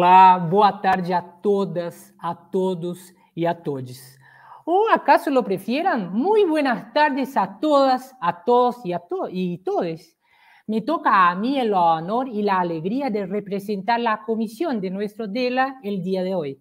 Olá, boa tarde a todas, a todos y a todos. ¿O acaso lo prefieran? Muy buenas tardes a todas, a todos y a to y todos. Me toca a mí el honor y la alegría de representar la comisión de nuestro DELA el día de hoy.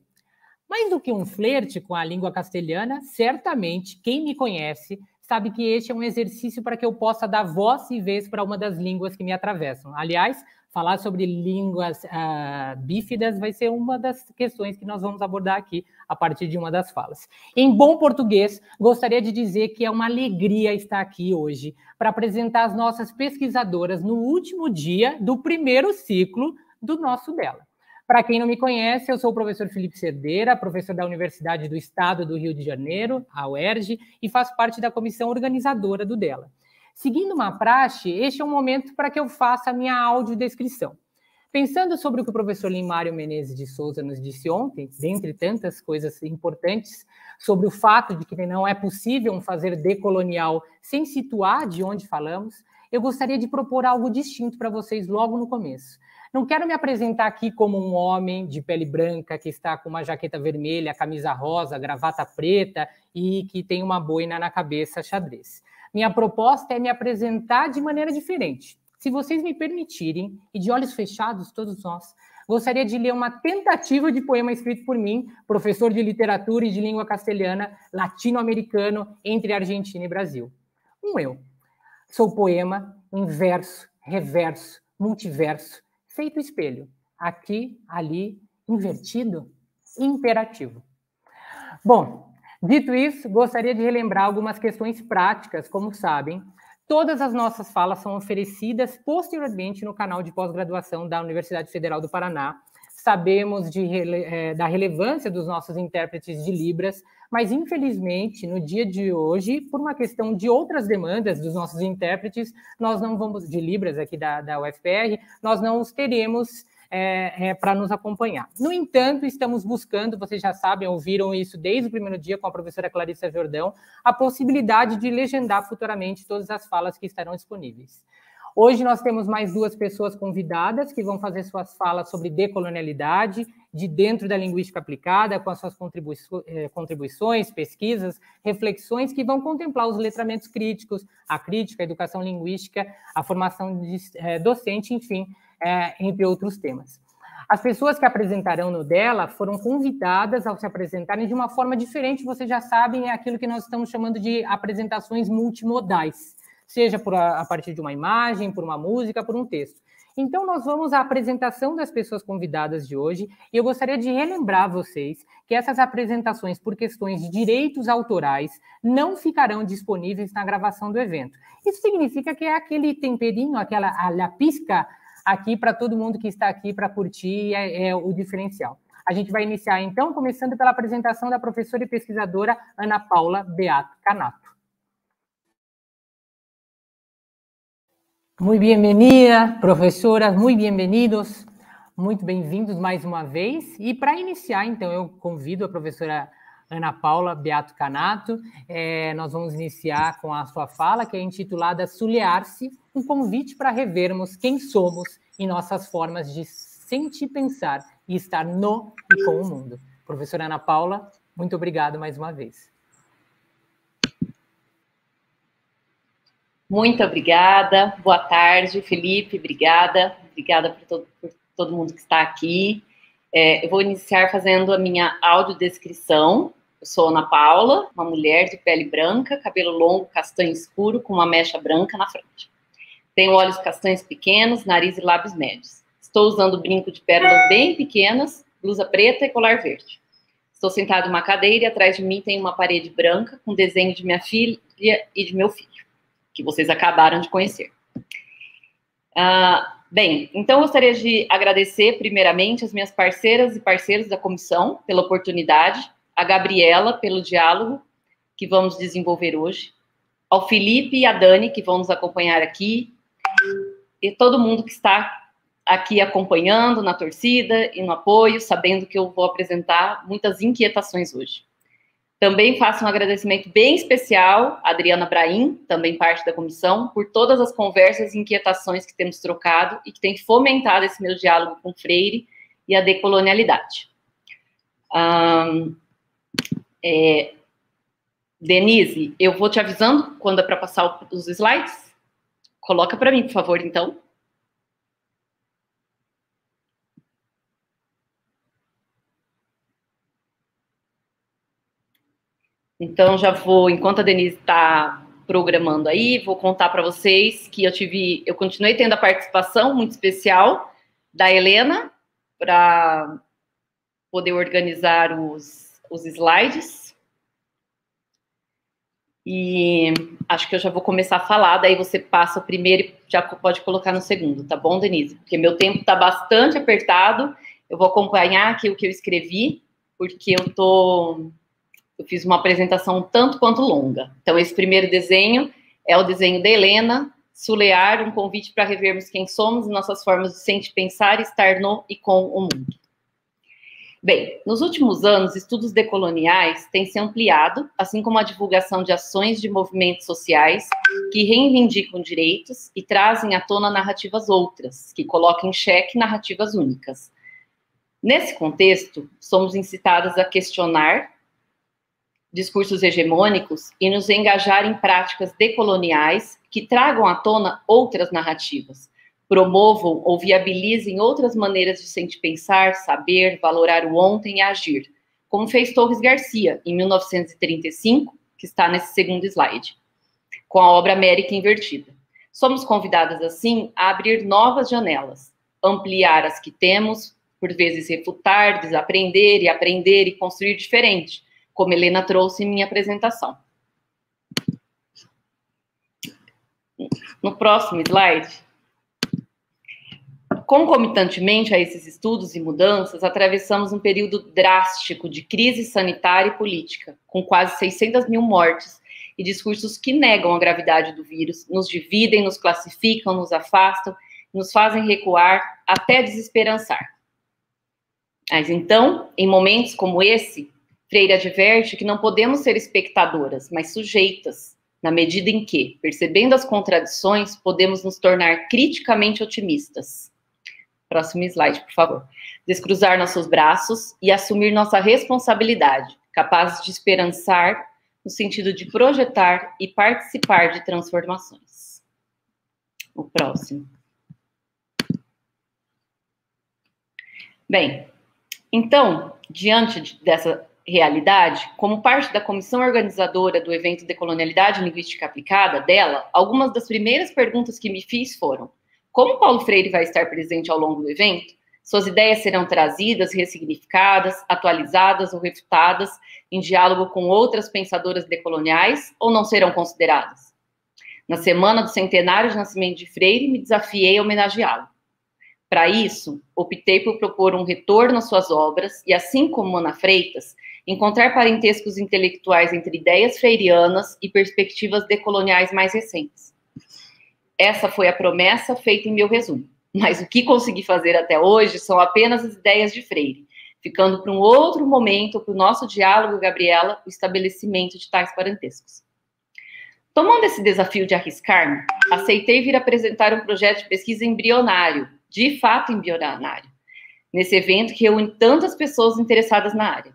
Mais do que um flerte com a língua castelhana, certamente quem me conhece sabe que este é um exercício para que eu possa dar voz e vez para uma das línguas que me atravessam. Aliás, falar sobre línguas uh, bífidas vai ser uma das questões que nós vamos abordar aqui a partir de uma das falas. Em bom português, gostaria de dizer que é uma alegria estar aqui hoje para apresentar as nossas pesquisadoras no último dia do primeiro ciclo do nosso dela. Para quem não me conhece, eu sou o professor Felipe Cerdeira, professor da Universidade do Estado do Rio de Janeiro, a UERJ, e faço parte da comissão organizadora do dela. Seguindo uma praxe, este é um momento para que eu faça a minha audiodescrição. Pensando sobre o que o professor Limário Menezes de Souza nos disse ontem, dentre tantas coisas importantes, sobre o fato de que não é possível um fazer decolonial sem situar de onde falamos, eu gostaria de propor algo distinto para vocês logo no começo. Não quero me apresentar aqui como um homem de pele branca que está com uma jaqueta vermelha, camisa rosa, gravata preta e que tem uma boina na cabeça xadrez. Minha proposta é me apresentar de maneira diferente. Se vocês me permitirem, e de olhos fechados, todos nós, gostaria de ler uma tentativa de poema escrito por mim, professor de literatura e de língua castelhana, latino-americano, entre Argentina e Brasil. Um eu. Sou poema em verso, reverso, multiverso, feito espelho. Aqui, ali, invertido, imperativo. Bom, Dito isso, gostaria de relembrar algumas questões práticas, como sabem, todas as nossas falas são oferecidas posteriormente no canal de pós-graduação da Universidade Federal do Paraná. Sabemos de, é, da relevância dos nossos intérpretes de Libras, mas infelizmente, no dia de hoje, por uma questão de outras demandas dos nossos intérpretes, nós não vamos, de Libras aqui da, da nós não os teremos é, é, para nos acompanhar. No entanto, estamos buscando, vocês já sabem, ouviram isso desde o primeiro dia com a professora Clarissa Jordão, a possibilidade de legendar futuramente todas as falas que estarão disponíveis. Hoje nós temos mais duas pessoas convidadas que vão fazer suas falas sobre decolonialidade, de dentro da linguística aplicada, com as suas é, contribuições, pesquisas, reflexões que vão contemplar os letramentos críticos, a crítica, a educação linguística, a formação é, docente, enfim, é, entre outros temas. As pessoas que apresentarão no dela foram convidadas ao se apresentarem de uma forma diferente, vocês já sabem, é aquilo que nós estamos chamando de apresentações multimodais, seja por a, a partir de uma imagem, por uma música, por um texto. Então, nós vamos à apresentação das pessoas convidadas de hoje, e eu gostaria de relembrar vocês que essas apresentações, por questões de direitos autorais, não ficarão disponíveis na gravação do evento. Isso significa que é aquele temperinho, aquela a aqui para todo mundo que está aqui para curtir é, é o diferencial. A gente vai iniciar, então, começando pela apresentação da professora e pesquisadora Ana Paula Beato Canato. Muito bem-vinda, professoras, muito bem-vindos, muito bem-vindos mais uma vez. E para iniciar, então, eu convido a professora Ana Paula Beato Canato. É, nós vamos iniciar com a sua fala, que é intitulada Sulear-se, um convite para revermos quem somos e nossas formas de sentir, pensar e estar no e com o mundo. Professora Ana Paula, muito obrigado mais uma vez. Muito obrigada. Boa tarde, Felipe. Obrigada. Obrigada por todo, por todo mundo que está aqui. É, eu vou iniciar fazendo a minha audiodescrição. Eu sou Ana Paula, uma mulher de pele branca, cabelo longo, castanho escuro, com uma mecha branca na frente. Tenho olhos castanhos pequenos, nariz e lábios médios. Estou usando brinco de pérolas bem pequenas, blusa preta e colar verde. Estou sentado em uma cadeira e atrás de mim tem uma parede branca com desenho de minha filha e de meu filho, que vocês acabaram de conhecer. Uh, bem, então gostaria de agradecer primeiramente as minhas parceiras e parceiros da comissão pela oportunidade a Gabriela pelo diálogo que vamos desenvolver hoje, ao Felipe e a Dani que vão nos acompanhar aqui, e todo mundo que está aqui acompanhando na torcida e no apoio, sabendo que eu vou apresentar muitas inquietações hoje. Também faço um agradecimento bem especial à Adriana Braim, também parte da comissão, por todas as conversas e inquietações que temos trocado e que tem fomentado esse meu diálogo com Freire e a decolonialidade. Um, é, Denise, eu vou te avisando quando é para passar os slides. Coloca para mim, por favor, então. Então, já vou, enquanto a Denise está programando aí, vou contar para vocês que eu tive, eu continuei tendo a participação muito especial da Helena para poder organizar os os slides. E acho que eu já vou começar a falar, daí você passa o primeiro e já pode colocar no segundo, tá bom, Denise? Porque meu tempo está bastante apertado. Eu vou acompanhar aqui o que eu escrevi, porque eu tô eu fiz uma apresentação tanto quanto longa. Então esse primeiro desenho é o desenho da Helena, Sulear, um convite para revermos quem somos nossas formas de sentir, pensar, estar no e com o mundo. Bem, nos últimos anos, estudos decoloniais têm se ampliado, assim como a divulgação de ações de movimentos sociais que reivindicam direitos e trazem à tona narrativas outras, que colocam em xeque narrativas únicas. Nesse contexto, somos incitadas a questionar discursos hegemônicos e nos engajar em práticas decoloniais que tragam à tona outras narrativas, promovam ou viabilizem outras maneiras de sentir pensar, saber, valorar o ontem e agir, como fez Torres Garcia, em 1935, que está nesse segundo slide, com a obra América Invertida. Somos convidadas, assim, a abrir novas janelas, ampliar as que temos, por vezes refutar, desaprender e aprender e construir diferente, como Helena trouxe em minha apresentação. No próximo slide, Concomitantemente a esses estudos e mudanças, atravessamos um período drástico de crise sanitária e política, com quase 600 mil mortes e discursos que negam a gravidade do vírus, nos dividem, nos classificam, nos afastam, nos fazem recuar até desesperançar. Mas então, em momentos como esse, Freire adverte que não podemos ser espectadoras, mas sujeitas, na medida em que, percebendo as contradições, podemos nos tornar criticamente otimistas. Próximo slide, por favor. Descruzar nossos braços e assumir nossa responsabilidade, capazes de esperançar no sentido de projetar e participar de transformações. O próximo. Bem, então, diante dessa realidade, como parte da comissão organizadora do evento Decolonialidade Linguística Aplicada dela, algumas das primeiras perguntas que me fiz foram: como Paulo Freire vai estar presente ao longo do evento, suas ideias serão trazidas, ressignificadas, atualizadas ou refutadas em diálogo com outras pensadoras decoloniais ou não serão consideradas? Na semana do centenário de nascimento de Freire, me desafiei a homenageá-lo. Para isso, optei por propor um retorno às suas obras e, assim como Ana Freitas, encontrar parentescos intelectuais entre ideias freirianas e perspectivas decoloniais mais recentes. Essa foi a promessa feita em meu resumo. Mas o que consegui fazer até hoje são apenas as ideias de Freire, ficando para um outro momento, para o nosso diálogo, Gabriela, o estabelecimento de tais parentescos. Tomando esse desafio de arriscar-me, aceitei vir apresentar um projeto de pesquisa embrionário, de fato embrionário, nesse evento que reúne tantas pessoas interessadas na área.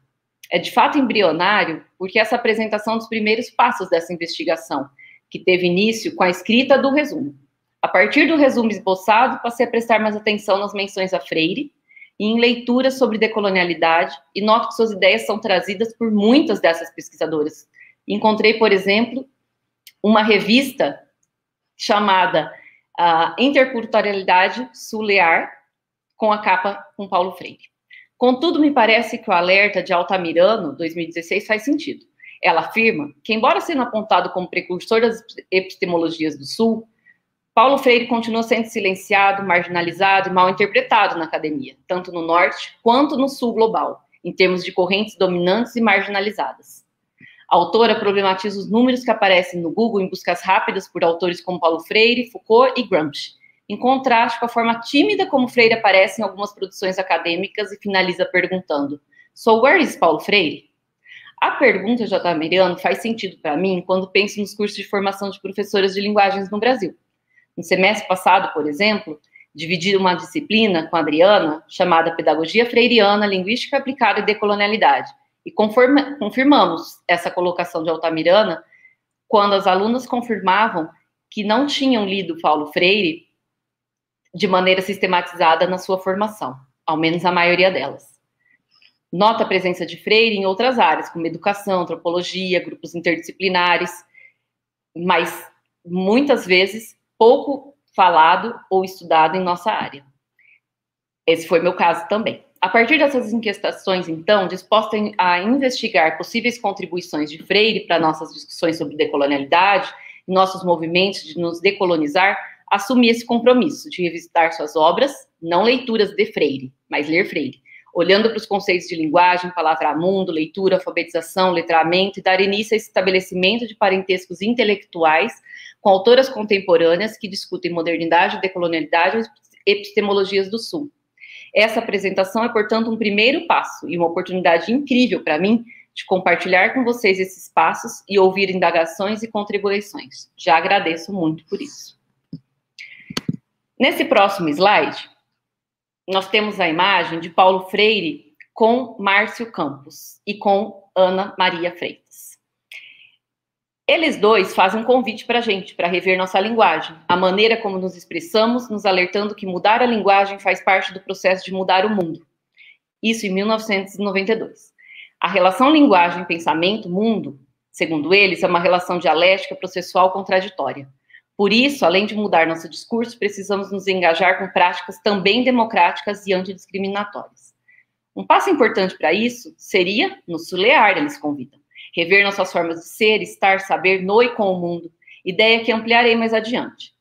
É de fato embrionário porque essa apresentação é dos primeiros passos dessa investigação, que teve início com a escrita do resumo. A partir do resumo esboçado, passei a prestar mais atenção nas menções a Freire e em leituras sobre decolonialidade, e noto que suas ideias são trazidas por muitas dessas pesquisadoras. Encontrei, por exemplo, uma revista chamada uh, Interculturalidade Sulear, com a capa com Paulo Freire. Contudo, me parece que o alerta de Altamirano, 2016, faz sentido. Ela afirma que, embora sendo apontado como precursor das epistemologias do Sul, Paulo Freire continua sendo silenciado, marginalizado e mal interpretado na academia, tanto no Norte quanto no Sul global, em termos de correntes dominantes e marginalizadas. A autora problematiza os números que aparecem no Google em buscas rápidas por autores como Paulo Freire, Foucault e Gramsci, em contraste com a forma tímida como Freire aparece em algumas produções acadêmicas e finaliza perguntando: So where is Paulo Freire? A pergunta, J. Miriano, faz sentido para mim quando penso nos cursos de formação de professoras de linguagens no Brasil. No semestre passado, por exemplo, dividi uma disciplina com a Adriana, chamada Pedagogia Freiriana, Linguística Aplicada e Decolonialidade. E conforme, confirmamos essa colocação de Altamirana quando as alunas confirmavam que não tinham lido Paulo Freire de maneira sistematizada na sua formação, ao menos a maioria delas. Nota a presença de Freire em outras áreas, como educação, antropologia, grupos interdisciplinares, mas muitas vezes pouco falado ou estudado em nossa área. Esse foi meu caso também. A partir dessas inquietações, então, disposta a investigar possíveis contribuições de Freire para nossas discussões sobre decolonialidade, nossos movimentos de nos decolonizar, assumi esse compromisso de revisitar suas obras, não leituras de Freire, mas ler Freire, olhando para os conceitos de linguagem, palavra-mundo, leitura, alfabetização, letramento e dar início a estabelecimento de parentescos intelectuais com autoras contemporâneas que discutem modernidade, decolonialidade e epistemologias do Sul. Essa apresentação é, portanto, um primeiro passo e uma oportunidade incrível para mim de compartilhar com vocês esses passos e ouvir indagações e contribuições. Já agradeço muito por isso. Nesse próximo slide, nós temos a imagem de Paulo Freire com Márcio Campos e com Ana Maria Freitas. Eles dois fazem um convite para a gente, para rever nossa linguagem, a maneira como nos expressamos, nos alertando que mudar a linguagem faz parte do processo de mudar o mundo. Isso em 1992. A relação linguagem-pensamento-mundo, segundo eles, é uma relação dialética, processual, contraditória. Por isso, além de mudar nosso discurso, precisamos nos engajar com práticas também democráticas e antidiscriminatórias. Um passo importante para isso seria nos sulear, eles convidam. Rever nossas formas de ser, estar, saber no e com o mundo. Ideia que ampliarei mais adiante.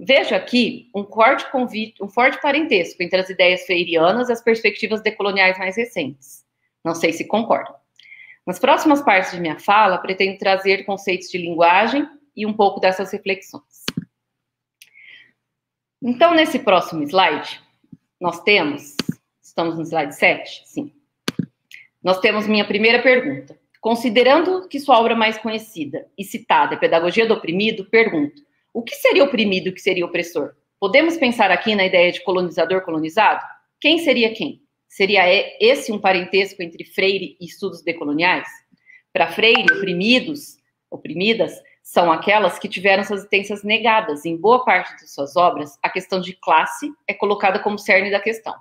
Vejo aqui um forte convite, um forte parentesco entre as ideias freirianas e as perspectivas decoloniais mais recentes. Não sei se concordam. Nas próximas partes de minha fala, pretendo trazer conceitos de linguagem e um pouco dessas reflexões. Então, nesse próximo slide, nós temos. Estamos no slide 7? Sim. Nós temos minha primeira pergunta. Considerando que sua obra mais conhecida e citada é Pedagogia do Oprimido, pergunto: o que seria oprimido e o que seria opressor? Podemos pensar aqui na ideia de colonizador-colonizado? Quem seria quem? Seria esse um parentesco entre Freire e estudos decoloniais? Para Freire, oprimidos, oprimidas, são aquelas que tiveram suas existências negadas. Em boa parte de suas obras, a questão de classe é colocada como cerne da questão.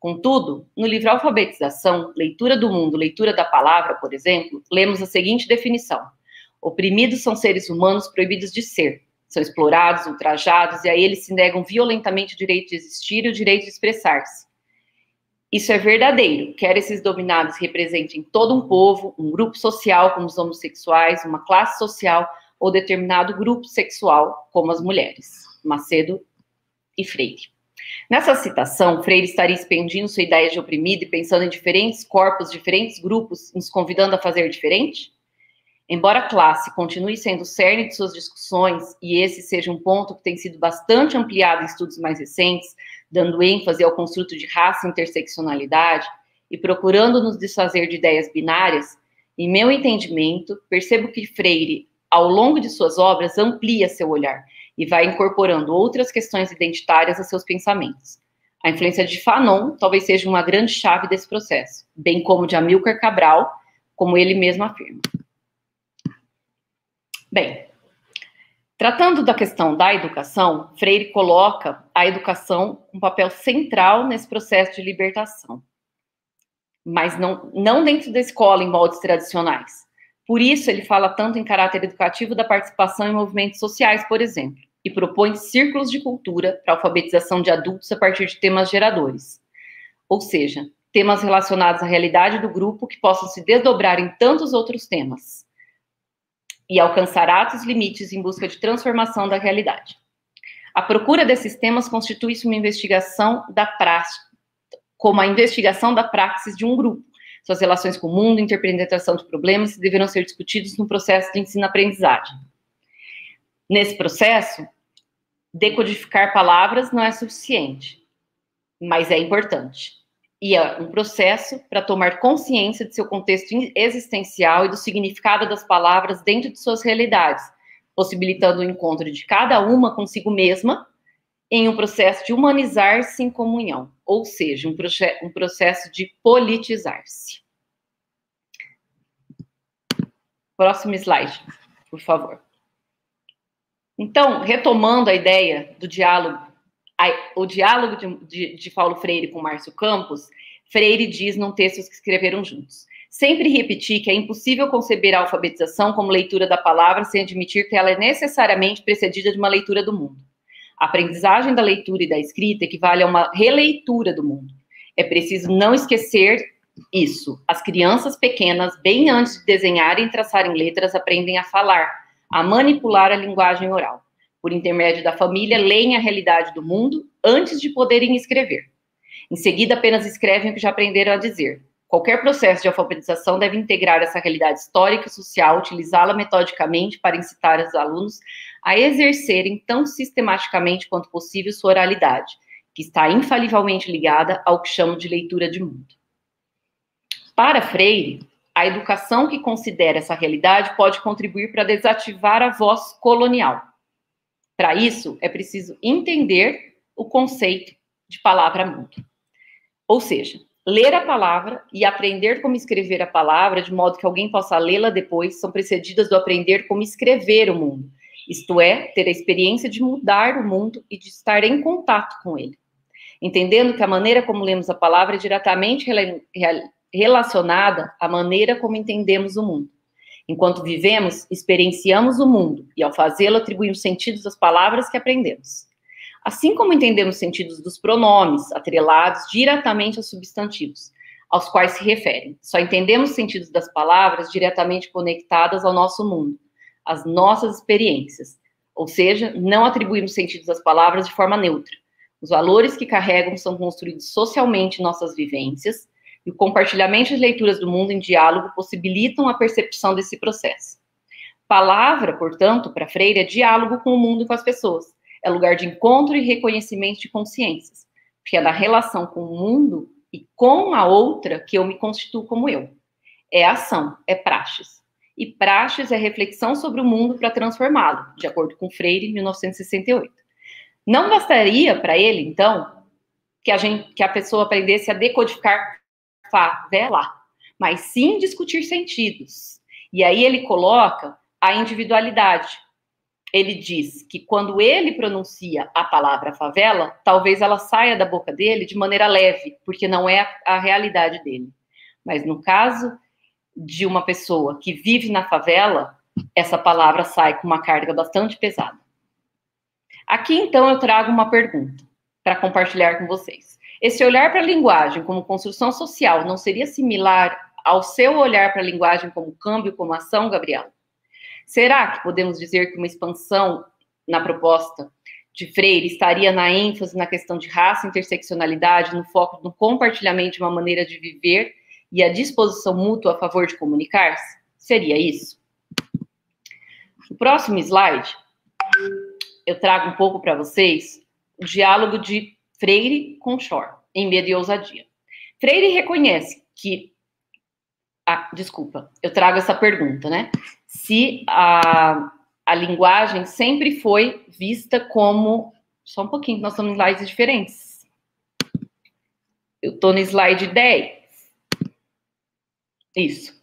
Contudo, no livro Alfabetização, Leitura do Mundo, Leitura da Palavra, por exemplo, lemos a seguinte definição: Oprimidos são seres humanos proibidos de ser, são explorados, ultrajados e a eles se negam violentamente o direito de existir e o direito de expressar-se. Isso é verdadeiro, quer esses dominados representem todo um povo, um grupo social, como os homossexuais, uma classe social, ou determinado grupo sexual, como as mulheres. Macedo e Freire. Nessa citação, Freire estaria expandindo sua ideia de oprimido e pensando em diferentes corpos, diferentes grupos, nos convidando a fazer diferente? Embora a classe continue sendo o cerne de suas discussões, e esse seja um ponto que tem sido bastante ampliado em estudos mais recentes, dando ênfase ao construto de raça e interseccionalidade, e procurando nos desfazer de ideias binárias, em meu entendimento, percebo que Freire, ao longo de suas obras, amplia seu olhar e vai incorporando outras questões identitárias a seus pensamentos. A influência de Fanon talvez seja uma grande chave desse processo, bem como de Amilcar Cabral, como ele mesmo afirma. Bem, tratando da questão da educação, Freire coloca a educação um papel central nesse processo de libertação mas não, não dentro da escola em moldes tradicionais. Por isso, ele fala tanto em caráter educativo da participação em movimentos sociais, por exemplo, e propõe círculos de cultura para alfabetização de adultos a partir de temas geradores. Ou seja, temas relacionados à realidade do grupo que possam se desdobrar em tantos outros temas e alcançar atos limites em busca de transformação da realidade. A procura desses temas constitui-se uma investigação da prática, como a investigação da praxis de um grupo, suas relações com o mundo, interpretação de problemas deverão ser discutidos no processo de ensino-aprendizagem. Nesse processo, decodificar palavras não é suficiente, mas é importante. E é um processo para tomar consciência de seu contexto existencial e do significado das palavras dentro de suas realidades, possibilitando o encontro de cada uma consigo mesma em um processo de humanizar-se em comunhão, ou seja, um, um processo de politizar-se. Próximo slide, por favor. Então, retomando a ideia do diálogo, a, o diálogo de, de, de Paulo Freire com Márcio Campos, Freire diz num texto que escreveram juntos. Sempre repeti que é impossível conceber a alfabetização como leitura da palavra sem admitir que ela é necessariamente precedida de uma leitura do mundo. A aprendizagem da leitura e da escrita equivale a uma releitura do mundo. É preciso não esquecer isso. As crianças pequenas, bem antes de desenharem e traçarem letras, aprendem a falar, a manipular a linguagem oral. Por intermédio da família, leem a realidade do mundo antes de poderem escrever. Em seguida, apenas escrevem o que já aprenderam a dizer. Qualquer processo de alfabetização deve integrar essa realidade histórica e social, utilizá-la metodicamente para incitar os alunos a exercerem tão sistematicamente quanto possível sua oralidade, que está infalivelmente ligada ao que chamo de leitura de mundo. Para Freire, a educação que considera essa realidade pode contribuir para desativar a voz colonial. Para isso, é preciso entender o conceito de palavra-mundo. Ou seja, ler a palavra e aprender como escrever a palavra, de modo que alguém possa lê-la depois, são precedidas do aprender como escrever o mundo, isto é, ter a experiência de mudar o mundo e de estar em contato com ele. Entendendo que a maneira como lemos a palavra é diretamente relacionada à maneira como entendemos o mundo. Enquanto vivemos, experienciamos o mundo e, ao fazê-lo, atribuímos sentidos às palavras que aprendemos. Assim como entendemos sentidos dos pronomes atrelados diretamente aos substantivos, aos quais se referem. Só entendemos sentidos das palavras diretamente conectadas ao nosso mundo, as nossas experiências. Ou seja, não atribuímos sentidos às palavras de forma neutra. Os valores que carregam são construídos socialmente em nossas vivências, e o compartilhamento de leituras do mundo em diálogo possibilitam a percepção desse processo. Palavra, portanto, para Freire, é diálogo com o mundo e com as pessoas. É lugar de encontro e reconhecimento de consciências, porque é na relação com o mundo e com a outra que eu me constituo como eu. É ação, é praxis e praxes é reflexão sobre o mundo para transformá-lo, de acordo com Freire, 1968. Não bastaria para ele, então, que a, gente, que a pessoa aprendesse a decodificar favela, mas sim discutir sentidos. E aí ele coloca a individualidade. Ele diz que quando ele pronuncia a palavra favela, talvez ela saia da boca dele de maneira leve, porque não é a, realidade dele. Mas no caso de uma pessoa que vive na favela, essa palavra sai com uma carga bastante pesada. Aqui, então, eu trago uma pergunta para compartilhar com vocês. Esse olhar para a linguagem como construção social não seria similar ao seu olhar para a linguagem como câmbio, como ação, Gabriela? Será que podemos dizer que uma expansão na proposta de Freire estaria na ênfase na questão de raça, interseccionalidade, no foco no compartilhamento de uma maneira de viver e a disposição mútua a favor de comunicar-se? Seria isso? No próximo slide, eu trago um pouco para vocês o diálogo de Freire com Shore, em Medo e Ousadia. Freire reconhece que. Ah, desculpa, eu trago essa pergunta, né? Se a, a linguagem sempre foi vista como. Só um pouquinho, nós estamos em slides diferentes. Eu estou no slide 10. Isso.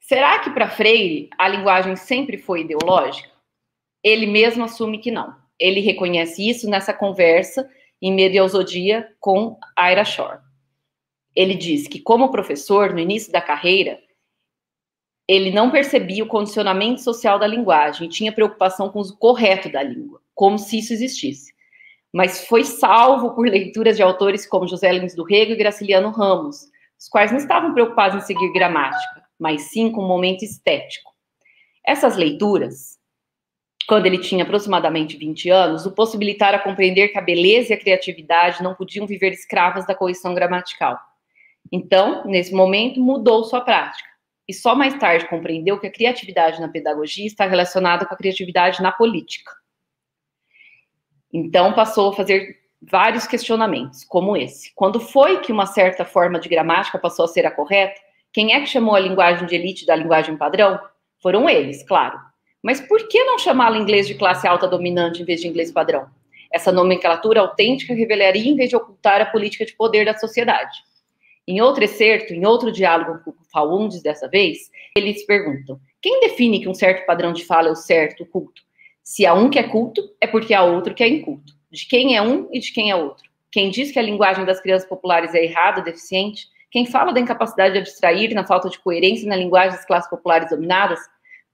Será que para Freire a linguagem sempre foi ideológica? Ele mesmo assume que não. Ele reconhece isso nessa conversa em Mediosodia com Ira Shore. Ele diz que, como professor, no início da carreira, ele não percebia o condicionamento social da linguagem tinha preocupação com o uso correto da língua, como se isso existisse. Mas foi salvo por leituras de autores como José Lins do Rego e Graciliano Ramos, os quais não estavam preocupados em seguir gramática, mas sim com um momento estético. Essas leituras, quando ele tinha aproximadamente 20 anos, o possibilitaram a compreender que a beleza e a criatividade não podiam viver escravas da correção gramatical. Então, nesse momento, mudou sua prática e só mais tarde compreendeu que a criatividade na pedagogia está relacionada com a criatividade na política. Então passou a fazer vários questionamentos, como esse. Quando foi que uma certa forma de gramática passou a ser a correta? Quem é que chamou a linguagem de elite da linguagem padrão? Foram eles, claro. Mas por que não chamá-la inglês de classe alta dominante em vez de inglês padrão? Essa nomenclatura autêntica revelaria em vez de ocultar a política de poder da sociedade. Em outro excerto, em outro diálogo com Faundes dessa vez, eles perguntam: quem define que um certo padrão de fala é o certo, o culto? Se há um que é culto, é porque há outro que é inculto. De quem é um e de quem é outro? Quem diz que a linguagem das crianças populares é errada, deficiente? Quem fala da incapacidade de abstrair, na falta de coerência na linguagem das classes populares dominadas?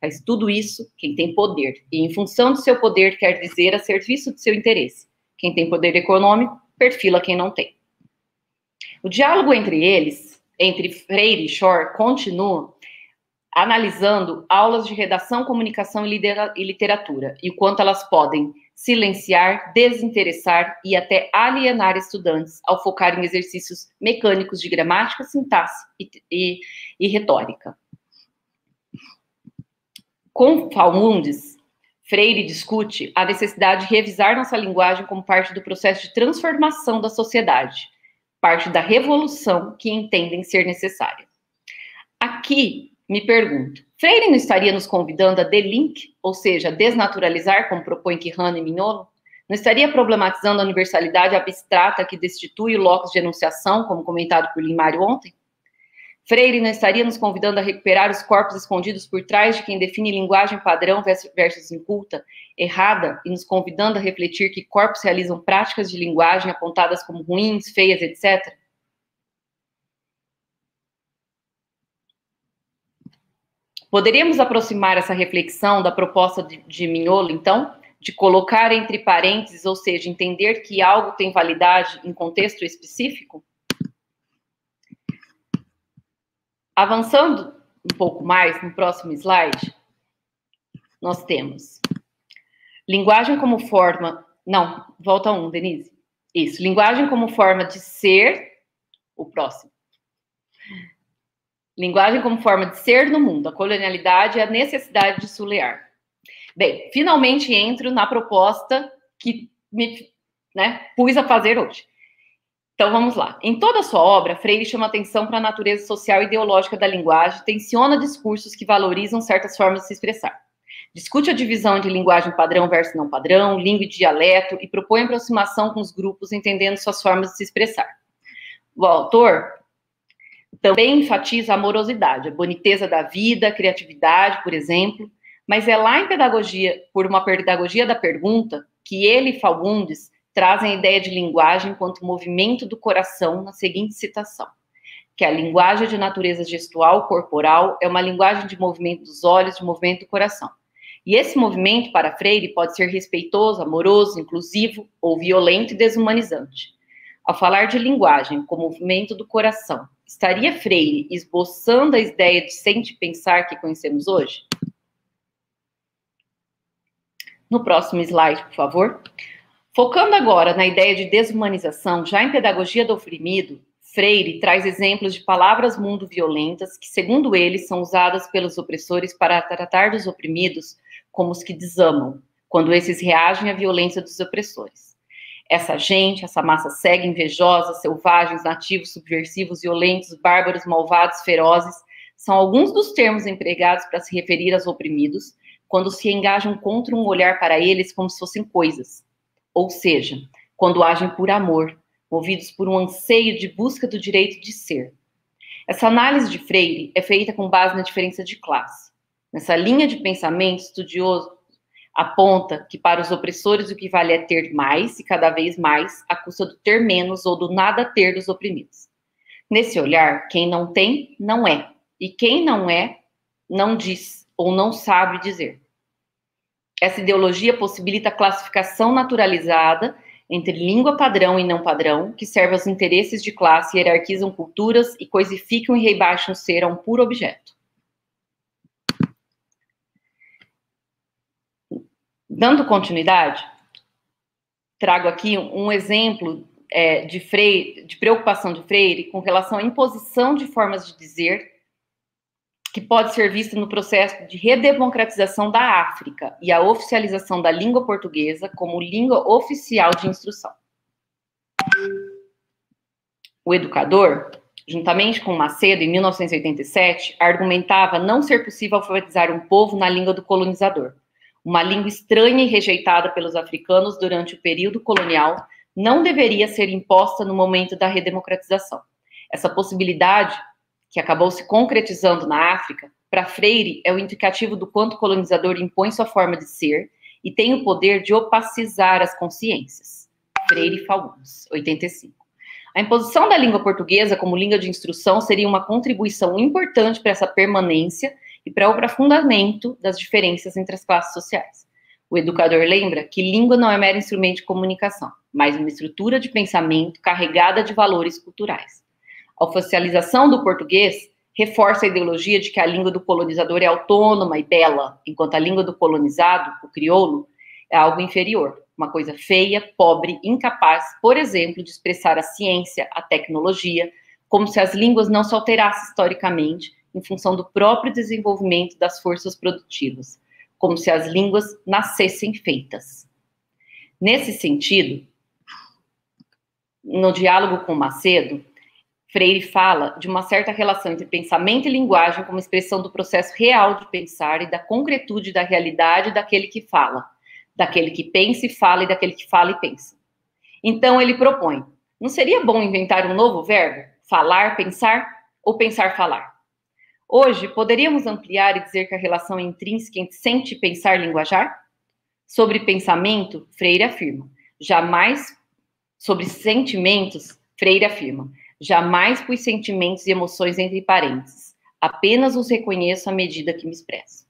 Faz tudo isso quem tem poder. E em função do seu poder, quer dizer a serviço do seu interesse. Quem tem poder econômico, perfila quem não tem. O diálogo entre eles, entre Freire e Shore, continua analisando aulas de redação, comunicação e literatura e o quanto elas podem silenciar, desinteressar e até alienar estudantes ao focar em exercícios mecânicos de gramática, sintaxe e, e, e retórica. Com Falmundes, Freire discute a necessidade de revisar nossa linguagem como parte do processo de transformação da sociedade, parte da revolução que entendem ser necessária. Aqui me pergunto, Freire não estaria nos convidando a delink, ou seja, desnaturalizar, como propõe Quirrano e Mignolo? Não estaria problematizando a universalidade abstrata que destitui o locus de enunciação, como comentado por Limário ontem? Freire não estaria nos convidando a recuperar os corpos escondidos por trás de quem define linguagem padrão versus inculta, errada, e nos convidando a refletir que corpos realizam práticas de linguagem apontadas como ruins, feias, etc.? Poderíamos aproximar essa reflexão da proposta de, de Mignolo, então, de colocar entre parênteses, ou seja, entender que algo tem validade em contexto específico? Avançando um pouco mais no próximo slide, nós temos linguagem como forma. Não, volta um, Denise. Isso, linguagem como forma de ser. O próximo. Linguagem como forma de ser no mundo, a colonialidade e a necessidade de sulear. Bem, finalmente entro na proposta que me né, pus a fazer hoje. Então vamos lá. Em toda a sua obra, Freire chama atenção para a natureza social e ideológica da linguagem, tensiona discursos que valorizam certas formas de se expressar. Discute a divisão de linguagem padrão versus não padrão, língua e dialeto, e propõe aproximação com os grupos, entendendo suas formas de se expressar. O autor também enfatiza a amorosidade, a boniteza da vida, a criatividade, por exemplo, mas é lá em pedagogia, por uma pedagogia da pergunta, que ele Fagundes trazem a ideia de linguagem enquanto movimento do coração na seguinte citação: que a linguagem de natureza gestual corporal é uma linguagem de movimento dos olhos, de movimento do coração. E esse movimento, para Freire, pode ser respeitoso, amoroso, inclusivo ou violento e desumanizante. Ao falar de linguagem como movimento do coração, estaria Freire esboçando a ideia de sente pensar que conhecemos hoje? No próximo slide, por favor. Focando agora na ideia de desumanização, já em Pedagogia do Oprimido, Freire traz exemplos de palavras mundo violentas que, segundo ele, são usadas pelos opressores para tratar dos oprimidos como os que desamam, quando esses reagem à violência dos opressores. Essa gente, essa massa cega, invejosa, selvagens, nativos, subversivos, violentos, bárbaros, malvados, ferozes, são alguns dos termos empregados para se referir aos oprimidos quando se engajam contra um olhar para eles como se fossem coisas. Ou seja, quando agem por amor, movidos por um anseio de busca do direito de ser. Essa análise de Freire é feita com base na diferença de classe. Nessa linha de pensamento, estudioso aponta que para os opressores o que vale é ter mais e cada vez mais, à custa do ter menos ou do nada ter dos oprimidos. Nesse olhar, quem não tem, não é. E quem não é, não diz ou não sabe dizer. Essa ideologia possibilita a classificação naturalizada entre língua padrão e não padrão, que serve aos interesses de classe, hierarquizam culturas e coisificam e rebaixam o ser a um puro objeto. Dando continuidade, trago aqui um exemplo é, de, Freire, de preocupação de Freire com relação à imposição de formas de dizer que pode ser vista no processo de redemocratização da África e a oficialização da língua portuguesa como língua oficial de instrução. O educador, juntamente com Macedo, em 1987, argumentava não ser possível alfabetizar um povo na língua do colonizador. Uma língua estranha e rejeitada pelos africanos durante o período colonial não deveria ser imposta no momento da redemocratização. Essa possibilidade que acabou se concretizando na África, para Freire é o indicativo do quanto o colonizador impõe sua forma de ser e tem o poder de opacizar as consciências. Freire Fagundes, 85. A imposição da língua portuguesa como língua de instrução seria uma contribuição importante para essa permanência e para o aprofundamento das diferenças entre as classes sociais. O educador lembra que língua não é mero instrumento de comunicação, mas uma estrutura de pensamento carregada de valores culturais. A oficialização do português reforça a ideologia de que a língua do colonizador é autônoma e bela, enquanto a língua do colonizado, o crioulo, é algo inferior, uma coisa feia, pobre, incapaz, por exemplo, de expressar a ciência, a tecnologia, como se as línguas não se alterassem historicamente em função do próprio desenvolvimento das forças produtivas, como se as línguas nascessem feitas. Nesse sentido, no diálogo com Macedo, Freire fala de uma certa relação entre pensamento e linguagem como expressão do processo real de pensar e da concretude da realidade daquele que fala, daquele que pensa e fala e daquele que fala e pensa. Então ele propõe: não seria bom inventar um novo verbo? Falar, pensar ou pensar, falar? Hoje, poderíamos ampliar e dizer que a relação é intrínseca entre sente, pensar, linguajar? Sobre pensamento, Freire afirma: jamais sobre sentimentos, Freire afirma: Jamais pus sentimentos e emoções entre parênteses. Apenas os reconheço à medida que me expresso.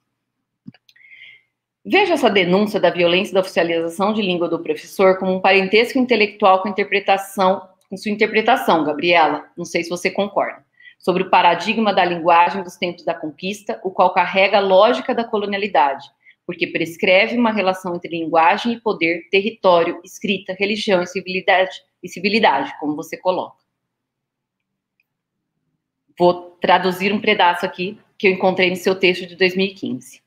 Veja essa denúncia da violência da oficialização de língua do professor como um parentesco intelectual com interpretação, com sua interpretação, Gabriela. Não sei se você concorda. Sobre o paradigma da linguagem dos tempos da conquista, o qual carrega a lógica da colonialidade, porque prescreve uma relação entre linguagem e poder, território, escrita, religião e civilidade, e civilidade como você coloca. Vou traduzir um pedaço aqui que eu encontrei no seu texto de 2015.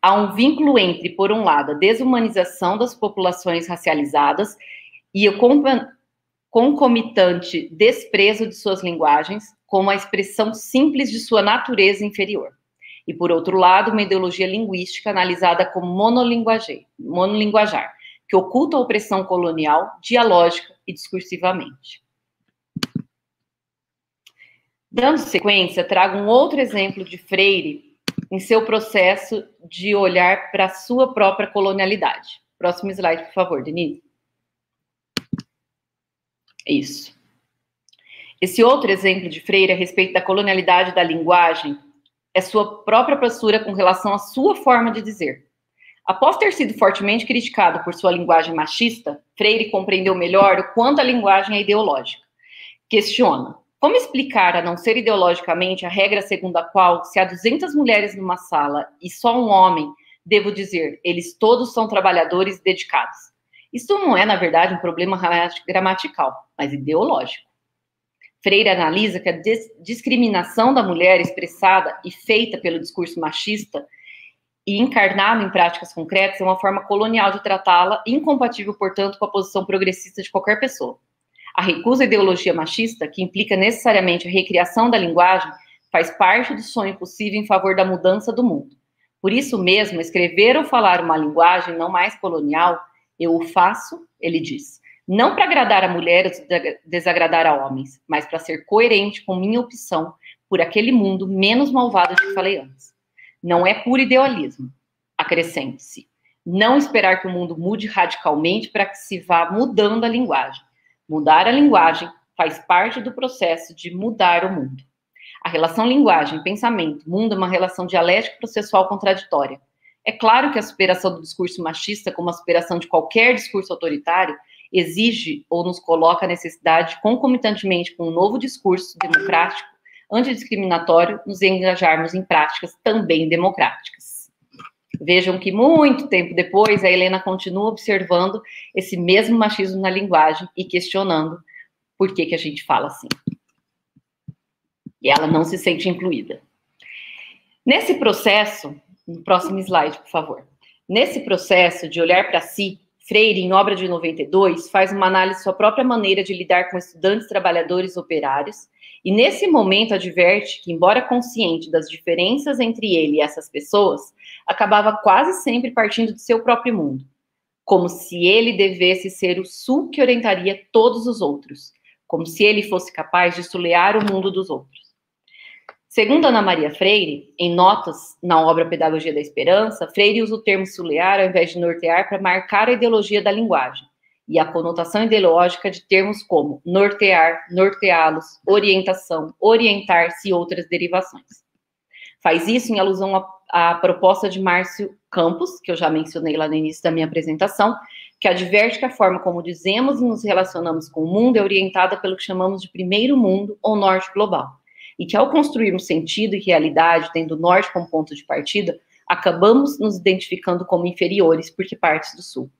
Há um vínculo entre, por um lado, a desumanização das populações racializadas e o concomitante desprezo de suas linguagens como a expressão simples de sua natureza inferior. E, por outro lado, uma ideologia linguística analisada como monolinguajar, que oculta a opressão colonial dialógica e discursivamente. Dando sequência, trago um outro exemplo de Freire em seu processo de olhar para a sua própria colonialidade. Próximo slide, por favor, Denise. Isso. Esse outro exemplo de Freire a respeito da colonialidade da linguagem é sua própria postura com relação à sua forma de dizer. Após ter sido fortemente criticado por sua linguagem machista, Freire compreendeu melhor o quanto a linguagem é ideológica. Questiona: como explicar, a não ser ideologicamente, a regra segundo a qual, se há 200 mulheres numa sala e só um homem, devo dizer, eles todos são trabalhadores dedicados? Isso não é, na verdade, um problema gramatical, mas ideológico. Freire analisa que a discriminação da mulher expressada e feita pelo discurso machista e encarnado em práticas concretas é uma forma colonial de tratá-la, incompatível, portanto, com a posição progressista de qualquer pessoa. A recusa à ideologia machista, que implica necessariamente a recriação da linguagem, faz parte do sonho possível em favor da mudança do mundo. Por isso mesmo, escrever ou falar uma linguagem não mais colonial, eu o faço, ele diz, não para agradar a mulheres ou desagradar a homens, mas para ser coerente com minha opção por aquele mundo menos malvado que falei antes. Não é puro idealismo. Acrescente-se. Não esperar que o mundo mude radicalmente para que se vá mudando a linguagem. Mudar a linguagem faz parte do processo de mudar o mundo. A relação linguagem-pensamento-mundo é uma relação dialética processual contraditória. É claro que a superação do discurso machista, como a superação de qualquer discurso autoritário, exige ou nos coloca a necessidade, concomitantemente com um novo discurso democrático, antidiscriminatório, nos engajarmos em práticas também democráticas. Vejam que muito tempo depois, a Helena continua observando esse mesmo machismo na linguagem e questionando por que, que a gente fala assim. E ela não se sente incluída. Nesse processo, no próximo slide, por favor. Nesse processo de olhar para si, Freire, em obra de 92, faz uma análise de sua própria maneira de lidar com estudantes, trabalhadores operários, e nesse momento adverte que, embora consciente das diferenças entre ele e essas pessoas, acabava quase sempre partindo de seu próprio mundo, como se ele devesse ser o sul que orientaria todos os outros, como se ele fosse capaz de sulear o mundo dos outros. Segundo Ana Maria Freire, em notas na obra Pedagogia da Esperança, Freire usa o termo sulear ao invés de nortear para marcar a ideologia da linguagem e a conotação ideológica de termos como nortear, norteá-los, orientação, orientar-se e outras derivações. Faz isso em alusão à, à, proposta de Márcio Campos, que eu já mencionei lá no início da minha apresentação, que adverte que a forma como dizemos e nos relacionamos com o mundo é orientada pelo que chamamos de primeiro mundo ou norte global e que ao construir um sentido e realidade, tendo o norte como ponto de partida, acabamos nos identificando como inferiores porque partes do sul.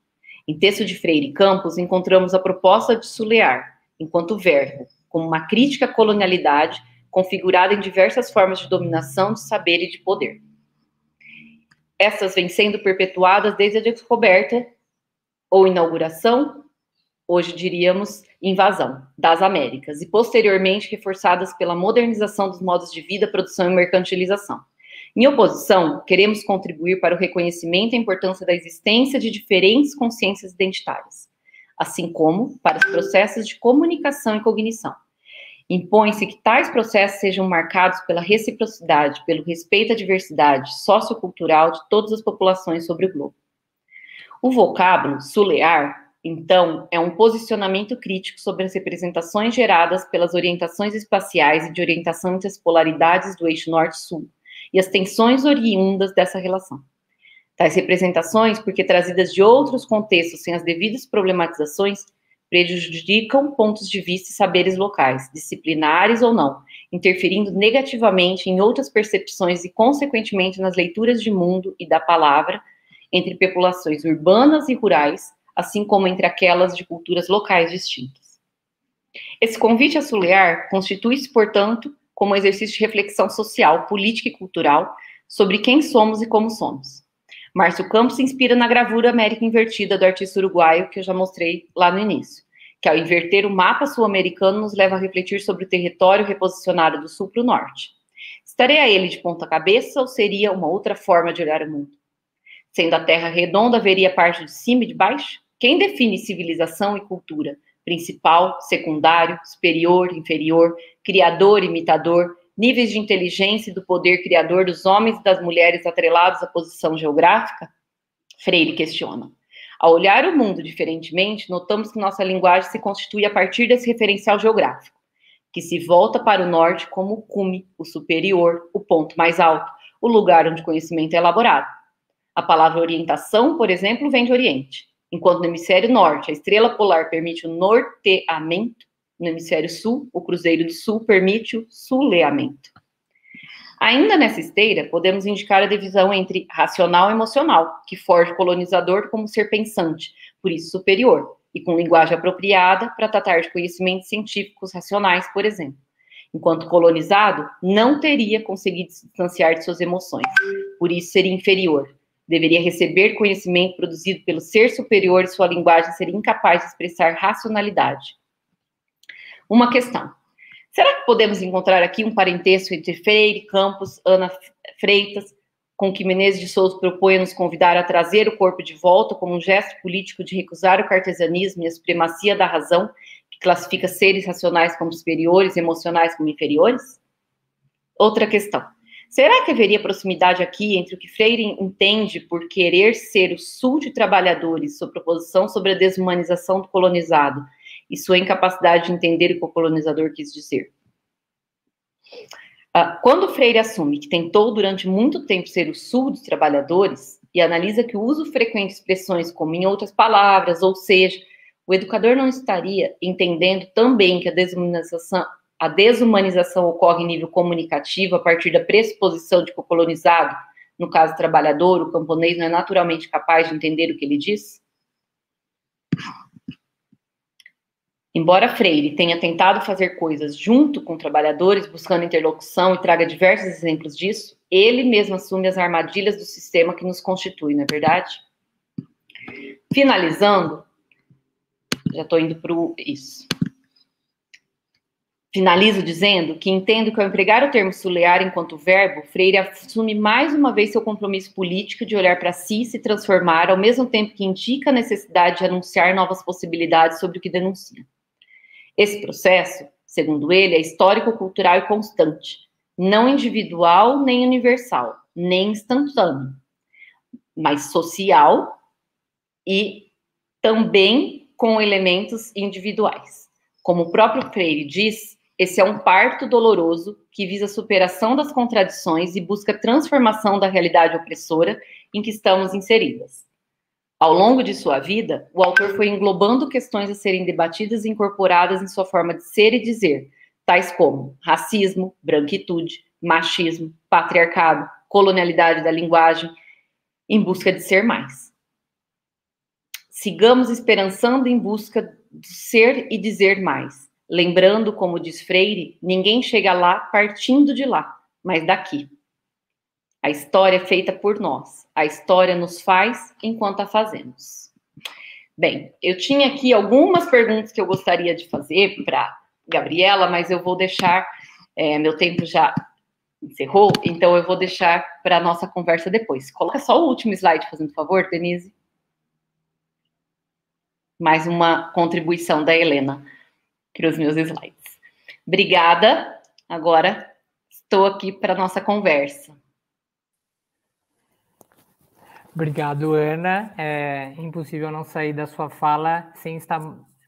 Em texto de Freire Campos, encontramos a proposta de sulear, enquanto verbo, como uma crítica à colonialidade configurada em diversas formas de dominação, de saber e de poder. Essas vêm sendo perpetuadas desde a descoberta ou inauguração hoje diríamos invasão das Américas, e posteriormente reforçadas pela modernização dos modos de vida, produção e mercantilização. Em oposição, queremos contribuir para o reconhecimento e importância da existência de diferentes consciências identitárias, assim como para os processos de comunicação e cognição. Impõe-se que tais processos sejam marcados pela reciprocidade, pelo respeito à diversidade sociocultural de todas as populações sobre o globo. O vocábulo sulear então, é um posicionamento crítico sobre as representações geradas pelas orientações espaciais e de orientação entre as polaridades do eixo norte-sul e as tensões oriundas dessa relação. Tais representações, porque trazidas de outros contextos sem as devidas problematizações, prejudicam pontos de vista e saberes locais, disciplinares ou não, interferindo negativamente em outras percepções e, consequentemente, nas leituras de mundo e da palavra entre populações urbanas e rurais, assim como entre aquelas de culturas locais distintas. Esse convite a sulear constitui-se, portanto, como exercício de reflexão social, política e cultural sobre quem somos e como somos. Márcio Campos se inspira na gravura América Invertida do artista uruguaio que eu já mostrei lá no início, que ao inverter o mapa sul-americano nos leva a refletir sobre o território reposicionado do sul para o norte. Estaria ele de ponta cabeça ou seria uma outra forma de olhar o mundo? Sendo a Terra redonda, haveria parte de cima e de baixo? Quem define civilização e cultura? Principal, secundário, superior, inferior, criador, imitador, níveis de inteligência e do poder criador dos homens e das mulheres atrelados à posição geográfica? Freire questiona. Ao olhar o mundo diferentemente, notamos que nossa linguagem se constitui a partir desse referencial geográfico, que se volta para o norte como o cume, o superior, o ponto mais alto, o lugar onde o conhecimento é elaborado. A palavra orientação, por exemplo, vem de Oriente. Enquanto no hemisfério norte a estrela polar permite o norteamento, no hemisfério sul, o cruzeiro do sul permite o suleamento. Ainda nessa esteira, podemos indicar a divisão entre racional e emocional, que forja o colonizador como ser pensante, por isso superior, e com linguagem apropriada para tratar de conhecimentos científicos racionais, por exemplo. enquanto colonizado, não teria conseguido se distanciar de suas emoções, por isso seria inferior. Deveria receber conhecimento produzido pelo ser superior e sua linguagem seria incapaz de expressar racionalidade. Uma questão. Será que podemos encontrar aqui um parentesco entre Freire, Campos, Ana Freitas, com que Menezes de Souza propõe nos convidar a trazer o corpo de volta como um gesto político de recusar o cartesianismo e a supremacia da razão, que classifica seres racionais como superiores emocionais como inferiores? Outra questão. Será que haveria proximidade aqui entre o que Freire entende por querer ser o súdito trabalhador e sua proposição sobre a desumanização do colonizado e sua incapacidade de entender o que o colonizador quis dizer? Ah, quando Freire assume que tentou durante muito tempo ser o sul dos trabalhadores e analisa que o uso frequente de expressões como em outras palavras, ou seja, o educador não estaria entendendo também que a desumanização, a desumanização ocorre em nível comunicativo a partir da pressuposição de que o colonizado, no caso o trabalhador, o camponês, não é naturalmente capaz de entender o que ele diz? Embora Freire tenha tentado fazer coisas junto com trabalhadores, buscando interlocução e traga diversos exemplos disso, ele mesmo assume as armadilhas do sistema que nos constitui, não é verdade? Finalizando, já estou indo para isso. Finalizo dizendo que entendo que ao empregar o termo sulear enquanto verbo, Freire assume mais uma vez seu compromisso político de olhar para si e se transformar, ao mesmo tempo que indica a necessidade de anunciar novas possibilidades sobre o que denuncia. Esse processo, segundo ele, é histórico-cultural e constante, não individual nem universal, nem instantâneo, mas social e também com elementos individuais. Como o próprio Freire diz, esse é um parto doloroso que visa a superação das contradições e busca transformação da realidade opressora em que estamos inseridas. Ao longo de sua vida, o autor foi englobando questões a serem debatidas e incorporadas em sua forma de ser e dizer, tais como racismo, branquitude, machismo, patriarcado, colonialidade da linguagem, em busca de ser mais. Sigamos esperançando em busca de ser e dizer mais, lembrando, como diz Freire, ninguém chega lá partindo de lá, mas daqui. A história é feita por nós. A história nos faz enquanto a fazemos. Bem, eu tinha aqui algumas perguntas que eu gostaria de fazer para Gabriela, mas eu vou deixar, é, meu tempo já encerrou, então eu vou deixar para a nossa conversa depois. Coloca só o último slide, fazendo favor, Denise. Mais uma contribuição da Helena para os meus slides. Obrigada. Agora estou aqui para a nossa conversa. Obrigado, Ana. É impossível não sair da sua fala sem estar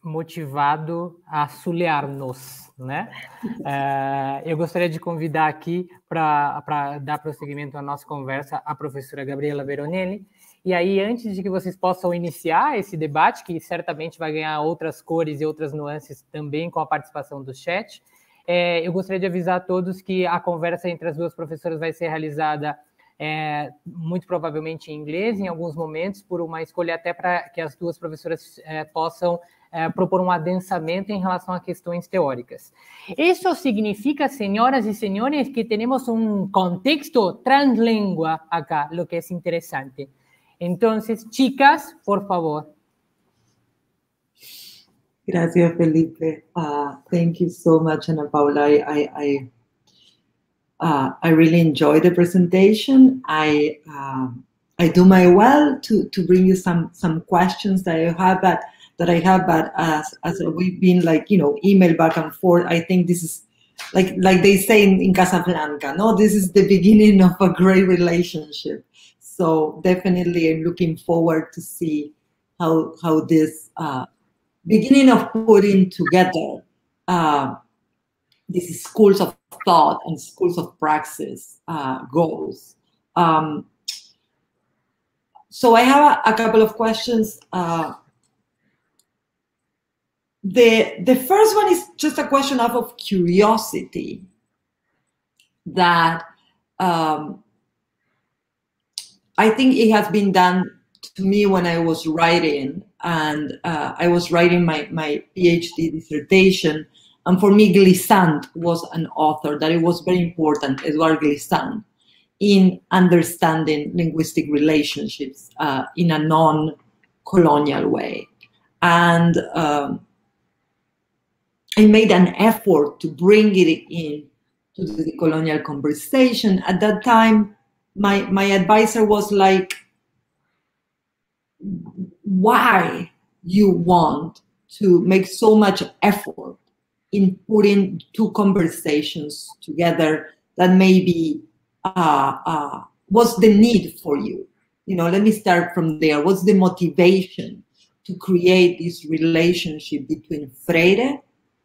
motivado a sulear-nos, né? É, eu gostaria de convidar aqui para dar prosseguimento à nossa conversa a professora Gabriela Veronelli. E aí, antes de que vocês possam iniciar esse debate, que certamente vai ganhar outras cores e outras nuances também com a participação do chat, é, eu gostaria de avisar a todos que a conversa entre as duas professoras vai ser realizada é, muito provavelmente em inglês, em alguns momentos, por uma escolha até para que as duas professoras é, possam é, propor um adensamento em relação a questões teóricas. Isso significa, senhoras e senhores, que temos um contexto translingua acá, lo que é interessante. Então, chicas, por favor. Gracias, Felipe. Uh, thank you so much, Ana Paula. I, I, I uh, I really enjoy the presentation. I uh, I do my well to, to bring you some some questions that I have, but that I have, but as as we've been like you know email back and forth, I think this is like like they say in, in Casablanca. No, this is the beginning of a great relationship. So definitely, I'm looking forward to see how how this uh, beginning of putting together uh, these schools of thought and schools of praxis uh, goals. Um, so I have a, a, couple of questions. Uh, the the first one is just a question of, of curiosity that um, I think it has been done to me when I was writing, and uh, I was writing my, my PhD dissertation And for me, Glissant was an author that it was very important, Edouard Glissant, in understanding linguistic relationships uh, in a non-colonial way. And um, I made an effort to bring it in to the colonial conversation. At that time, my, my advisor was like, why you want to make so much effort in putting two conversations together that maybe uh, uh, what's the need for you you know let me start from there what's the motivation to create this relationship between freire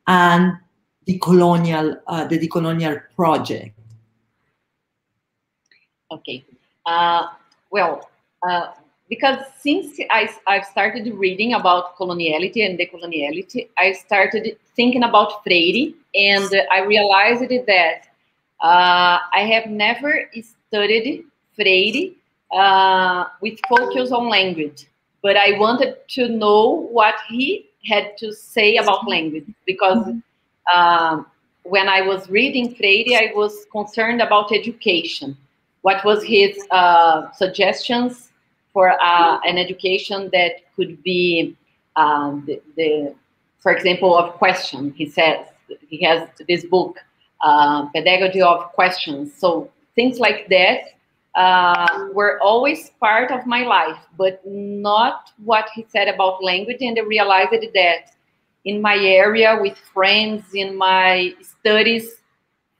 and the colonial uh, the decolonial project. Okay. Uh, well uh, because since I, I've started reading about coloniality and decoloniality, I started thinking about Freire, and I realized that uh, I have never studied Freire uh, with focus on language, but I wanted to know what he had to say about language because uh, when I was reading Freire, I was concerned about education. What was his uh, suggestions for uh, an education that could be um, the, the, for example, of question. He says he has this book, uh, Pedagogy of Questions. So things like that uh, were always part of my life, but not what he said about language. And I realized that in my area with friends, in my studies,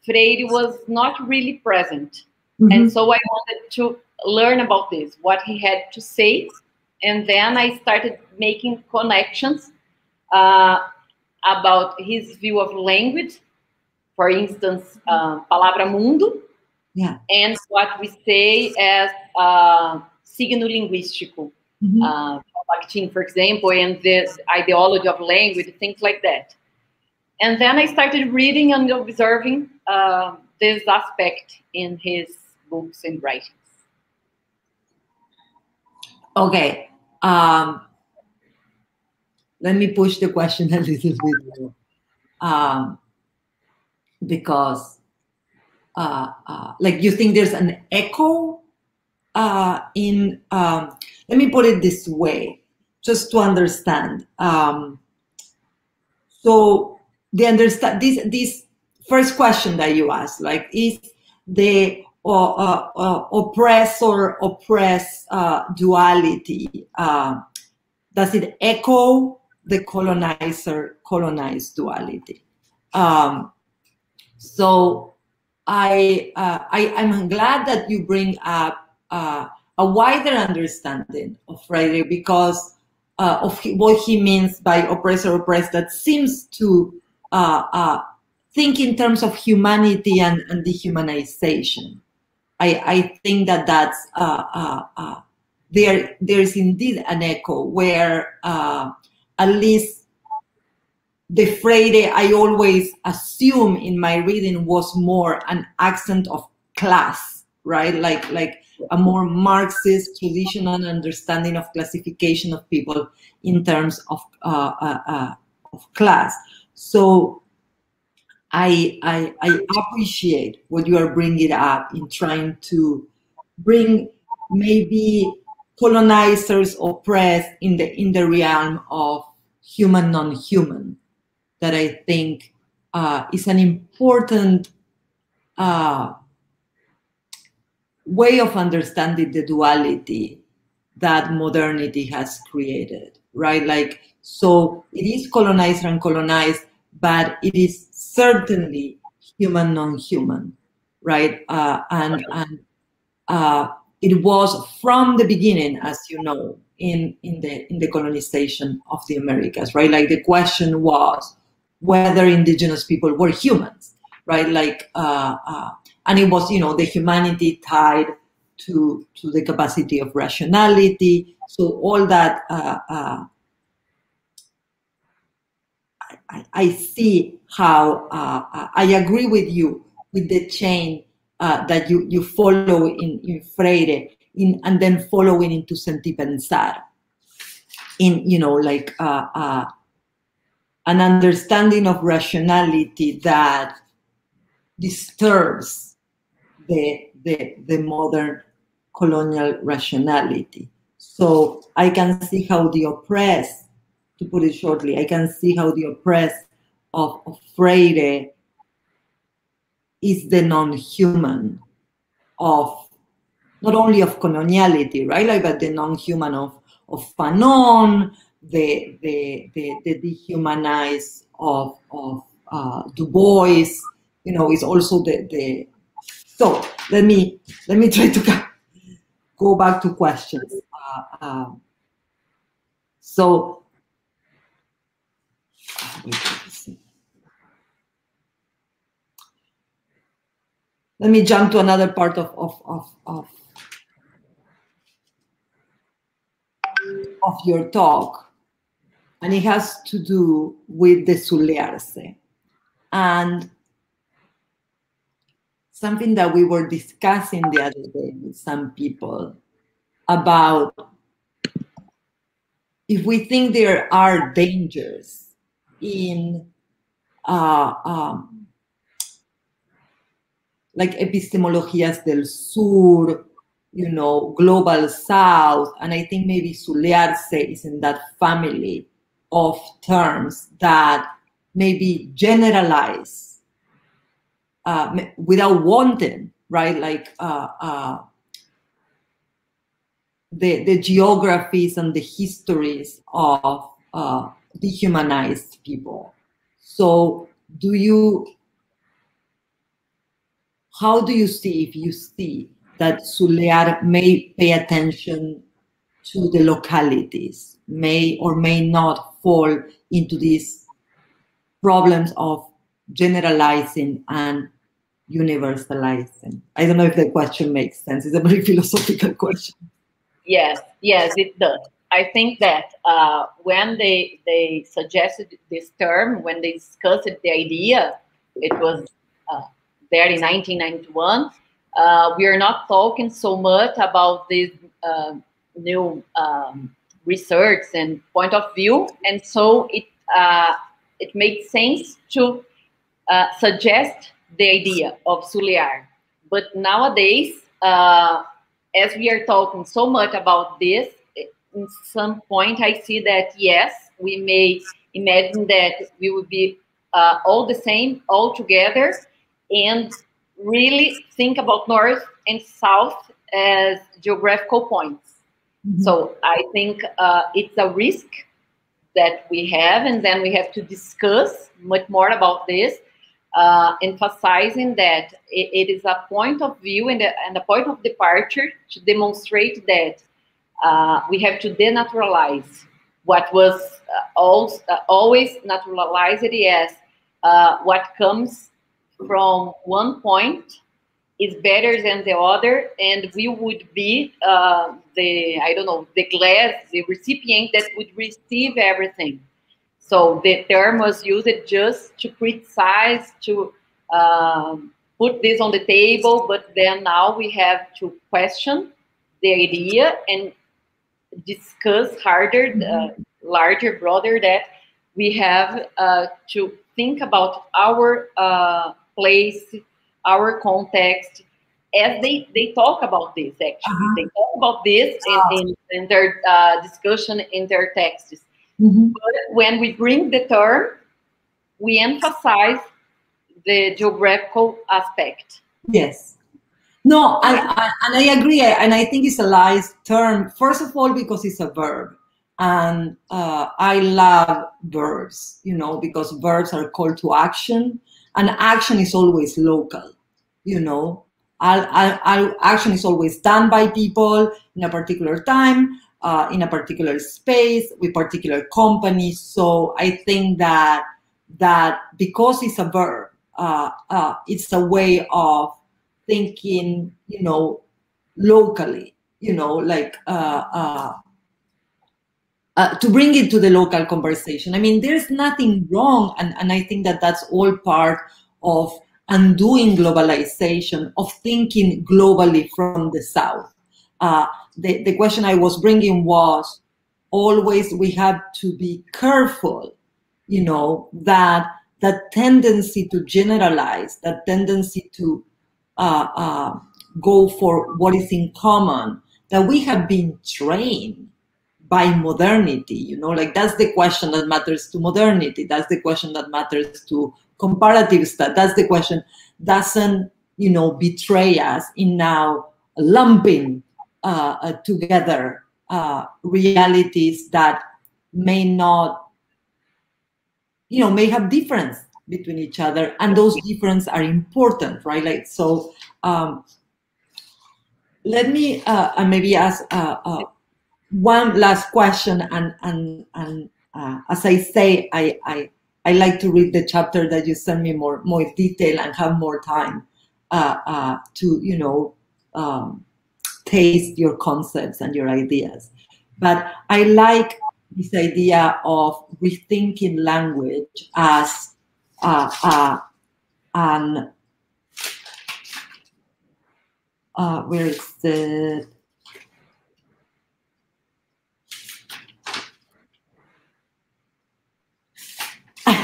Freire was not really present. Mm -hmm. And so I wanted to learn about this, what he had to say. And then I started making connections uh, about his view of language. For instance, uh, Palavra Mundo. Yeah. And what we say as uh, signo linguístico. Mm -hmm. uh, Bakhtin, for example, and this ideology of language, things like that. And then I started reading and observing uh, this aspect in his books and writings. Okay. Um, let me push the question a little bit more. Um, because, uh, uh, like, you think there's an echo uh, in, um, let me put it this way, just to understand. Um, so, the understand this this first question that you asked, like, is the uh, uh, oppress or oppress duality? Does it echo the colonizer colonized duality? Um, so I, uh, I am glad that you bring up uh, a wider understanding of Freire because of what he means by oppressor oppressed that seems to think in terms of humanity and, and dehumanization. I, I think that that's uh, uh, uh, there. There's indeed an echo where uh, at least the Freire I always assume in my reading was more an accent of class, right? Like like a more Marxist traditional understanding of classification of people in terms of uh, uh, uh, of class. So I, I, I appreciate what you are bringing up in trying to bring maybe colonizers oppressed in the in the realm of human non-human that I think uh, is an important uh, way of understanding the duality that modernity has created, right? Like, so it is colonizer and colonized, but it is certainly human non-human, right? Uh, and and uh, it was from the beginning, as you know, in in the in the colonization of the Americas, right? Like the question was whether indigenous people were humans, right? Like uh, uh and it was you know the humanity tied to to the capacity of rationality. So all that uh, uh, I, I see how uh, uh, I agree with you with the chain uh, that you, you follow in, in Freire in, and then following into Sentí Pensar. In, you know, like an understanding of rationality that disturbs the, the, the modern colonial rationality. So I can see how the oppressed, to put it shortly, I can see how the oppressed of, Freire is the non-human of not only of coloniality, right? Like, but the non-human of, of Fanon, the, the, the, the dehumanized of, of uh, Du Bois, you know, is also the, the, so let me, let me try to go back to questions. Uh, uh, so, let me jump to another part of, of, of, of of your talk, and it has to do with the Zulearse. And something that we were discussing the other day with some people about if we think there are dangers in uh, um, like epistemologías del sur you know, global south, and I think maybe Zulearse is in that family of terms that maybe generalize uh, without wanting, right? Like uh, uh, the the geographies and the histories of uh, dehumanized people. So, do you? How do you see if you see that Zulear may pay attention to the localities, may or may not fall into these problems of generalizing and universalizing. I don't know if the question makes sense. It's a very philosophical question. Yes, yes, it does. I think that uh, when they they suggested this term, when they discussed the idea, it was uh, there in 1991 uh, we are not talking so much about this uh, new um, research and point of view, and so it uh, it makes sense to uh, suggest the idea of Zulear. But nowadays, uh, as we are talking so much about this, in some point I see that yes, we may imagine that we will be uh, all the same, all together, and really think about north and south as geographical points. Mm-hmm. So I think uh, it's a risk that we have, and then we have to discuss much more about this, uh, emphasizing that it, it is a point of view and a, and a point of departure to demonstrate that uh, we have to denaturalize what was uh, always, uh, always naturalized as uh, what comes from one point is better than the other, and we would be uh, the I don't know the glass, the recipient that would receive everything. So the term was used just to criticize, to um, put this on the table, but then now we have to question the idea and discuss harder, uh, larger, broader that we have uh, to think about our uh, place, our context, as they, they talk about this actually. Uh-huh. They talk about this in, in, in their uh, discussion in their texts. Mm-hmm. But when we bring the term, we emphasize the geographical aspect. Yes. No, and, and I agree, and I think it's a nice term. First of all, because it's a verb, and uh, I love verbs, you know, because verbs are call to action, and action is always local you know? I'll, I'll, I'll, action is always done by people in a particular time uh, in a particular space with particular companies so i think that that because it's a verb uh, uh, it's a way of thinking you know locally you know like uh, uh, to bring it to the local conversation. I mean, there's nothing wrong, and, and I think that that's all part of undoing globalization, of thinking globally from the South. Uh, the, the question I was bringing was always we have to be careful you know, that that tendency to generalize, that tendency to uh, uh, go for what is in common, that we have been trained by modernity. You know, like that's the question that matters to modernity. That's the question that matters to comparative stuff. That's the question. Doesn't you know betray us in now lumping uh, uh, together uh, realities that may not, you know, may have difference between each other, and those differences are important, right? Like so. Um, let me uh, maybe ask uh, uh, one last question, and and and uh, as I say, I, I I like to read the chapter that you send me more more detail and have more time uh, uh, to you know um, taste your concepts and your ideas. But I like this idea of rethinking language as uh, uh, an uh, where is the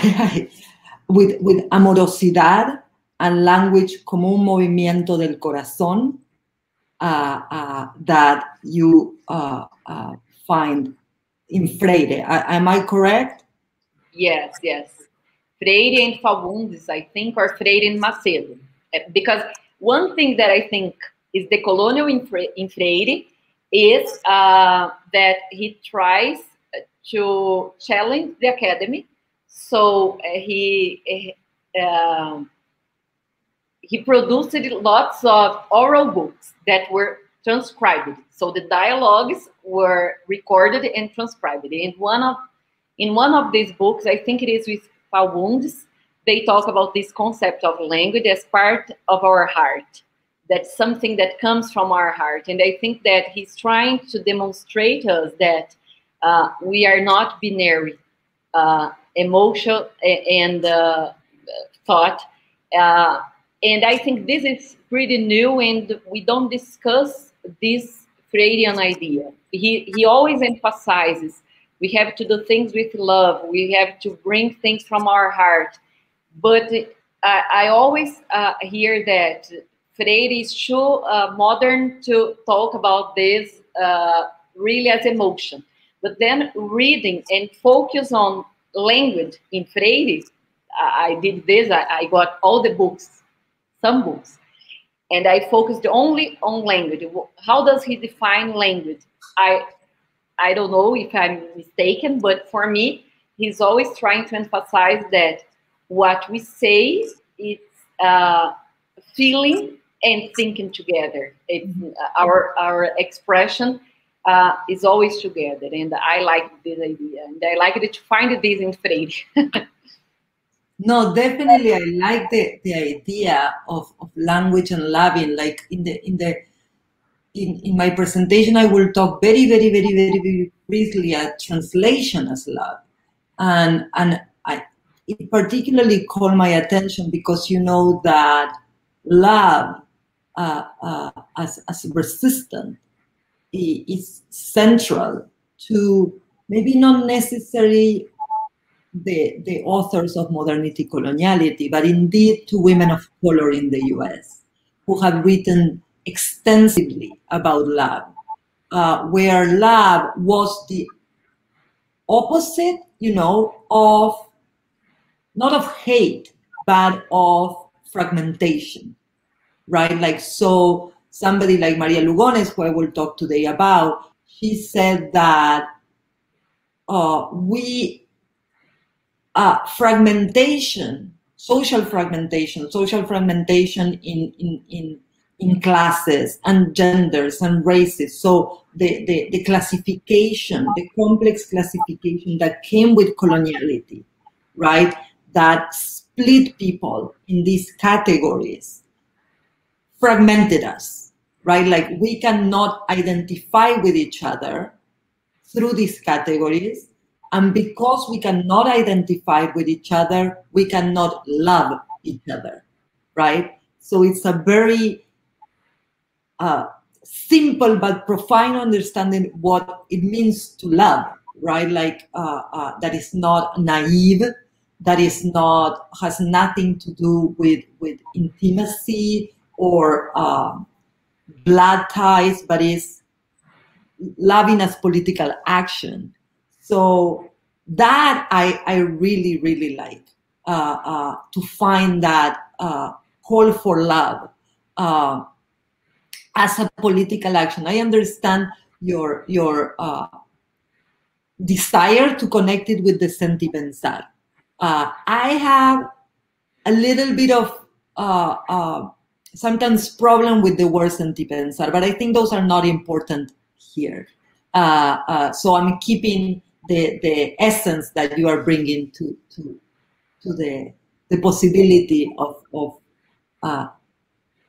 with, with amorosidad and language como un movimiento del corazón uh, uh, that you uh, uh find in Freire. am I correct? Yes, yes. Freire and Fagundes, I think, or Freire and Macedo. Eh, because one thing that I think is the colonial in, Fre in Freire is uh, that he tries to challenge the academy so uh, he uh, he produced lots of oral books that were transcribed. So the dialogues were recorded and transcribed. In one of in one of these books, I think it is with Fagundes, they talk about this concept of language as part of our heart. That's something that comes from our heart. And I think that he's trying to demonstrate us that uh, we are not binary. Uh, emotion and uh, thought. Uh, and I think this is pretty new, and we don't discuss this Freudian idea. He, he always emphasizes we have to do things with love, we have to bring things from our heart. But I, I always uh, hear that Freire is too uh, modern to talk about this uh, really as emotion. But then reading and focus on language in Freire, I did this, I, I got all the books, some books, and I focused only on language. How does he define language? I, I don't know if I'm mistaken, but for me, he's always trying to emphasize that what we say is uh, feeling and thinking together. It's mm-hmm. our our expression uh, is always together. And I like this idea. And I like to find this in Freire. no, definitely I like the, the idea of, of language and loving. Like in the in the in, in my presentation I will talk very, very, very, very, very briefly at translation as love. And and I it particularly called my attention because you know that love uh, uh, as, as resistant is central to maybe not necessarily the, the authors of modernity coloniality, but indeed to women of color in the US who have written extensively about love, uh, where love was the opposite, you know, of not of hate, but of fragmentation, right? Like, so somebody like Maria Lugones, who I will talk today about, she said that uh, we, uh, fragmentation, social fragmentation, social fragmentation in, in, in, in classes and genders and races. So the, the, the classification, the complex classification that came with coloniality, right? That split people in these categories fragmented us, right? Like we cannot identify with each other through these categories. And because we cannot identify with each other, we cannot love each other, right? So it's a very uh, simple but profound understanding what it means to love, right? Like uh, uh, that is not naive, that is not has nothing to do with with intimacy or um, blood ties, but is loving as political action. So that I I really really like uh, uh, to find that uh, call for love uh, as a political action. I understand your your uh, desire to connect it with the sentimental. Uh, I have a little bit of sometimes problem with the word sentimental, but I think those are not important here. Uh, uh, so I'm keeping the, the essence that you are bringing to to, to the the possibility of of uh,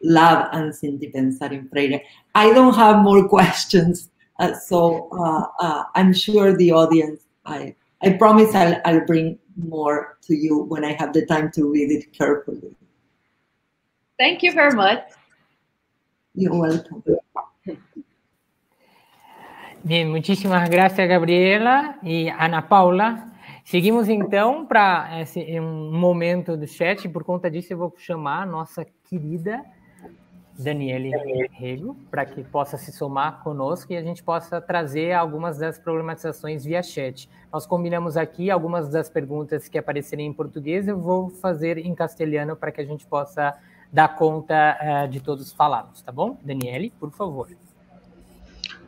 love and sentimental in Freire. I don't have more questions, uh, so uh, uh, I'm sure the audience. I I promise I'll I'll bring more to you when I have the time to read it carefully. Thank you very much. You're welcome. Bien, muchísimas gracias, Gabriela e Ana Paula. Seguimos então para um momento do chat. Por conta disso, eu vou chamar a nossa querida Daniele Rego para que possa se somar conosco e a gente possa trazer algumas das problematizações via chat. Nós combinamos aqui algumas das perguntas que aparecerem em português, eu vou fazer em castelhano para que a gente possa dar conta uh, de todos falados, tá bom? Daniele, por favor.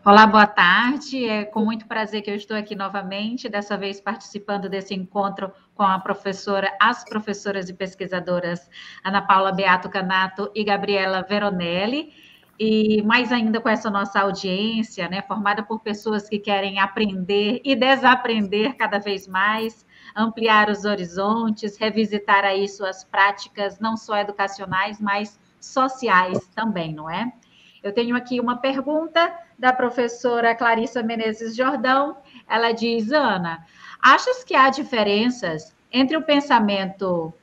Olá, boa tarde. É com muito prazer que eu estou aqui novamente, dessa vez participando desse encontro com a professora, as professoras e pesquisadoras Ana Paula Beato Canato e Gabriela Veronelli. E mais ainda com essa nossa audiência, né, formada por pessoas que querem aprender e desaprender cada vez mais, ampliar os horizontes, revisitar aí suas práticas, não só educacionais, mas sociais também, não é? Eu tenho aqui uma pergunta da professora Clarissa Menezes Jordão. Ela diz: Ana, achas que há diferenças entre o pensamento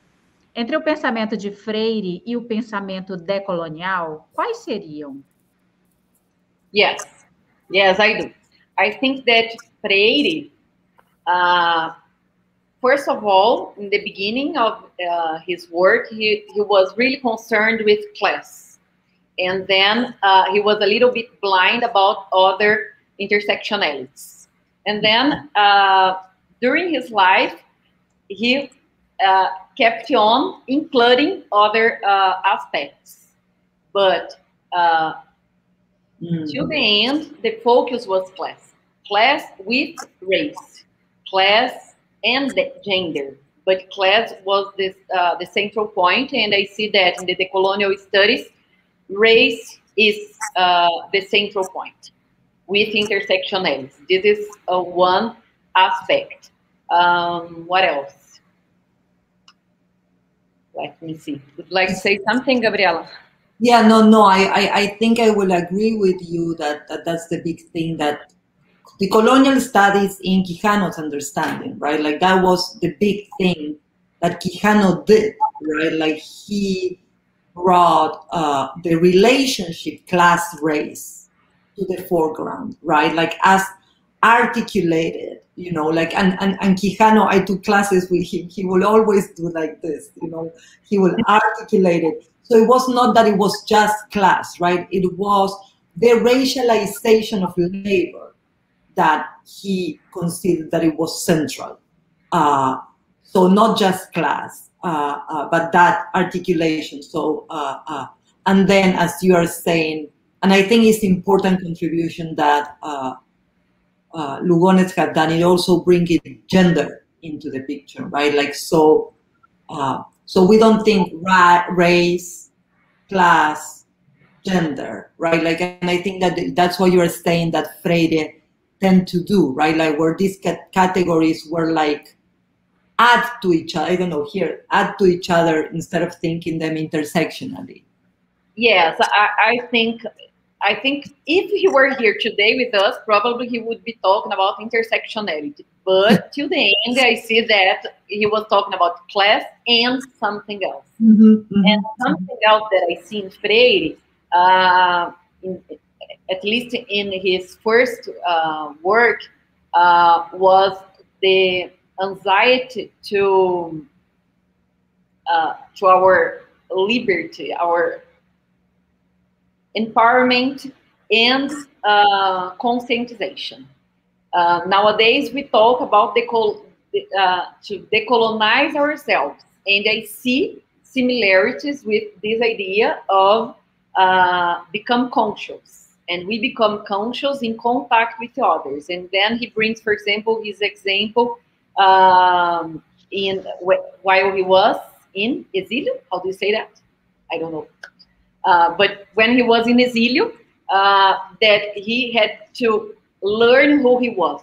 entre o pensamento de Freire e o pensamento decolonial? Quais seriam? Yes, yes, I do. I think that Freire, uh, first of all, in the beginning of uh, his work, he, he was really concerned with class. and then uh, he was a little bit blind about other intersectionalities. And then uh, during his life, he uh, kept on including other uh, aspects. But mm. till the end, the focus was class. Class with race, class and gender. But class was this, uh, the central point, and I see that in the decolonial studies, race is uh, the central point with intersectionality. This is uh, one aspect. Um, what else? Let me see. Would like to say something, Gabriela? Yeah, no, no. I, I, I think I will agree with you that, that that's the big thing that the colonial studies in Quijano's understanding, right? Like that was the big thing that Quijano did, right? Like he brought uh, the relationship class race to the foreground, right? Like as articulated, you know, like and, and, and Quijano, I took classes with him, he will always do like this, you know, he will articulate it. So it was not that it was just class, right? It was the racialization of labor that he considered that it was central. Uh, so not just class, uh, uh, but that articulation. So, uh, and then as you are saying, and I think it's important contribution that Lugones had done, it also bringing gender into the picture, right? Like, so, so we don't think ra race, class, gender, right? Like, and I think that that's what you are saying that Freire tend to do, right? Like where these categories were like add to each other. I don't know here, add to each other instead of thinking them intersectionally. Yes, I, I think I think if he were here today with us, probably he would be talking about intersectionality. But to the end, I see that he was talking about class and something else. Mm -hmm, mm -hmm. And something else that I see in Freire, uh, in, at least in his first uh, work, uh, was the anxiety to uh, to our liberty, our empowerment, and uh, conscientization. Uh, nowadays, we talk about decol- uh, to decolonize ourselves, and I see similarities with this idea of become conscious. And we become conscious in contact with others. And then he brings, for example, his example um, in while he was in exilio. How do you say that? I don't know. Uh, but when he was in exilio, uh, that he had to learn who he was.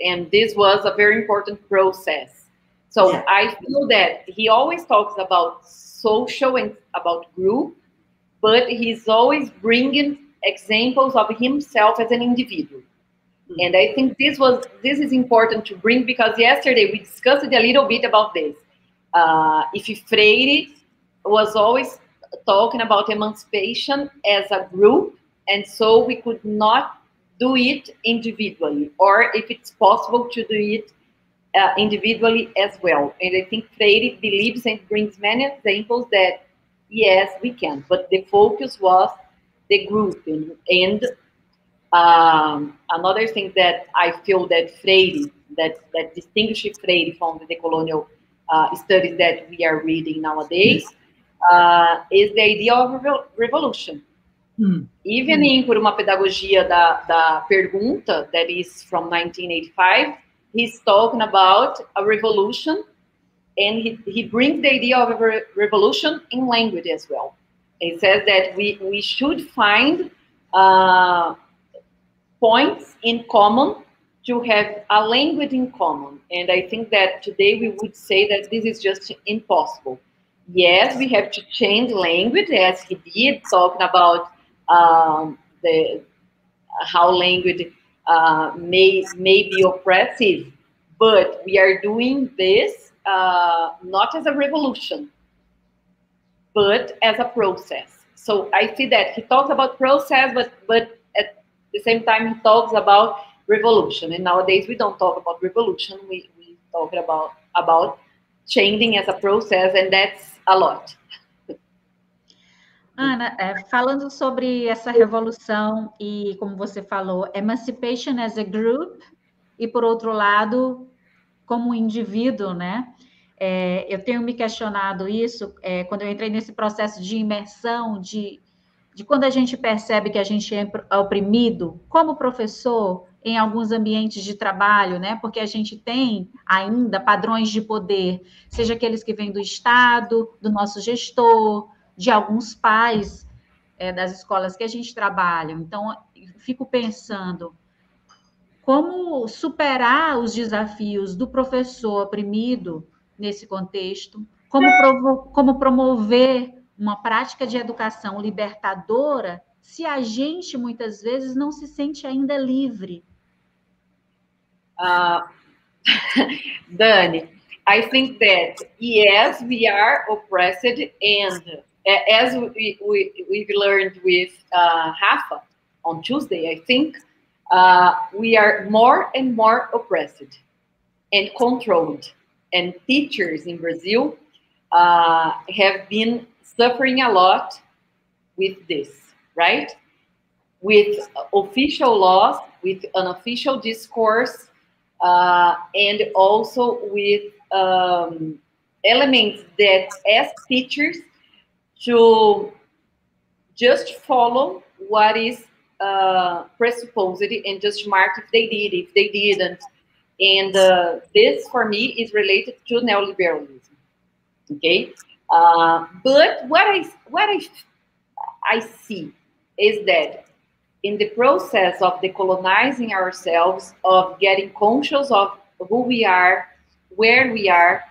And this was a very important process. So yeah. I feel that he always talks about social and about group, but he's always bringing examples of himself as an individual. Mm-hmm. And I think this was this is important to bring because yesterday we discussed a little bit about this. Uh, if Freire was always talking about emancipation as a group, and so we could not do it individually, or if it's possible to do it uh, individually as well. And I think Freire believes and brings many examples that yes, we can, but the focus was the group. And, um, another thing that I feel that Freire, that, that distinguishes Freire from the decolonial uh, studies that we are reading nowadays, uh, is the idea of revolution. Hmm. Even hmm. in Por uma Pedagogia da, da Pergunta, that is from 1985, he's talking about a revolution and he, he brings the idea of a re revolution in language as well. He says that we, we should find uh, points in common to have a language in common. And I think that today we would say that this is just impossible. Yes, we have to change language as he did, talking about um, the how language uh, may may be oppressive, but we are doing this uh, not as a revolution, but as a process. So I see that he talks about process, but but at the same time he talks about revolution. And nowadays we don't talk about revolution. We we talk about about changing as a process, and that's a lot. Ana, é, falando sobre essa revolução e, como você falou, emancipation as a group, e por outro lado, como indivíduo, né? É, eu tenho me questionado isso é, quando eu entrei nesse processo de imersão, de, de quando a gente percebe que a gente é oprimido, como professor, em alguns ambientes de trabalho, né? Porque a gente tem ainda padrões de poder, seja aqueles que vêm do Estado, do nosso gestor, de alguns pais é, das escolas que a gente trabalha. Então, fico pensando como superar os desafios do professor oprimido nesse contexto, como, como promover uma prática de educação libertadora se a gente muitas vezes não se sente ainda livre. Uh, Dani, I think that yes, we are oppressed and as we, we, we've learned with uh, Rafa on Tuesday, I think, uh, we are more and more oppressed and controlled. And teachers in Brazil uh, have been suffering a lot with this, right? With official laws, with unofficial discourse, uh, and also with um, elements that ask teachers to just follow what is uh, presupposed and just mark if they did, if they didn't. And uh, this, for me, is related to neoliberalism. Okay, uh, but what I what I I see is that in the process of decolonizing ourselves, of getting conscious of who we are, where we are,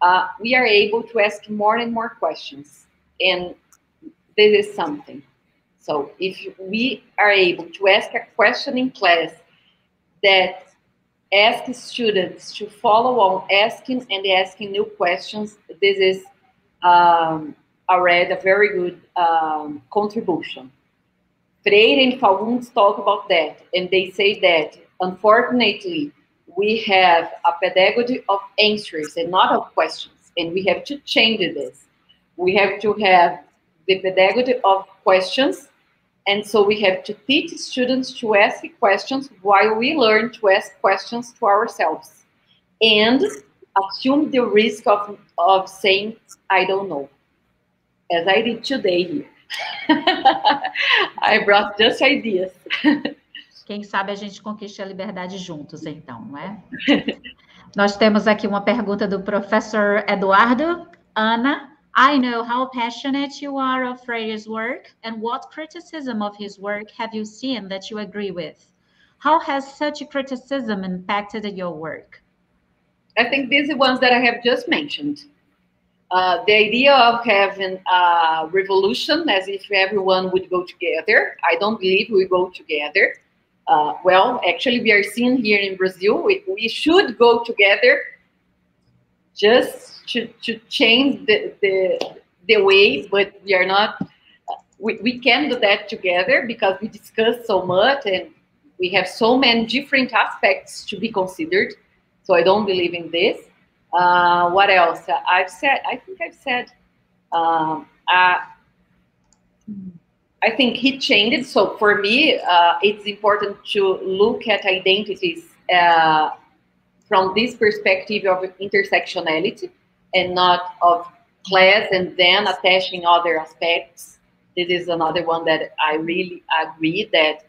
uh, we are able to ask more and more questions and this is something. So if we are able to ask a question in class that asks students to follow on asking and asking new questions, this is um, already a very good um, contribution. Freire and Fagundes talk about that, and they say that unfortunately, we have a pedagogy of answers and not of questions. And we have to change this. We have to have the pedagogy of questions. And so we have to teach students to ask questions while we learn to ask questions to ourselves. And assume the risk of, of saying, I don't know, as I did today here. I brought just ideas. Quem sabe a gente conquiste a liberdade juntos, então, não é? Nós temos aqui uma pergunta do professor Eduardo. Ana, I know how passionate you are of Freire's work, and what criticism of his work have you seen that you agree with? How has such a criticism impacted your work? I think these are ones that I have just mentioned. Uh, the idea of having a revolution as if everyone would go together, I don't believe we go together. Uh, well, actually, we are seeing here in Brazil, we, we should go together just to, to change the, the, the way, but we are not, we, we can do that together because we discuss so much and we have so many different aspects to be considered. So I don't believe in this. Uh, what else? I've said, I think I've said, um, uh, I think he changed. So for me, uh, it's important to look at identities uh, from this perspective of intersectionality and not of class and then attaching other aspects. This is another one that I really agree that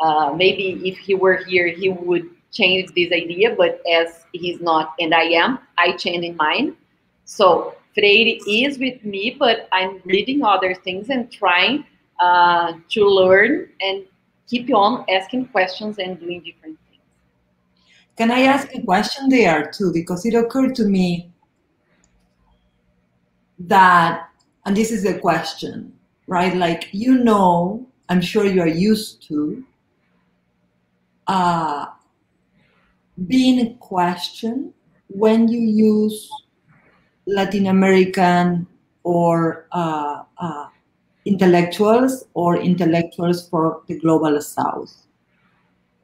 uh, maybe if he were here, he would change this idea, but as he's not and I am, I change in mine. So Freire is with me, but I'm reading other things and trying uh, to learn and keep on asking questions and doing different things. Can I ask a question there too? Because it occurred to me that, and this is a question, right? Like, you know, I'm sure you are used to uh, being questioned when you use Latin American or uh, uh, intellectuals or intellectuals for the global south.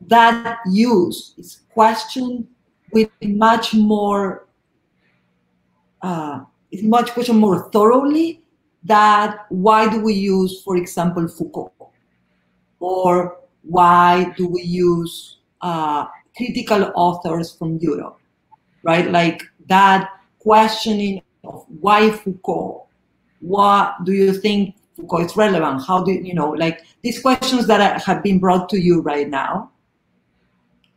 That use is questioned with much more, uh, much, much more thoroughly that why do we use, for example, Foucault? Or why do we use uh, critical authors from Europe, right? Like that questioning of why Foucault? What do you think Foucault is relevant? How do you know, like these questions that have been brought to you right now,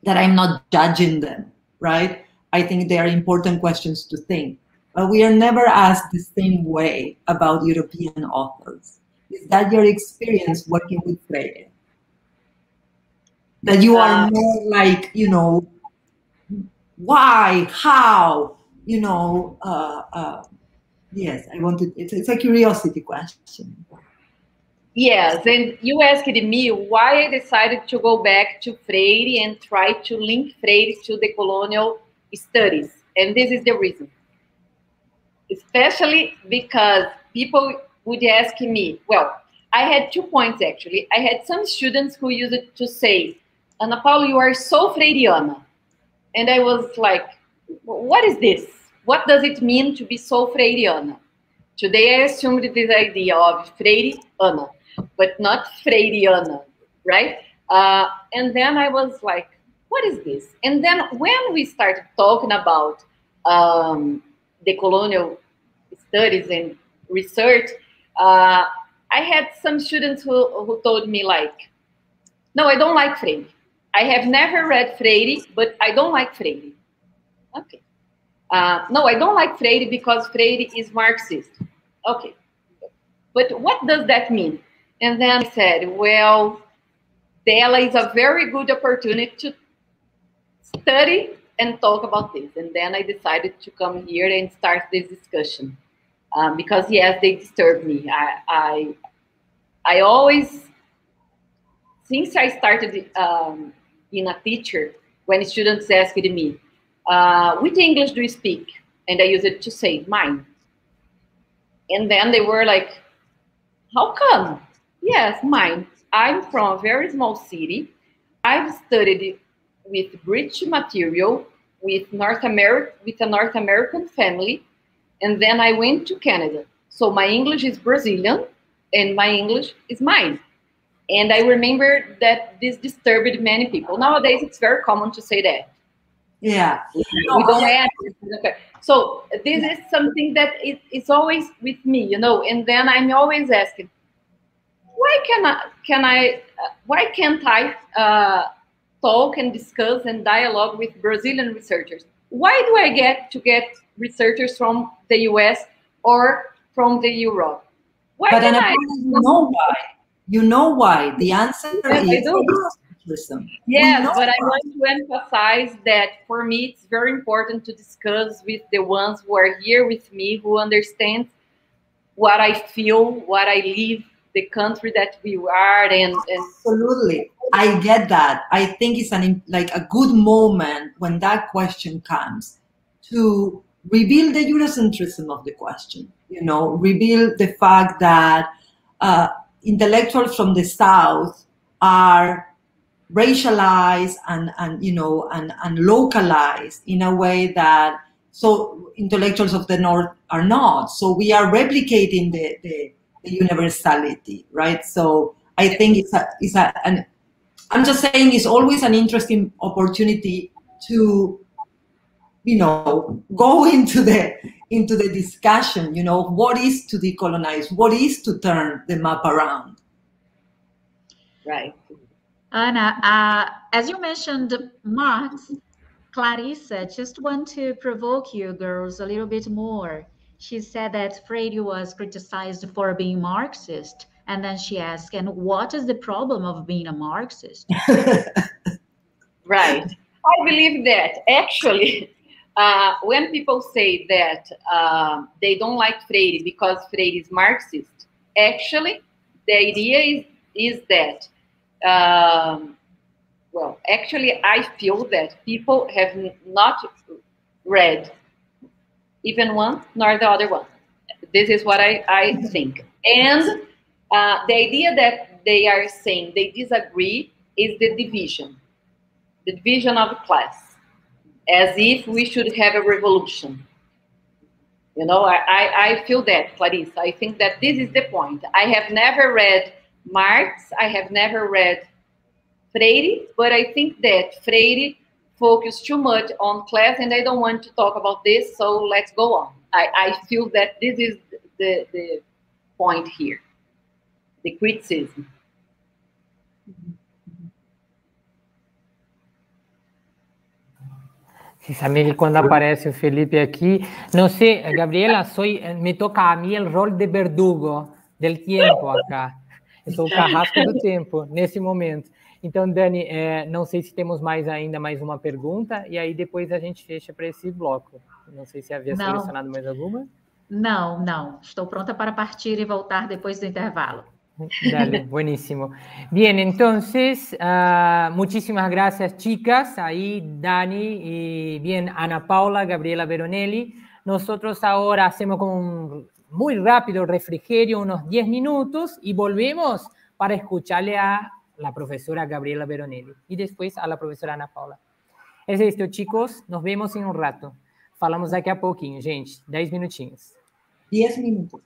that I'm not judging them, right? I think they are important questions to think. But we are never asked the same way about European authors. Is that your experience working with Freire? that you are more like you know why how you know uh, uh, yes i wanted it's, it's a curiosity question yes and you asked me why i decided to go back to freire and try to link freire to the colonial studies and this is the reason especially because people would ask me well i had two points actually i had some students who used it to say Ana Paula, you are so Freiriana. And I was like, what is this? What does it mean to be so Freiriana? Today I assumed this idea of Freiriana, but not Freiriana, right? Uh, and then I was like, what is this? And then when we started talking about um, the colonial studies and research, uh, I had some students who, who told me like, no, I don't like Freire. I have never read Freire, but I don't like Freire. Okay. Uh, no, I don't like Freire because Freire is Marxist. Okay. But what does that mean? And then I said, well, Della is a very good opportunity to study and talk about this. And then I decided to come here and start this discussion. Um, because yes, they disturb me. I, I, I always, since I started um, in a teacher when students asked me, uh, which English do you speak? And I use it to say mine. And then they were like, how come? Yes, mine. I'm from a very small city. I've studied with British material with North America with a North American family, and then I went to Canada. So my English is Brazilian, and my English is mine. And I remember that this disturbed many people. Nowadays, it's very common to say that. Yeah. We don't ask. Okay. So this is something that is, is always with me, you know. And then I'm always asking, why can I can I uh, why can't I uh, talk and discuss and dialogue with Brazilian researchers? Why do I get to get researchers from the US or from the Europe? Why but I, you know why. You know why. The answer Yes, is. We Yes, but I want to emphasize that for me, it's very important to discuss with the ones who are here with me, who understand what I feel, what I live, the country that we are, and, and Absolutely. I get that. I think it's an like a good moment when that question comes to reveal the Eurocentrism of the question. You know, reveal the fact that uh, intellectuals from the South are racialized and, and you know and, and localized in a way that so intellectuals of the North are not. So we are replicating the, the, the universality, right? So I think it's a, it's a, an, I'm just saying it's always an interesting opportunity to, you know, go into the into the discussion. You know, what is to decolonize? What is to turn the map around? right. Anna, uh, as you mentioned Marx, Clarissa, just want to provoke you girls a little bit more. She said that Freire was criticized for being Marxist. And then she asked, and what is the problem of being a Marxist? Right. I believe that actually, uh, when people say that uh, they don't like Freire because Freire is Marxist, actually, the idea is, is that, um, well, actually, I feel that people have not read even one nor the other one. This is what I, I think. And uh, the idea that they are saying they disagree is the division the division of class, as if we should have a revolution. You know, I, I, I feel that, Clarissa. I think that this is the point. I have never read Marx, I have never read Freire, but I think that Freire focused too much on class, and I don't want to talk about this, so let's go on. I, I feel that this is the, the point here, the criticism. Sí, también cuando aparece Felipe aquí, no sé, Gabriela, soy, me toca a mí el rol de verdugo del tiempo acá. Eu sou o carrasco do tempo, nesse momento. Então, Dani, é, não sei se temos mais ainda mais uma pergunta, e aí depois a gente fecha para esse bloco. Não sei se havia Não. selecionado mais alguma. Não, não. Estou pronta para partir e voltar depois do intervalo. Dale, buenísimo. Bien, entonces, ah, muchísimas gracias, chicas. Ahí Dani y bien Ana Paula, Gabriela Veronelli. Nosotros ahora hacemos como un muy rápido refrigerio, unos 10 minutos, y volvemos para escucharle a la profesora Gabriela Veronelli y después a la profesora Ana Paula. Es esto, chicos. Nos vemos en un rato. Falamos daqui a pouquinho, gente. 10 minutinhos. Diez minutos.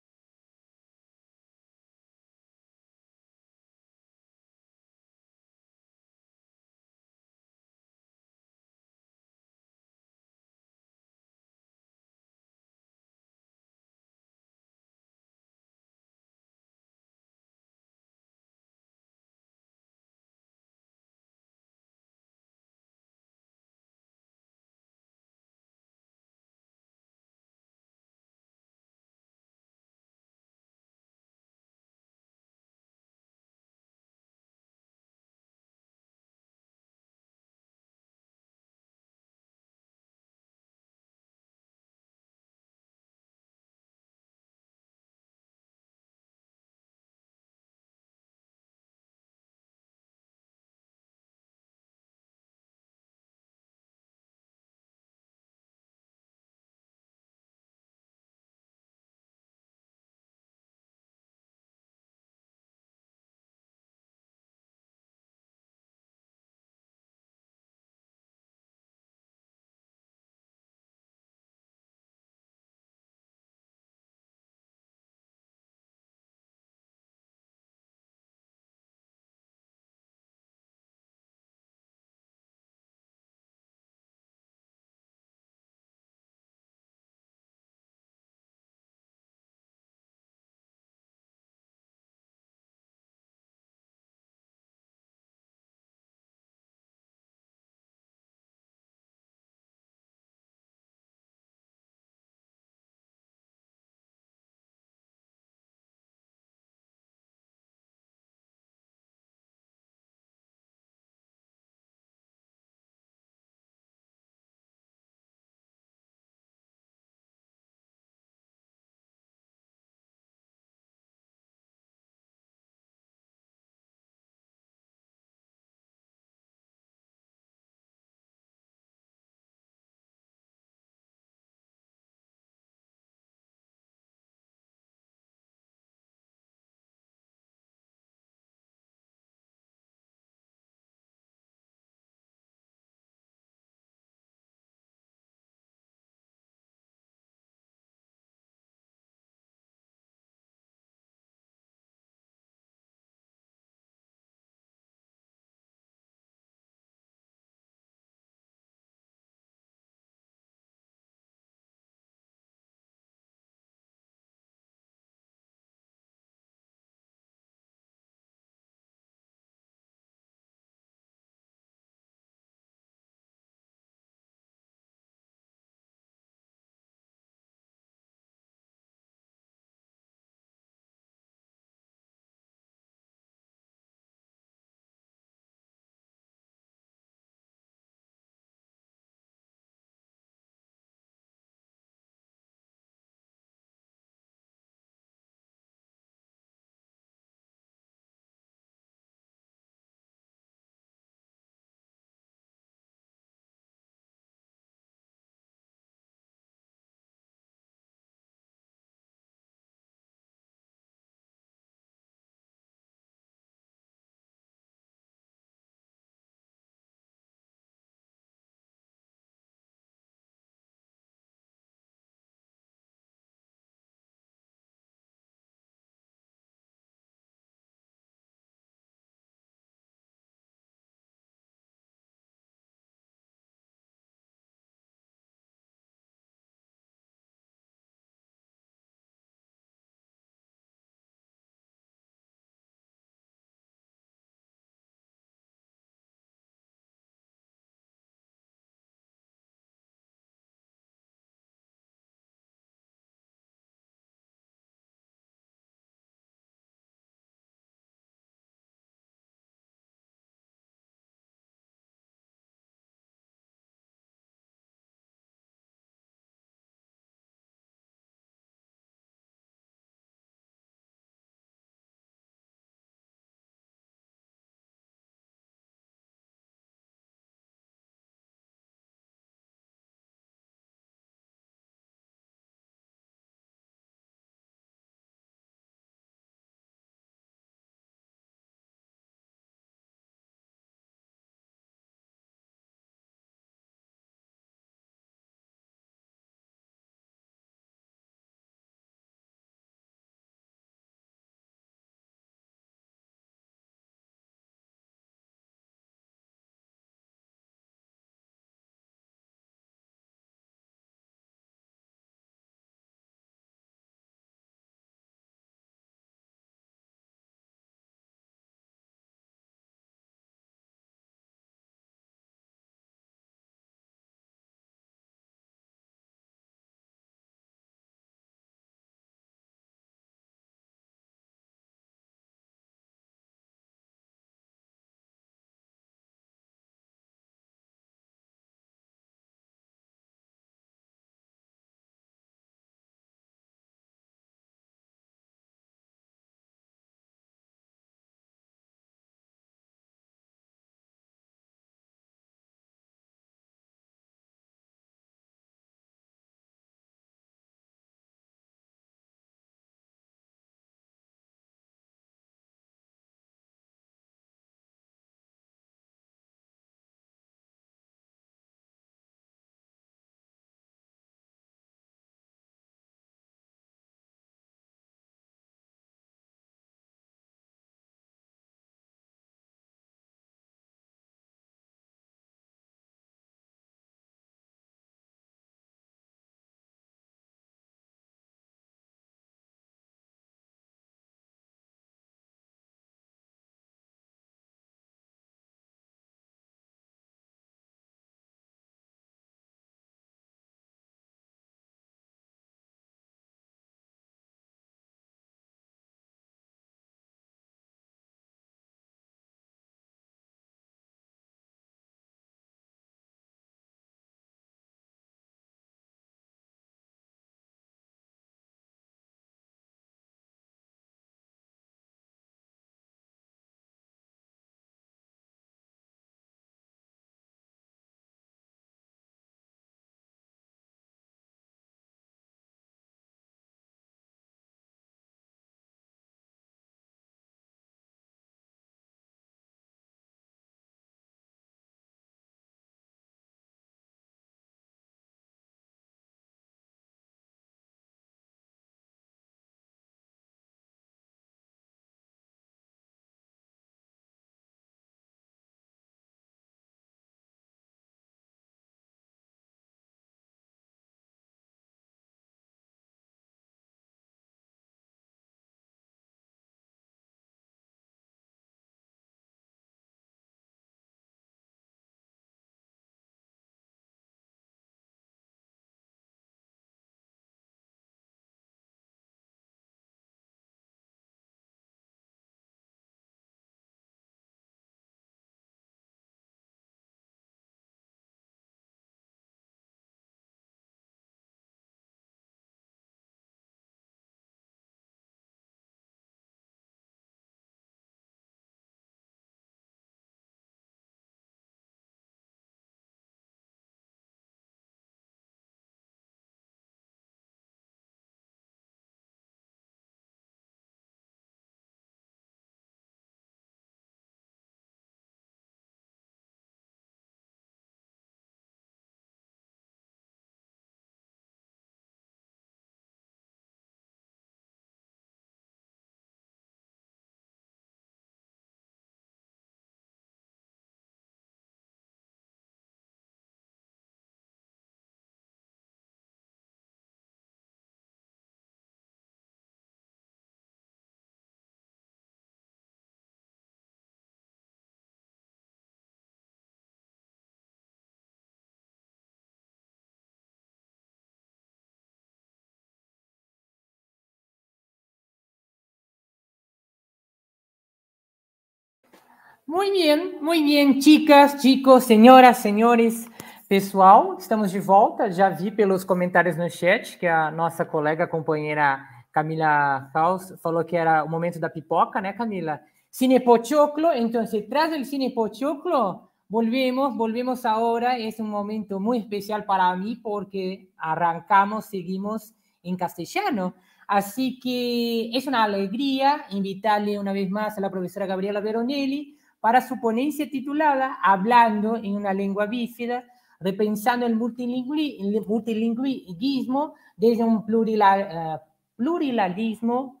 Muy bien, muy bien, chicas, chicos, senhoras, senhores. Pessoal, estamos de volta. Já vi pelos comentários no chat que a nossa colega, companheira Camila Caos falou que era o momento da pipoca, né, Camila? Cine Pochoclo, então, tras del Cine Pochoclo, volvemos, volvemos ahora. Es un momento muy especial para mí porque arrancamos, seguimos en castellano. Así que es una alegría invitarle una vez más a la profesora Gabriela Veronelli para su ponencia titulada Hablando en una lengua bífida, repensando el multilingüismo desde un eh, pluralismo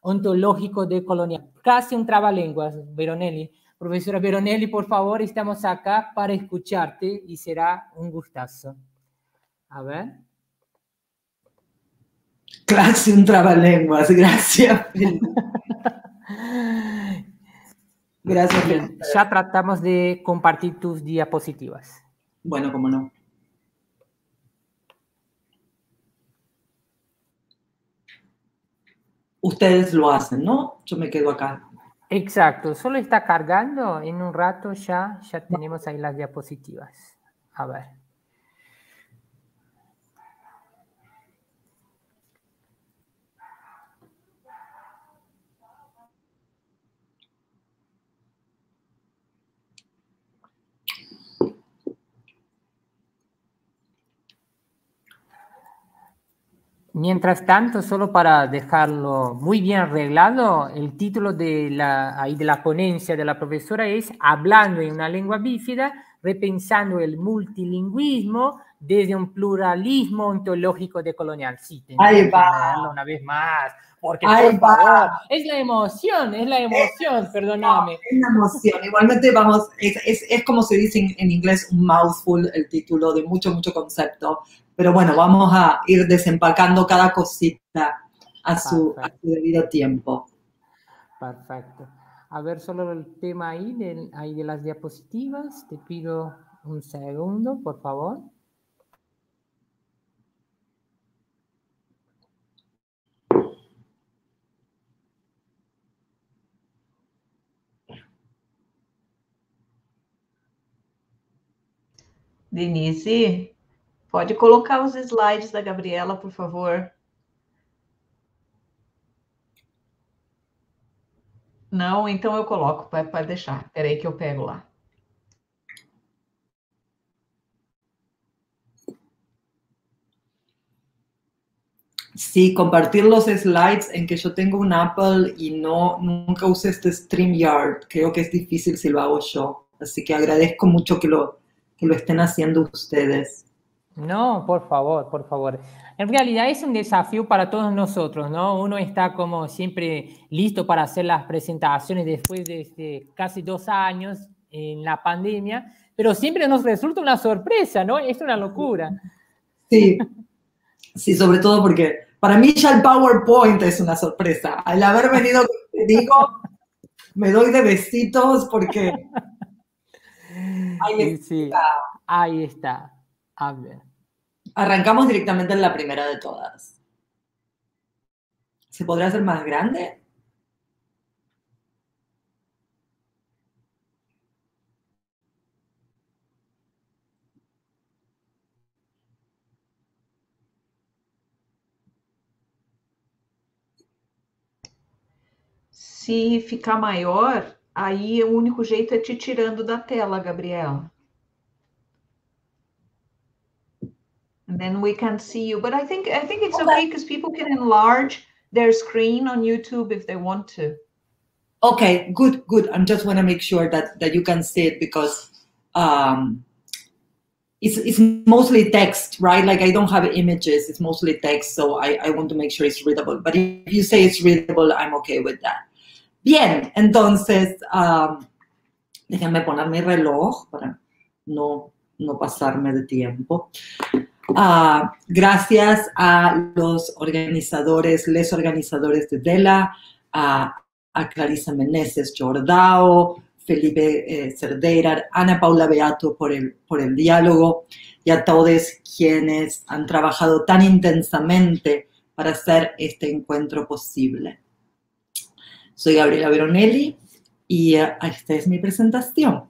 ontológico de colonial. Casi un trabalenguas, Veronelli. Profesora Veronelli, por favor, estamos acá para escucharte y será un gustazo. A ver. Casi un trabalenguas, gracias. gracias. Bien, ya tratamos de compartir tus diapositivas. Bueno, cómo no. Ustedes lo hacen, ¿no? Yo me quedo acá. Exacto, solo está cargando. En un rato ya, ya tenemos ahí las diapositivas. A ver. Mientras tanto, solo para dejarlo muy bien arreglado, el título de la, ahí de la ponencia de la profesora es Hablando en una lengua bífida, repensando el multilingüismo desde un pluralismo ontológico decolonial. Sí, ahí va. una vez más, porque por favor, es la emoción, es la emoción, perdóname. es la emoción, igualmente vamos, es, es, es, como se dice en, en inglés, un mouthful, el título de mucho, mucho concepto, pero bueno, vamos a ir desempacando cada cosita a su, debido tiempo. Perfecto. A ver, solo el tema ahí de, ahí de las diapositivas. Te pido un segundo, por favor. Denise, Pode colocar os slides da Gabriela, por favor. Não, então eu coloco, pode deixar. Espera aí que eu pego lá. Sí, compartir los slides en que yo tengo un Apple y no nunca usé este StreamYard. Creo que es difícil si lo hago yo. Así que agradezco mucho que lo, que lo estén haciendo ustedes. No, por favor, por favor. En realidad es un desafío para todos nosotros, ¿no? Uno está como siempre listo para hacer las presentaciones después de este, casi dos años en la pandemia, pero siempre nos resulta una sorpresa, ¿no? Es una locura. Sí, sí, sobre todo porque para mí ya el PowerPoint es una sorpresa. Al haber venido, digo, me doy de besitos porque... Ahí sí, ahí está. A ver. Arrancamos directamente en la primera de todas. ¿Se podrá hacer más grande? Se ficar maior, aí o único jeito é te tirando da tela, Gabriela. And then we can see you. But I think I think it's okay because people can enlarge their screen on YouTube if they want to. Okay, good, good. I just want to make sure that that you can see it because um, it's it's mostly text, right? Like I don't have images; it's mostly text, so I, I want to make sure it's readable. But if you say it's readable, I'm okay with that. Bien, entonces um, déjenme poner mi reloj para no no pasarme de tiempo. Uh, gracias a los organizadores, les organizadores de DELA, a, a Clarisa Meneses Jordao, Felipe eh, Cerdeira, Ana Paula Beato por el, por el diálogo y a todos quienes han trabajado tan intensamente para hacer este encuentro posible. Soy Gabriela Veronelli, y eh, esta es mi presentación.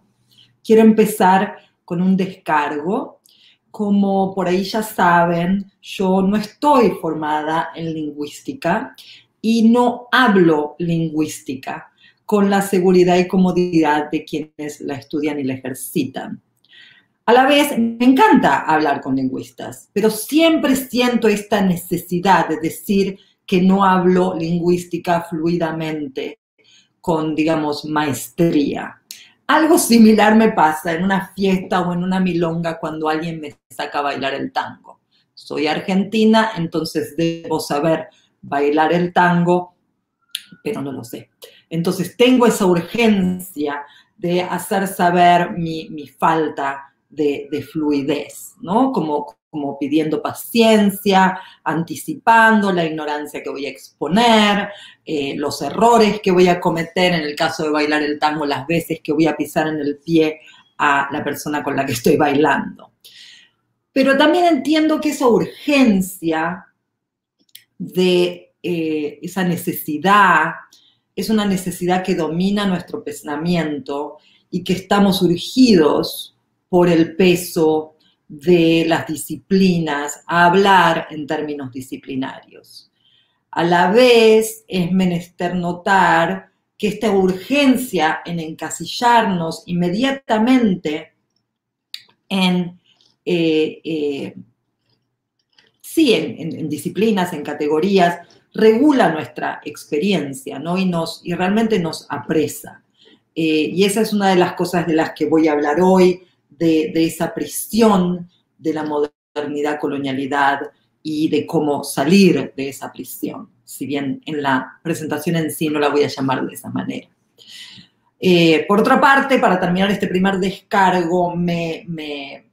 Quiero empezar con un descargo. Como por ahí ya saben, yo no estoy formada en lingüística y no hablo lingüística con la seguridad y comodidad de quienes la estudian y la ejercitan. A la vez, me encanta hablar con lingüistas, pero siempre siento esta necesidad de decir que no hablo lingüística fluidamente, con, digamos, maestría. Algo similar me pasa en una fiesta o en una milonga cuando alguien me saca a bailar el tango. Soy argentina, entonces debo saber bailar el tango, pero no lo sé. Entonces tengo esa urgencia de hacer saber mi, falta de, de, fluidez, ¿no? Como, como pidiendo paciencia, anticipando la ignorancia que voy a exponer, eh, los errores que voy a cometer en el caso de bailar el tango, las veces que voy a pisar en el pie a la persona con la que estoy bailando. Pero también entiendo que esa urgencia de eh, esa necesidad es una necesidad que domina nuestro pensamiento y que estamos urgidos por el peso de las disciplinas a hablar en términos disciplinarios. A la vez es menester notar que esta urgencia en encasillarnos inmediatamente en, eh, eh, sí, en, disciplinas, en categorías, regula nuestra experiencia, ¿no? Y, nos, y realmente nos apresa. Eh, y esa es una de las cosas de las que voy a hablar hoy, de, esa prisión de la modernidad, colonialidad y de cómo salir de esa prisión, si bien en la presentación en sí no la voy a llamar de esa manera. Eh, por otra parte, para terminar este primer descargo, me, me,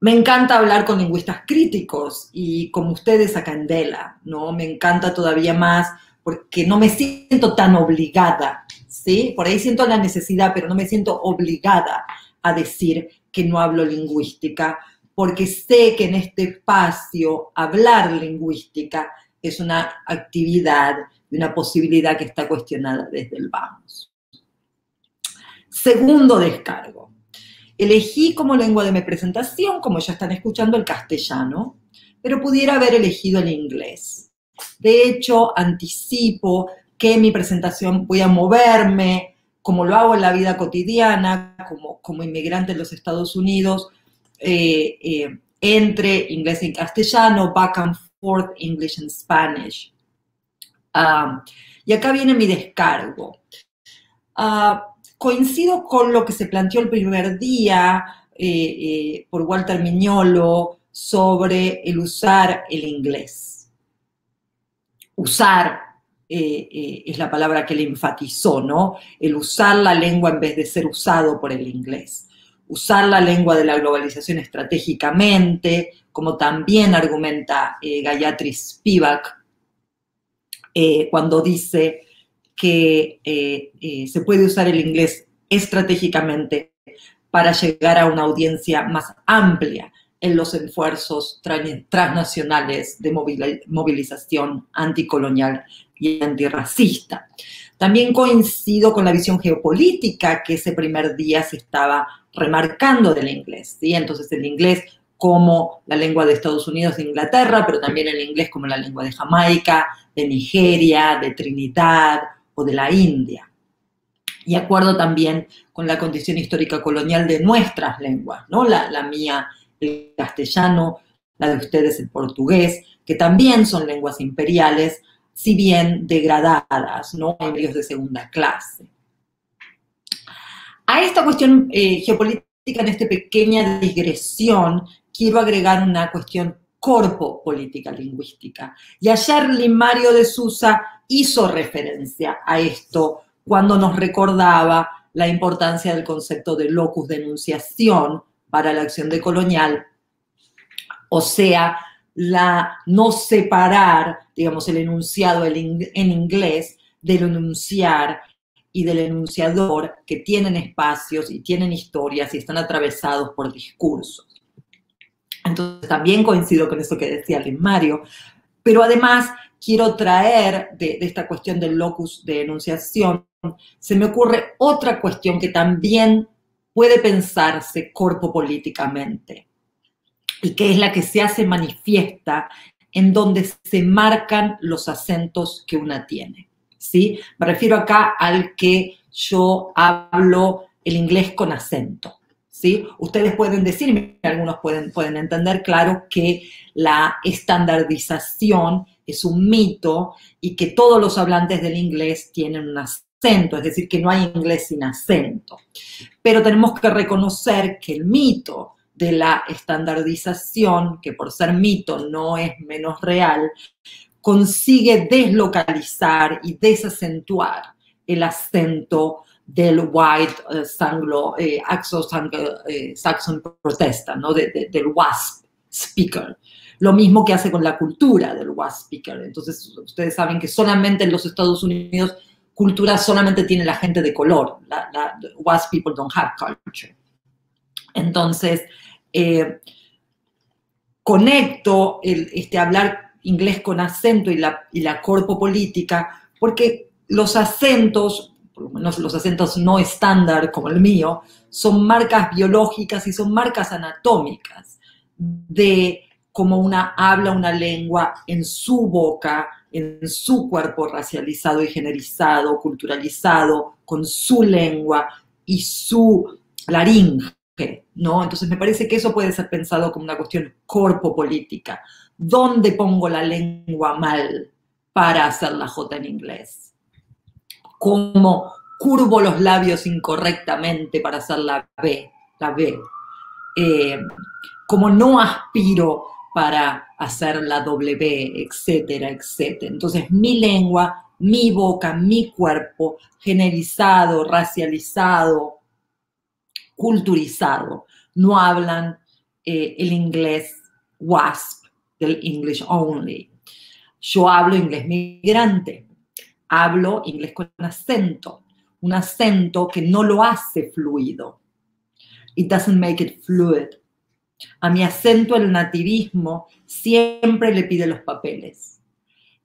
me, encanta hablar con lingüistas críticos y como ustedes a Candela, ¿no? Me encanta todavía más porque no me siento tan obligada, ¿sí? Por ahí siento la necesidad, pero no me siento obligada a decir que no hablo lingüística, porque sé que en este espacio hablar lingüística es una actividad y una posibilidad que está cuestionada desde el vamos. Segundo descargo. Elegí como lengua de mi presentación, como ya están escuchando, el castellano, pero pudiera haber elegido el inglés. De hecho, anticipo que mi presentación voy a moverme como lo hago en la vida cotidiana, como, como inmigrante en los Estados Unidos, eh, eh, entre inglés y castellano, back and forth, English and Spanish. Ah, y acá viene mi descargo. Ah, coincido con lo que se planteó el primer día eh, por Walter Miñolo sobre el usar el inglés. Usar eh, eh, es la palabra que le enfatizó, ¿no? El usar la lengua en vez de ser usado por el inglés. Usar la lengua de la globalización estratégicamente, como también argumenta eh, Gayatri Spivak cuando dice que se puede usar el inglés estratégicamente para llegar a una audiencia más amplia en los esfuerzos transnacionales de movilización anticolonial y antirracista. También coincido con la visión geopolítica que ese primer día se estaba remarcando del inglés. ¿sí? Entonces el inglés como la lengua de Estados Unidos e Inglaterra, pero también el inglés como la lengua de Jamaica, de Nigeria, de Trinidad o de la India. Y acuerdo también con la condición histórica colonial de nuestras lenguas, ¿no? La, la mía, el castellano, la de ustedes, el portugués, que también son lenguas imperiales, si bien degradadas, ¿no? En medios de segunda clase. A esta cuestión eh, geopolítica, en esta pequeña digresión, quiero agregar una cuestión corpo política lingüística. Y ayer Limario de Susa hizo referencia a esto cuando nos recordaba la importancia del concepto de locus de enunciación para la acción decolonial, o sea, la no separar, digamos, el enunciado en inglés del enunciar y del enunciador que tienen espacios y tienen historias y están atravesados por discursos. Entonces también coincido con eso que decía Lin Mario, Pero además quiero traer de, de esta cuestión del locus de enunciación, se me ocurre otra cuestión que también puede pensarse corpopolíticamente y que es la que se hace manifiesta en donde se marcan los acentos que una tiene. ¿sí? Me refiero acá al que yo hablo el inglés con acento. ¿sí? Ustedes pueden decirme, algunos pueden, pueden entender, claro, que la estandarización es un mito y que todos los hablantes del inglés tienen un acento, es decir, que no hay inglés sin acento. Pero tenemos que reconocer que el mito de la estandarización, que por ser mito no es menos real, consigue deslocalizar y desacentuar el acento del white uh, anglo, eh, eh, saxon protesta, ¿no? del WASP speaker. Lo mismo que hace con la cultura del WASP speaker. Entonces, ustedes saben que solamente en los Estados Unidos cultura solamente tiene la gente de color. La, la WASP people don't have culture. Entonces, eh, conecto este, hablar inglés con acento y la, y la corpo política, porque los acentos, por lo menos los acentos no estándar como el mío, son marcas biológicas y son marcas anatómicas de cómo una habla una lengua en su boca, en su cuerpo racializado y generizado, culturalizado, con su lengua y su laringe. ¿No? Entonces me parece que eso puede ser pensado como una cuestión corpo-política. ¿Dónde pongo la lengua mal para hacer la J en inglés? ¿Cómo curvo los labios incorrectamente para hacer la B? La B. Eh, como no aspiro para hacer la W, etcétera, etcétera. Entonces mi lengua, mi boca, mi cuerpo, generalizado, racializado, culturizado, no hablan eh, el inglés WASP, del English only. Yo hablo inglés migrante, hablo inglés con acento, un acento que no lo hace fluido. It doesn't make it fluid. A mi acento el nativismo siempre le pide los papeles.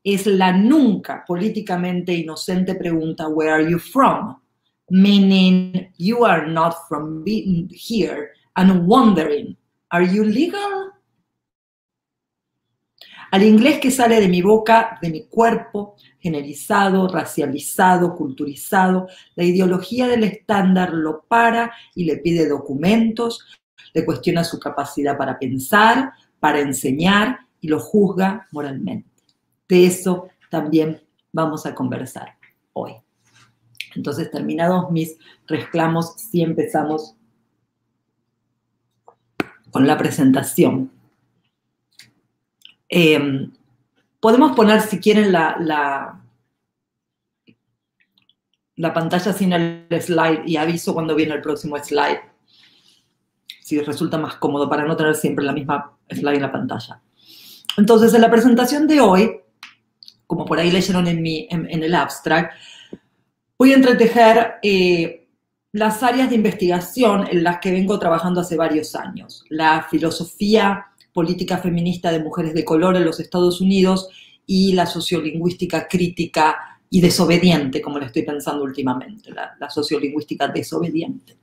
Es la nunca políticamente inocente pregunta, where are you from? Meaning you are not from being here and wondering, are you legal? Al inglés que sale de mi boca, de mi cuerpo, generalizado, racializado, culturizado, la ideología del estándar lo para y le pide documentos, le cuestiona su capacidad para pensar, para enseñar y lo juzga moralmente. De eso también vamos a conversar hoy. Entonces, terminados mis reclamos, sí empezamos con la presentación. Em, podemos poner, si quieren, la, la, la, pantalla sin el slide y aviso cuando viene el próximo slide, si resulta más cómodo para no tener siempre la misma slide en la pantalla. Entonces, en la presentación de hoy, como por ahí leyeron en, mi, en el abstract, Voy a entretejer eh, las áreas de investigación en las que vengo trabajando hace varios años. La filosofía política feminista de mujeres de color en los Estados Unidos y la sociolingüística crítica y desobediente, como le estoy pensando últimamente, la, la, sociolingüística desobediente.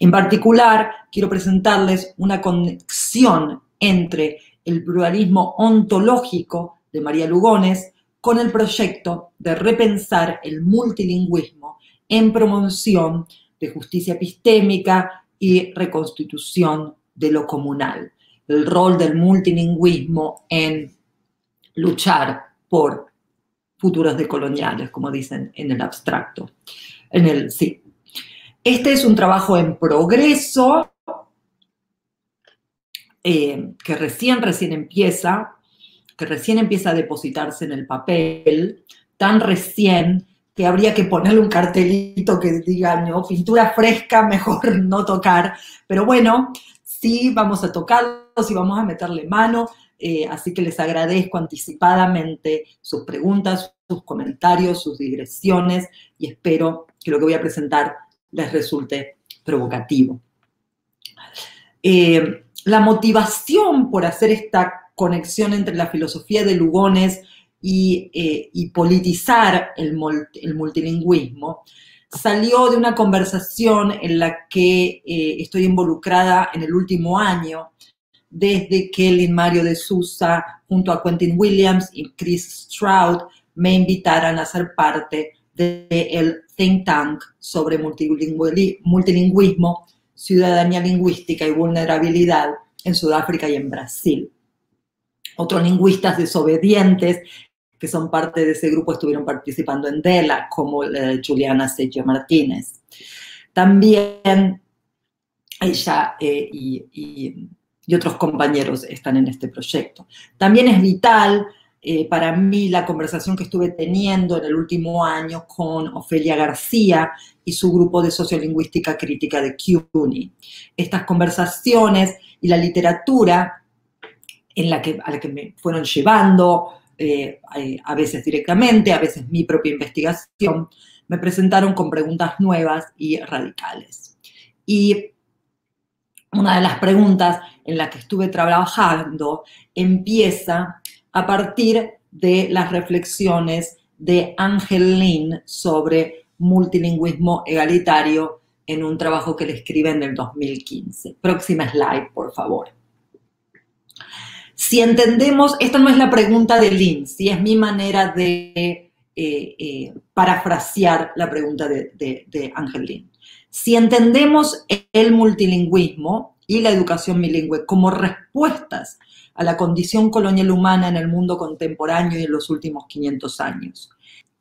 En particular, quiero presentarles una conexión entre el pluralismo ontológico de María Lugones con el proyecto de repensar el multilingüismo en promoción de justicia epistémica y reconstitución de lo comunal. El rol del multilingüismo en luchar por futuros decoloniales, como dicen en el abstracto. En el, sí. Este es un trabajo en progreso eh, que recién, recién empieza que recién empieza a depositarse en el papel, tan recién que habría que ponerle un cartelito que diga, no, pintura fresca, mejor no tocar. Pero bueno, sí vamos a tocarlo, sí vamos a meterle mano, eh, así que les agradezco anticipadamente sus preguntas, sus comentarios, sus digresiones y espero que lo que voy a presentar les resulte provocativo. Eh, la motivación por hacer esta conexión entre la filosofía de Lugones y, eh, politizar el, el, multilingüismo, salió de una conversación en la que eh, estoy involucrada en el último año, desde que Lin Mario de Sousa, junto a Quentin Williams y Chris Stroud, me invitaran a ser parte del think tank sobre multilingüismo, ciudadanía lingüística y vulnerabilidad en Sudáfrica y en Brasil. Otros lingüistas desobedientes que son parte de ese grupo estuvieron participando en DELA, como eh, Juliana Sergio Martínez. También ella eh, y, otros compañeros están en este proyecto. También es vital eh, para mí la conversación que estuve teniendo en el último año con Ofelia García y su grupo de sociolingüística crítica de CUNY. Estas conversaciones y la literatura en la que, a la que me fueron llevando, eh, a veces directamente, a veces mi propia investigación, me presentaron con preguntas nuevas y radicales. Y una de las preguntas en las que estuve trabajando empieza a partir de las reflexiones de Ángel Lin sobre multilingüismo egalitario en un trabajo que le escribe en el 2015. Próxima slide, por favor. Si entendemos, esta no es la pregunta de Lin, si es mi manera de eh, eh, parafrasear la pregunta de, de Lin. Si entendemos el multilingüismo y la educación bilingüe como respuestas a la condición colonial humana en el mundo contemporáneo y en los últimos 500 años.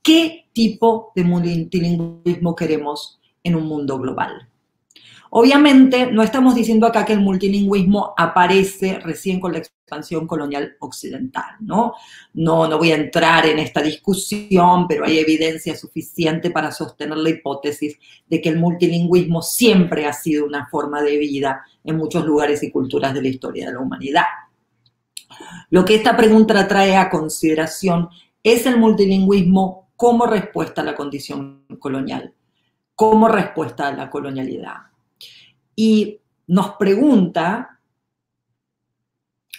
¿Qué tipo de multilingüismo queremos en un mundo global? Obviamente, no estamos diciendo acá que el multilingüismo aparece recién con la expansión colonial occidental, ¿no? No, no voy a entrar en esta discusión, pero hay evidencia suficiente para sostener la hipótesis de que el multilingüismo siempre ha sido una forma de vida en muchos lugares y culturas de la historia de la humanidad. Lo que esta pregunta trae a consideración es el multilingüismo como respuesta a la condición colonial, como respuesta a la colonialidad. Y nos pregunta,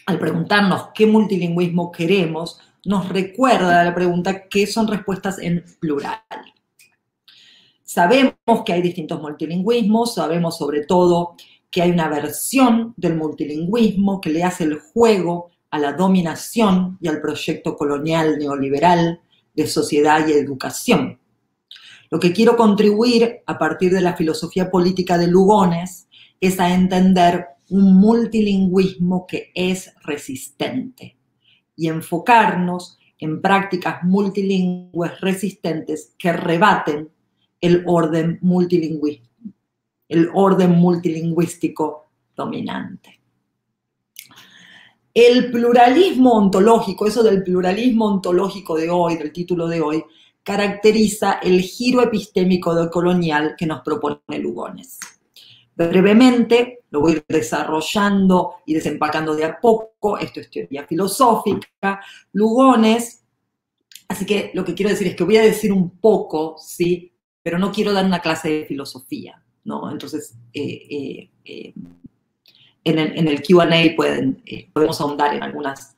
al preguntarnos qué multilingüismo queremos, nos recuerda la pregunta qué son respuestas en plural. Sabemos que hay distintos multilingüismos, sabemos sobre todo que hay una versión del multilingüismo que le hace el juego a la dominación y al proyecto colonial neoliberal de sociedad y educación. Lo que quiero contribuir a partir de la filosofía política de Lugones es a entender un multilingüismo que es resistente y enfocarnos en prácticas multilingües resistentes que rebaten el orden multilingüístico, el orden multilingüístico dominante. El pluralismo ontológico, eso del pluralismo ontológico de hoy, del título de hoy, caracteriza el giro epistémico del colonial que nos propone Lugones. Brevemente, lo voy desarrollando y desempacando de a poco, esto es teoría filosófica, Lugones, así que lo que quiero decir es que voy a decir un poco, ¿sí? Pero no quiero dar una clase de filosofía, ¿no? Entonces, eh, eh, eh, en el, en el QA pueden, podemos ahondar en algunas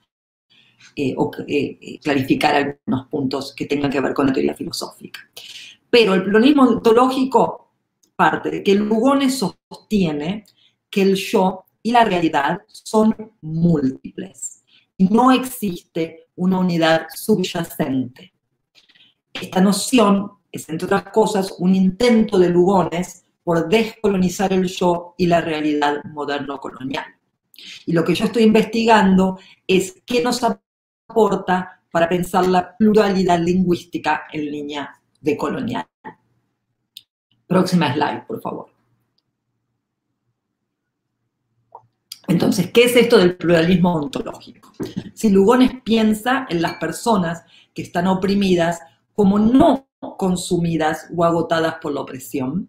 eh, o eh, clarificar algunos puntos que tengan que ver con la teoría filosófica. Pero el pluralismo ontológico parte de que Lugones sostiene que el yo y la realidad son múltiples no existe una unidad subyacente. Esta noción es, entre otras cosas, un intento de Lugones por descolonizar el yo y la realidad moderno-colonial. Y lo que yo estoy investigando es qué nos aporta para pensar la pluralidad lingüística en línea de colonial. Próxima slide, por favor. Entonces, ¿qué es esto del pluralismo ontológico? Si Lugones piensa en las personas que están oprimidas como no consumidas o agotadas por la opresión,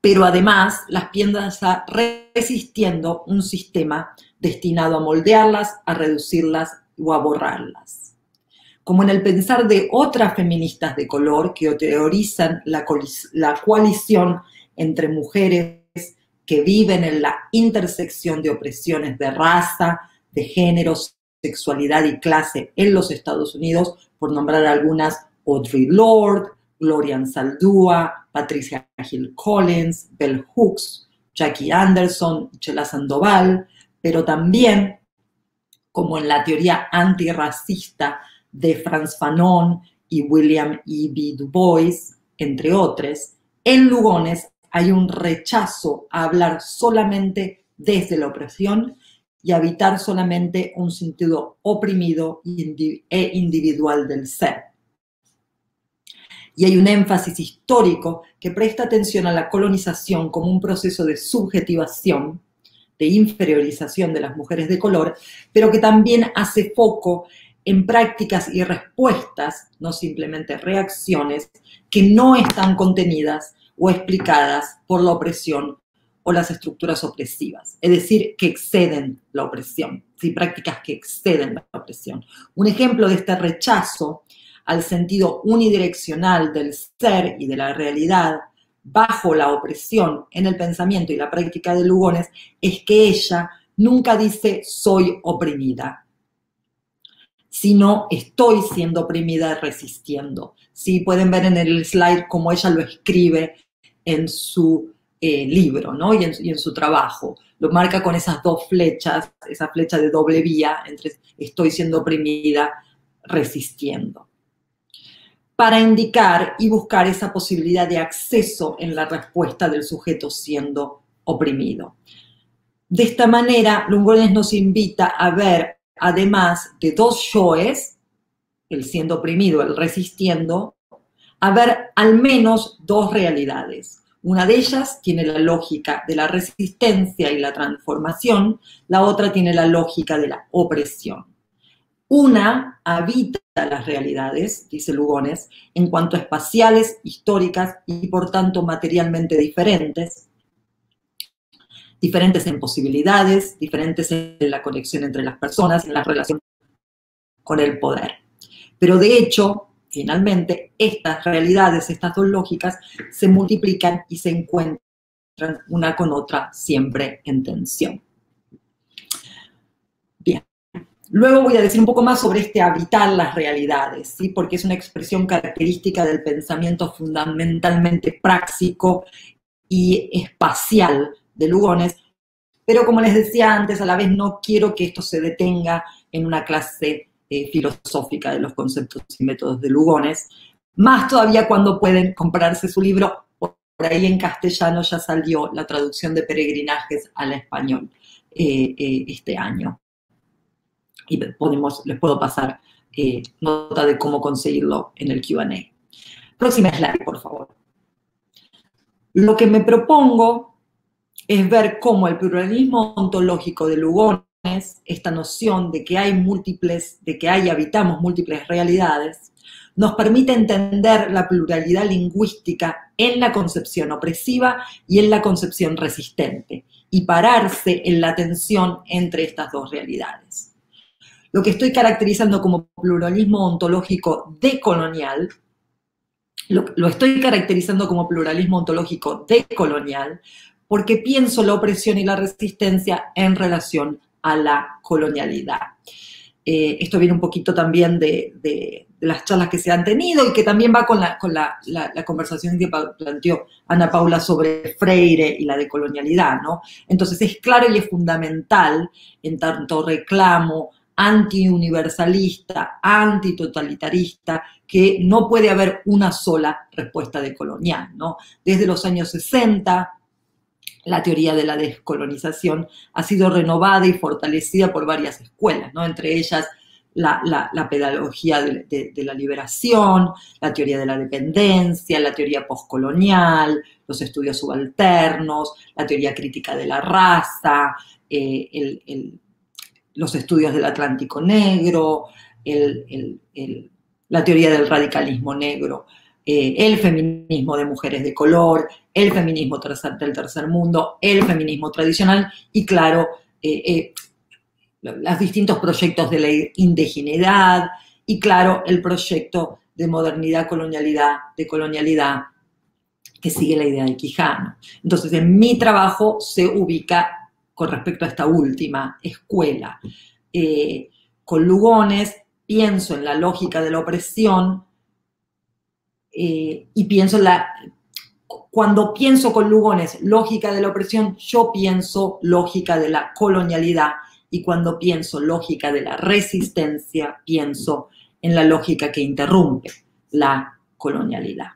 pero además las piensa resistiendo un sistema destinado a moldearlas, a reducirlas o a borrarlas. Como en el pensar de otras feministas de color que teorizan la, la coalición entre mujeres que viven en la intersección de opresiones de raza, de género, sexualidad y clase en los Estados Unidos, por nombrar algunas, Audrey Lorde, Gloria Saldúa, Patricia Hill Collins, Bell Hooks, Jackie Anderson, Chela Sandoval, pero también, como en la teoría antirracista de Franz Fanon y William E. B. Du Bois, entre otros, en Lugones hay un rechazo a hablar solamente desde la opresión y habitar solamente un sentido oprimido e individual del ser. Y hay un énfasis histórico que presta atención a la colonización como un proceso de subjetivación, de inferiorización de las mujeres de color, pero que también hace foco en prácticas y respuestas, no simplemente reacciones, que no están contenidas o explicadas por la opresión o las estructuras opresivas, es decir, que exceden la opresión, ¿sí? prácticas que exceden la opresión. Un ejemplo de este rechazo al sentido unidireccional del ser y de la realidad bajo la opresión en el pensamiento y la práctica de Lugones es que ella nunca dice soy oprimida, sino estoy siendo oprimida resistiendo. Sí, pueden ver en el slide cómo ella lo escribe en su eh, libro ¿no? y, en, su trabajo. Lo marca con esas dos flechas, esa flecha de doble vía entre estoy siendo oprimida, resistiendo, para indicar y buscar esa posibilidad de acceso en la respuesta del sujeto siendo oprimido. De esta manera, Lungones nos invita a ver, además de dos yoes, el siendo oprimido, el resistiendo, a ver al menos dos realidades. Una de ellas tiene la lógica de la resistencia y la transformación, la otra tiene la lógica de la opresión. Una habita las realidades, dice Lugones, en cuanto a espaciales, históricas y por tanto materialmente diferentes, diferentes en posibilidades, diferentes en la conexión entre las personas, en la relación con el poder. Pero de hecho, finalmente, estas realidades, estas dos lógicas, se multiplican y se encuentran una con otra siempre en tensión. Bien. Luego voy a decir un poco más sobre este habitar las realidades, ¿sí? porque es una expresión característica del pensamiento fundamentalmente práctico y espacial de Lugones, pero como les decía antes, a la vez no quiero que esto se detenga en una clase eh, filosófica de los conceptos y métodos de Lugones, más todavía cuando pueden comprarse su libro, por ahí en castellano ya salió la traducción de peregrinajes al español eh, eh, este año. Y les puedo pasar nota de cómo conseguirlo en el QA. Próxima slide, por favor. Lo que me propongo es ver cómo el pluralismo ontológico de Lugones esta noción de que hay múltiples, de que hay, habitamos múltiples realidades, nos permite entender la pluralidad lingüística en la concepción opresiva y en la concepción resistente, y pararse en la tensión entre estas dos realidades. Lo que estoy caracterizando como pluralismo ontológico decolonial, lo, lo estoy caracterizando como pluralismo ontológico decolonial, porque pienso la opresión y la resistencia en relación a la colonialidad. Eh, esto viene un poquito también de, las charlas que se han tenido y que también va con la, la, conversación que planteó Ana Paula sobre Freire y la decolonialidad, ¿no? Entonces es claro y es fundamental en tanto reclamo antiuniversalista, antitotalitarista, que no puede haber una sola respuesta decolonial, ¿no? Desde los años 60, la teoría de la descolonización ha sido renovada y fortalecida por varias escuelas, ¿no? entre ellas la, pedagogía de, la liberación, la teoría de la dependencia, la teoría postcolonial, los estudios subalternos, la teoría crítica de la raza, eh, los estudios del Atlántico Negro, la teoría del radicalismo negro. Eh, el feminismo de mujeres de color, el feminismo del tercer mundo, el feminismo tradicional y claro, eh, eh, los distintos proyectos de la indigeneidad y claro, el proyecto de modernidad, colonialidad, de colonialidad que sigue la idea de Quijano. Entonces, en mi trabajo se ubica con respecto a esta última escuela. eh, con Lugones, pienso en la lógica de la opresión eh, y pienso en la... Cuando pienso con Lugones, lógica de la opresión, yo pienso lógica de la colonialidad y cuando pienso lógica de la resistencia, pienso en la lógica que interrumpe la colonialidad.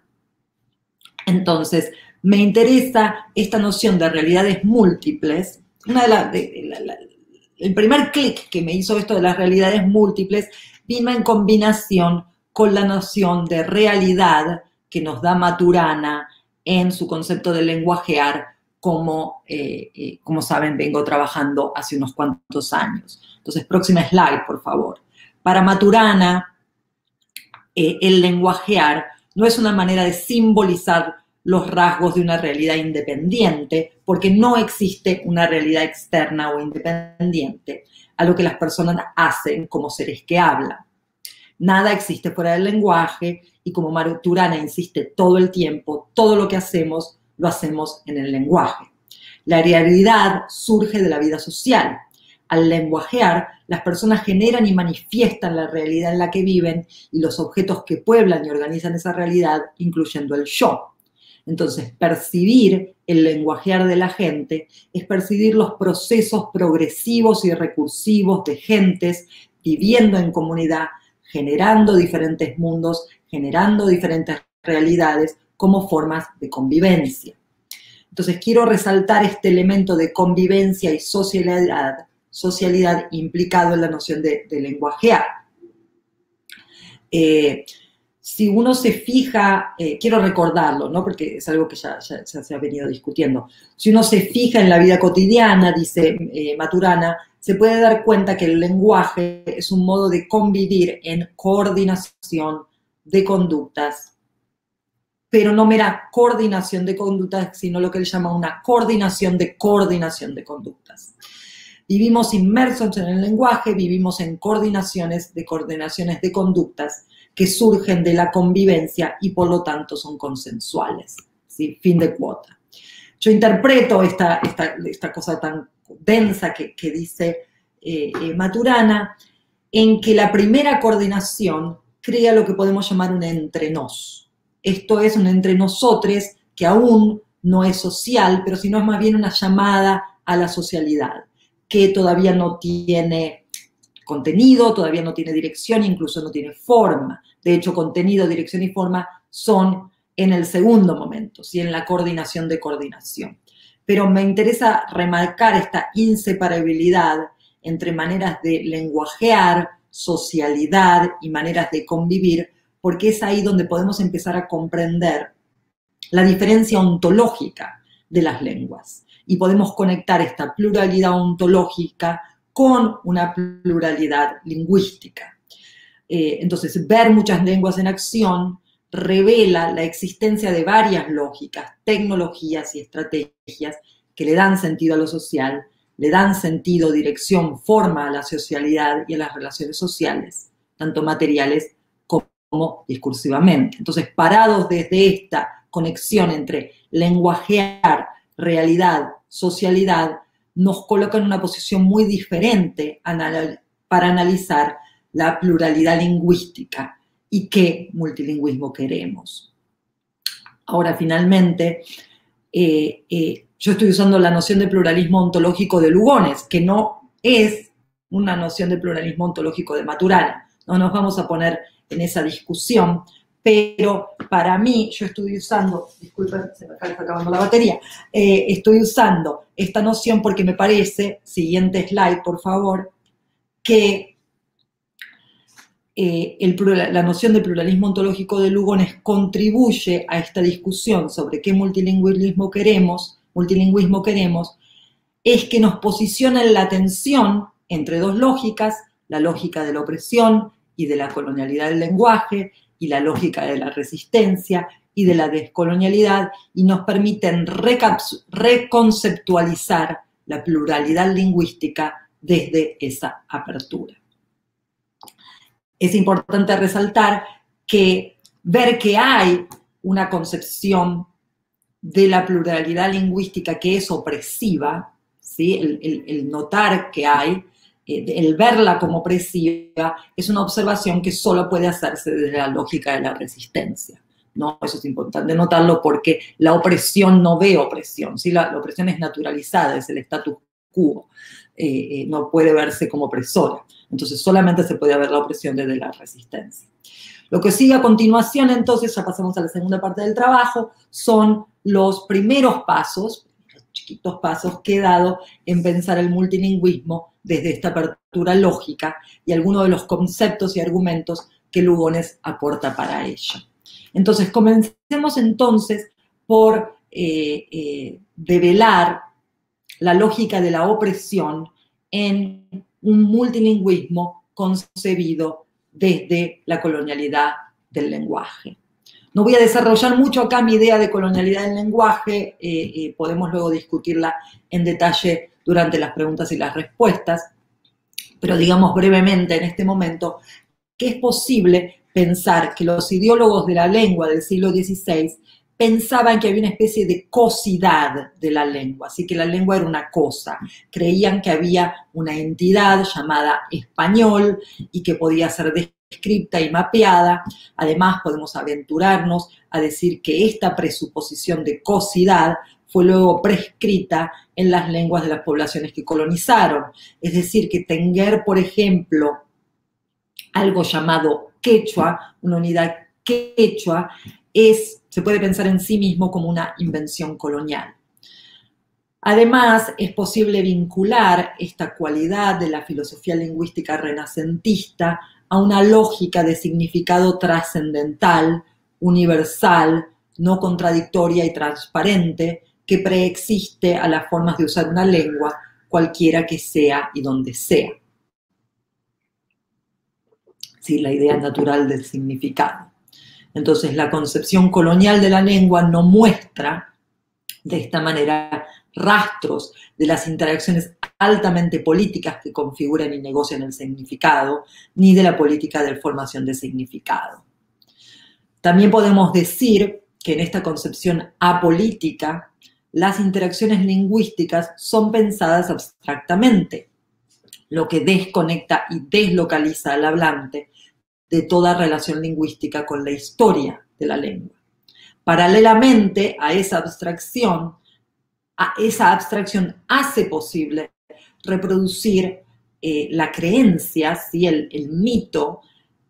Entonces, me interesa esta noción de realidades múltiples. Una de el primer clic que me hizo esto de las realidades múltiples vino en combinación con la noción de realidad que nos da Maturana en su concepto de lenguajear, como, eh, eh, como saben, vengo trabajando hace unos cuantos años. Entonces, próxima slide, por favor. Para Maturana, eh, el lenguajear no es una manera de simbolizar los rasgos de una realidad independiente, porque no existe una realidad externa o independiente a lo que las personas hacen como seres que hablan. Nada existe fuera del lenguaje y como Maturana insiste todo el tiempo, todo lo que hacemos lo hacemos en el lenguaje. La realidad surge de la vida social. Al lenguajear, las personas generan y manifiestan la realidad en la que viven y los objetos que pueblan y organizan esa realidad, incluyendo el yo. Entonces, percibir el lenguajear de la gente es percibir los procesos progresivos y recursivos de gentes viviendo en comunidad, generando diferentes mundos, generando diferentes realidades como formas de convivencia. Entonces, quiero resaltar este elemento de convivencia y socialidad, socialidad implicado en la noción de, lenguajear. Eh, si uno se fija, eh, quiero recordarlo, ¿no? porque es algo que ya, se ha venido discutiendo, si uno se fija en la vida cotidiana, dice eh, Maturana, se puede dar cuenta que el lenguaje es un modo de convivir en coordinación de conductas, pero no mera coordinación de conductas, sino lo que él llama una coordinación de coordinación de conductas. Vivimos inmersos en el lenguaje, vivimos en coordinaciones de coordinaciones de conductas que surgen de la convivencia y por lo tanto son consensuales. Fin de cuota. Yo interpreto esta, esta, cosa tan densa que, dice eh, eh, Maturana en que la primera coordinación crea lo que podemos llamar un entre nos. Esto es un entre nosotros que aún no es social, pero sino es más bien una llamada a la socialidad, que todavía no tiene contenido, todavía no tiene dirección, incluso no tiene forma. De hecho, contenido, dirección y forma son en el segundo momento, ¿sí? en la coordinación de coordinación. Pero me interesa remarcar esta inseparabilidad entre maneras de lenguajear, socialidad y maneras de convivir, porque es ahí donde podemos empezar a comprender la diferencia ontológica de las lenguas y podemos conectar esta pluralidad ontológica con una pluralidad lingüística. Eh, entonces, ver muchas lenguas en acción revela la existencia de varias lógicas, tecnologías y estrategias que le dan sentido a lo social, le dan sentido, dirección, forma a la socialidad y a las relaciones sociales, tanto materiales como discursivamente. Entonces, parados desde esta conexión entre lenguajear, realidad, socialidad, nos coloca en una posición muy diferente para analizar la pluralidad lingüística y qué multilingüismo queremos. Ahora, finalmente, eh, eh, yo estoy usando la noción de pluralismo ontológico de Lugones, que no es una noción de pluralismo ontológico de Maturana. No nos vamos a poner en esa discusión, pero para mí, yo estoy usando, disculpen, se me está acabando la batería, eh, estoy usando esta noción porque me parece, siguiente slide, por favor, que eh, la noción de pluralismo ontológico de Lugones contribuye a esta discusión sobre qué multilingüismo queremos, multilingüismo queremos, es que nos posiciona en la tensión entre dos lógicas, la lógica de la opresión y de la colonialidad del lenguaje, y la lógica de la resistencia y de la descolonialidad y nos permiten reconceptualizar la pluralidad lingüística desde esa apertura. Es importante resaltar que ver que hay una concepción de la pluralidad lingüística que es opresiva, ¿sí? el, notar que hay, eh, el verla como opresiva es una observación que solo puede hacerse desde la lógica de la resistencia. ¿no? Eso es importante notarlo porque la opresión no ve opresión, ¿sí? la, opresión es naturalizada, es el status quo, eh, eh, no puede verse como opresora. Entonces solamente se puede ver la opresión desde la resistencia. Lo que sigue a continuación, entonces, ya pasamos a la segunda parte del trabajo, son los primeros pasos, los chiquitos pasos que he dado en pensar el multilingüismo desde esta apertura lógica y algunos de los conceptos y argumentos que Lugones aporta para ello. Entonces, comencemos entonces por eh, eh, develar la lógica de la opresión en un multilingüismo concebido desde la colonialidad del lenguaje. No voy a desarrollar mucho acá mi idea de colonialidad del lenguaje, eh, podemos luego discutirla en detalle durante las preguntas y las respuestas, pero digamos brevemente en este momento que es posible pensar que los ideólogos de la lengua del siglo XVI pensaban que había una especie de cosidad de la lengua, así que la lengua era una cosa. Creían que había una entidad llamada español y que podía ser descripta y mapeada. Además, podemos aventurarnos a decir que esta presuposición de cosidad fue luego prescrita en las lenguas de las poblaciones que colonizaron. Es decir, que Tenguer, por ejemplo, algo llamado quechua, una unidad quechua, es, se puede pensar en sí mismo como una invención colonial. Además, es posible vincular esta cualidad de la filosofía lingüística renacentista a una lógica de significado trascendental, universal, no contradictoria y transparente, que preexiste a las formas de usar una lengua, cualquiera que sea y donde sea. Sí, la idea natural del significado. Entonces, la concepción colonial de la lengua no muestra de esta manera rastros de las interacciones altamente políticas que configuran y negocian el significado, ni de la política de formación de significado. También podemos decir que en esta concepción apolítica las interacciones lingüísticas son pensadas abstractamente, lo que desconecta y deslocaliza al hablante de toda relación lingüística con la historia de la lengua. Paralelamente a esa abstracción, a esa abstracción hace posible reproducir eh, la creencia, ¿sí? el, mito,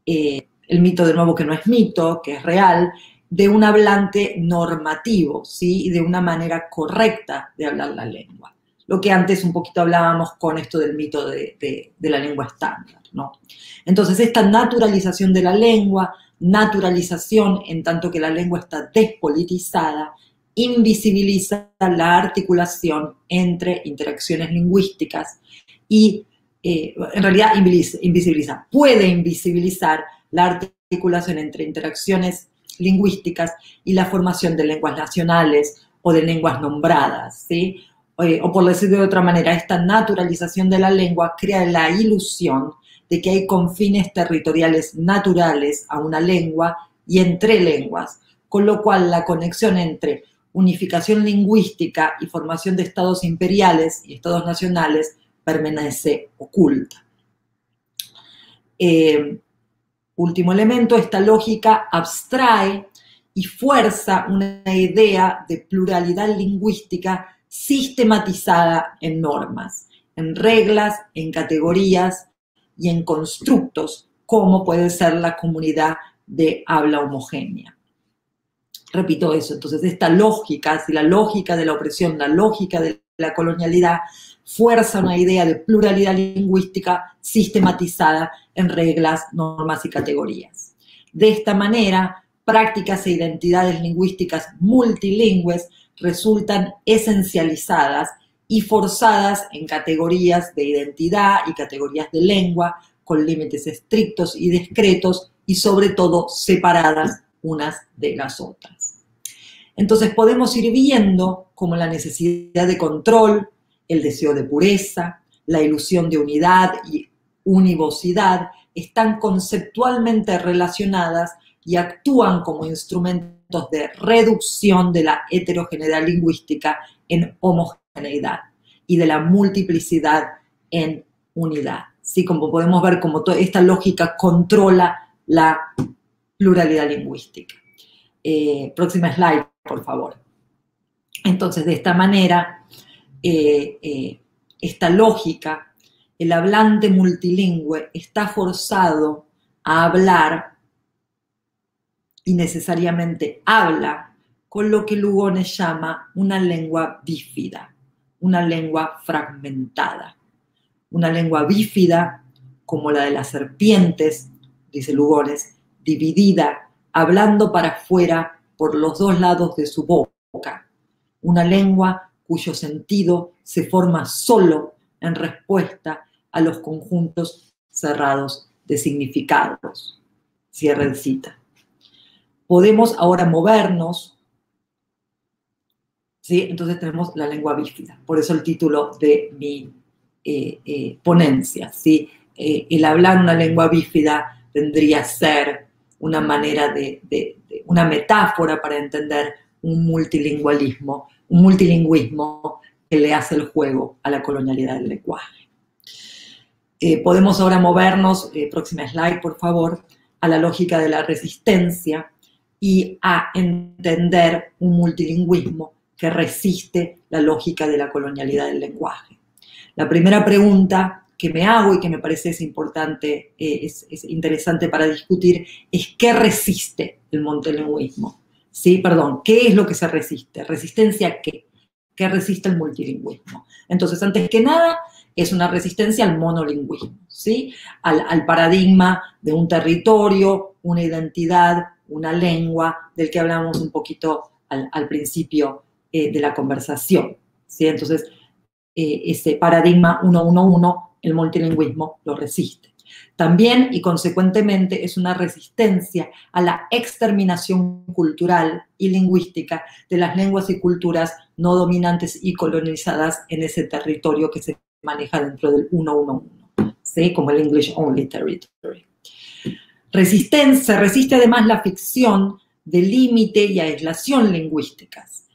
eh, el mito de nuevo que no es mito, que es real, de un hablante normativo, ¿sí? Y de una manera correcta de hablar la lengua. Lo que antes un poquito hablábamos con esto del mito de, la lengua estándar, ¿no? Entonces, esta naturalización de la lengua, naturalización en tanto que la lengua está despolitizada, invisibiliza la articulación entre interacciones lingüísticas y, eh, en realidad, invisibiliza, puede invisibilizar la articulación entre interacciones lingüísticas y la formación de lenguas nacionales o de lenguas nombradas, ¿sí? Eh, o por decirlo de otra manera, esta naturalización de la lengua crea la ilusión de que hay confines territoriales naturales a una lengua y entre lenguas, con lo cual la conexión entre unificación lingüística y formación de estados imperiales y estados nacionales permanece oculta. Eh, Último elemento, esta lógica abstrae y fuerza una idea de pluralidad lingüística sistematizada en normas, en reglas, en categorías y en constructos, como puede ser la comunidad de habla homogénea. Repito eso, entonces esta lógica, si la lógica de la opresión, la lógica de la colonialidad, fuerza una idea de pluralidad lingüística sistematizada en reglas, normas y categorías. De esta manera, prácticas e identidades lingüísticas multilingües resultan esencializadas y forzadas en categorías de identidad y categorías de lengua, con límites estrictos y discretos y sobre todo separadas unas de las otras. Entonces podemos ir viendo cómo la necesidad de control, el deseo de pureza, la ilusión de unidad y univocidad están conceptualmente relacionadas y actúan como instrumentos de reducción de la heterogeneidad lingüística en homogeneidad y de la multiplicidad en unidad. ¿sí? Como podemos ver, como esta lógica controla la pluralidad lingüística. Eh, próxima slide, por favor. Entonces, de esta manera, eh, eh, esta lógica, el hablante multilingüe está forzado a hablar y necesariamente habla con lo que Lugones llama una lengua bífida, una lengua fragmentada. Una lengua bífida, como la de las serpientes, dice Lugones, dividida, hablando para afuera por los dos lados de su boca. Una lengua cuyo sentido se forma solo en respuesta a los conjuntos cerrados de significados. Cierre de cita. Podemos ahora movernos, ¿sí? entonces tenemos la lengua bífida, por eso el título de mi eh, eh, ponencia. ¿sí? Eh, el hablar una lengua bífida vendría a ser una manera de, una metáfora para entender un multilingüismo, un multilingüismo que le hace el juego a la colonialidad del lenguaje. Podemos ahora movernos, próxima slide por favor, a la lógica de la resistencia y a entender un multilingüismo que resiste la lógica de la colonialidad del lenguaje. La primera pregunta que me hago y que me parece es importante, eh, es, interesante para discutir, es qué resiste el montelingüismo. Sí, perdón, ¿qué es lo que se resiste? ¿Resistencia a qué? ¿Qué resiste el multilingüismo? Entonces, antes que nada, es una resistencia al monolingüismo, ¿sí? Al, paradigma de un territorio, una identidad, una lengua, del que hablamos un poquito al, principio eh, de la conversación, ¿sí? Entonces, eh, ese paradigma 111 el multilingüismo lo resiste. También y consecuentemente es una resistencia a la exterminación cultural y lingüística de las lenguas y culturas no dominantes y colonizadas en ese territorio que se maneja dentro del 111, ¿sí? como el English Only Territory. Resistencia, se resiste además la ficción de límite y aislación lingüísticas.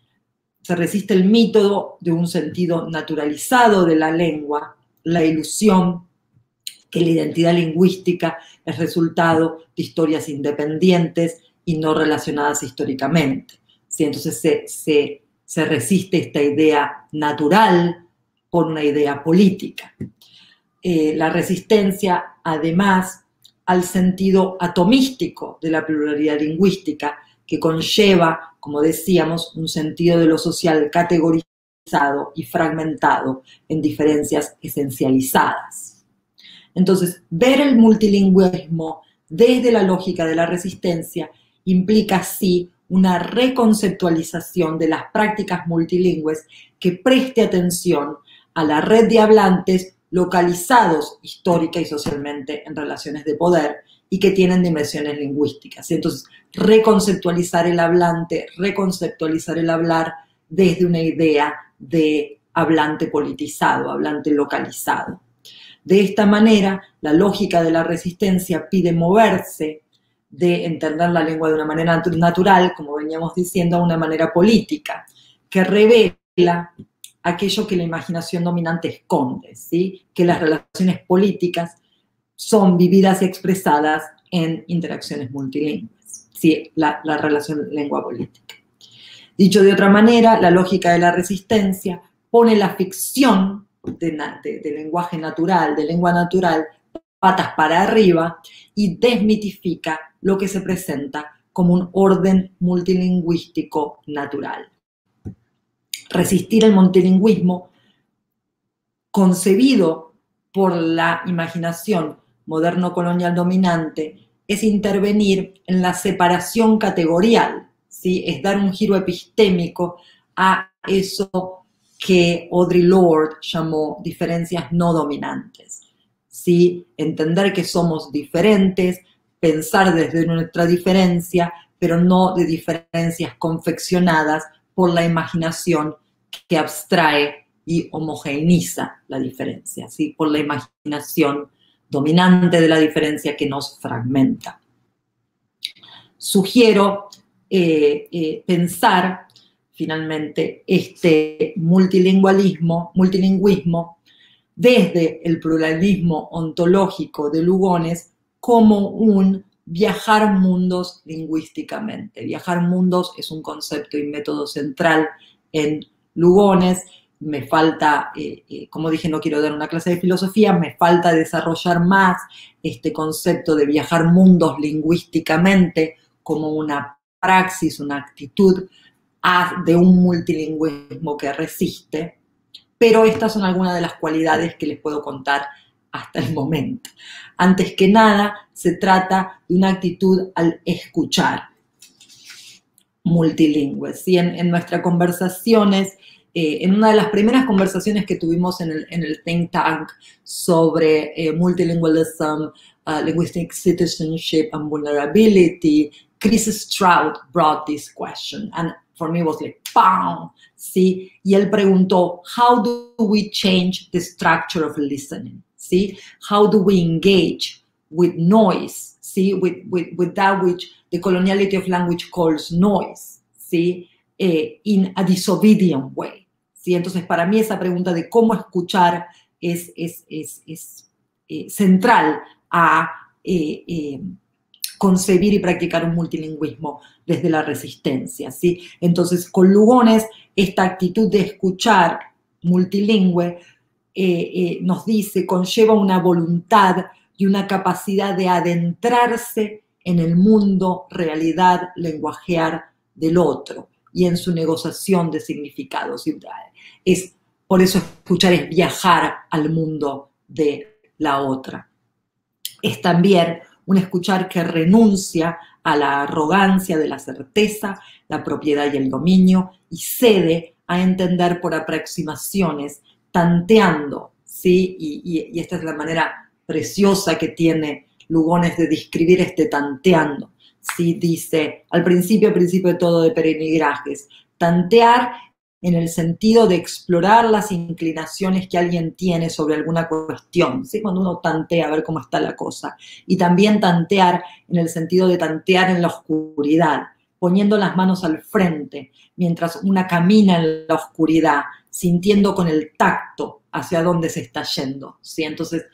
Se resiste el mito de un sentido naturalizado de la lengua la ilusión que la identidad lingüística es resultado de historias independientes y no relacionadas históricamente. ¿sí? Entonces se, resiste esta idea natural por una idea política. Eh, la resistencia, además, al sentido atomístico de la pluralidad lingüística, que conlleva, como decíamos, un sentido de lo social categorizado y fragmentado en diferencias esencializadas. Entonces, ver el multilingüismo desde la lógica de la resistencia implica así una reconceptualización de las prácticas multilingües que preste atención a la red de hablantes localizados histórica y socialmente en relaciones de poder y que tienen dimensiones lingüísticas. Entonces, reconceptualizar el hablante, reconceptualizar el hablar desde una idea de hablante politizado, hablante localizado. De esta manera, la lógica de la resistencia pide moverse de entender la lengua de una manera natural, como veníamos diciendo, a una manera política, que revela aquello que la imaginación dominante esconde, ¿sí? que las relaciones políticas son vividas y expresadas en interacciones multilingües, ¿sí? la, la relación lengua-política. Dicho de otra manera, la lógica de la resistencia pone la ficción de, lenguaje natural, de lengua natural, patas para arriba y desmitifica lo que se presenta como un orden multilingüístico natural. Resistir el multilingüismo, concebido por la imaginación moderno-colonial dominante, es intervenir en la separación categorial es dar un giro epistémico a eso que Audre Lorde llamó diferencias no dominantes. ¿sí? Entender que somos diferentes, pensar desde nuestra diferencia, pero no de diferencias confeccionadas por la imaginación que abstrae y homogeneiza la diferencia, ¿sí? por la imaginación dominante de la diferencia que nos fragmenta. Sugiero eh, eh, pensar finalmente este multilingüismo, multilingüismo desde el pluralismo ontológico de Lugones como un viajar mundos lingüísticamente. Viajar mundos es un concepto y método central en Lugones. Me falta, eh, eh, como dije, no quiero dar una clase de filosofía, me falta desarrollar más este concepto de viajar mundos lingüísticamente como una praxis, una actitud de un multilingüismo que resiste. Pero estas son algunas de las cualidades que les puedo contar hasta el momento. Antes que nada, se trata de una actitud al escuchar multilingüe. ¿sí? En, nuestras conversaciones, eh, en una de las primeras conversaciones que tuvimos en el, think tank sobre eh, multilingualism, uh, linguistic citizenship and vulnerability, Chris Stroud brought this question. And for me, it was like, ¡pam! ¿sí? Y él preguntó, how do we change the structure of listening? see how do we engage with noise see with, with, with that which the coloniality of language calls noise see eh, in a disobedient way ¿sí? entonces para mí esa pregunta de cómo escuchar es, es, es, es eh, central a eh, eh, concebir y practicar un multilingüismo desde la resistencia. ¿sí? Entonces, con Lugones, esta actitud de escuchar multilingüe nos dice, conlleva una voluntad y una capacidad de adentrarse en el mundo, realidad, lenguajear del otro y en su negociación de significados. Es, por eso escuchar es viajar al mundo de la otra. Es también un escuchar que renuncia a la arrogancia de la certeza, la propiedad y el dominio y cede a entender por aproximaciones tanteando, ¿sí? Y, esta es la manera preciosa que tiene Lugones de describir este tanteando. ¿Sí? Dice, al principio, al principio de todo de peregrinajes, tantear en el sentido de explorar las inclinaciones que alguien tiene sobre alguna cuestión, ¿sí? cuando uno tantea a ver cómo está la cosa. Y también tantear en el sentido de tantear en la oscuridad, poniendo las manos al frente, mientras una camina en la oscuridad, sintiendo con el tacto hacia dónde se está yendo. ¿sí? Entonces,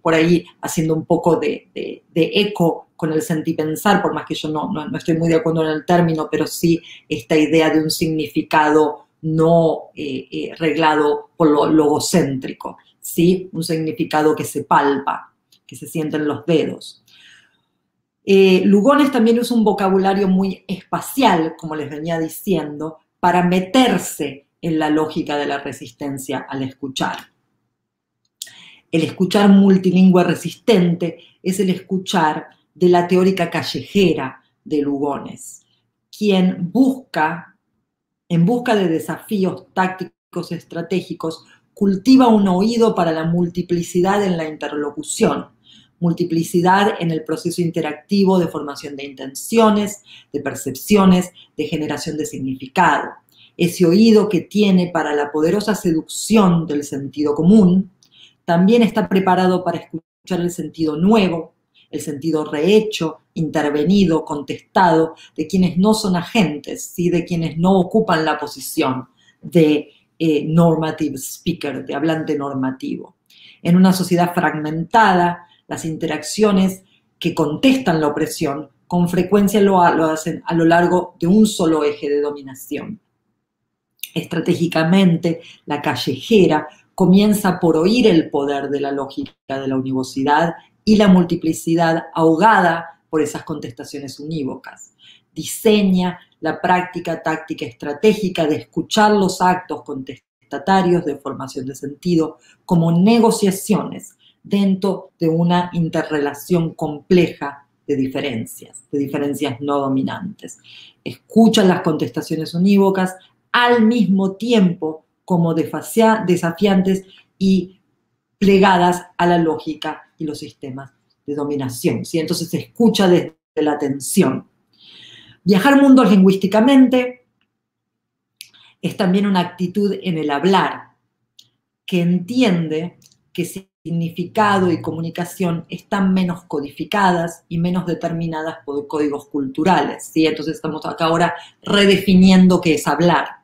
por ahí haciendo un poco de, eco con el sentipensar, por más que yo no, no, estoy muy de acuerdo en el término, pero sí esta idea de un significado no reglado por lo logocéntrico, ¿sí? un significado que se palpa, que se siente en los dedos. Lugones también usa un vocabulario muy espacial, como les venía diciendo, para meterse en la lógica de la resistencia al escuchar. El escuchar multilingüe resistente es el escuchar de la teórica callejera de Lugones, quien busca, en busca de desafíos tácticos estratégicos, cultiva un oído para la multiplicidad en la interlocución, multiplicidad en el proceso interactivo de formación de intenciones, de percepciones, de generación de significado. Ese oído que tiene para la poderosa seducción del sentido común, también está preparado para escuchar el sentido nuevo, el sentido rehecho, intervenido, contestado, de quienes no son agentes, ¿sí? de quienes no ocupan la posición de eh, normative speaker, de hablante normativo. En una sociedad fragmentada, las interacciones que contestan la opresión con frecuencia lo hacen a lo largo de un solo eje de dominación estratégicamente, la callejera comienza por oír el poder de la lógica de la univocidad y la multiplicidad ahogada por esas contestaciones unívocas. Diseña la práctica táctica estratégica de escuchar los actos contestatarios de formación de sentido como negociaciones dentro de una interrelación compleja de diferencias, de diferencias no dominantes. Escucha las contestaciones unívocas al mismo tiempo como desafiantes y plegadas a la lógica y los sistemas de dominación. ¿sí? Entonces se escucha desde la atención. Viajar mundos lingüísticamente es también una actitud en el hablar, que entiende que significado y comunicación están menos codificadas y menos determinadas por códigos culturales. ¿sí? Entonces estamos acá ahora redefiniendo qué es hablar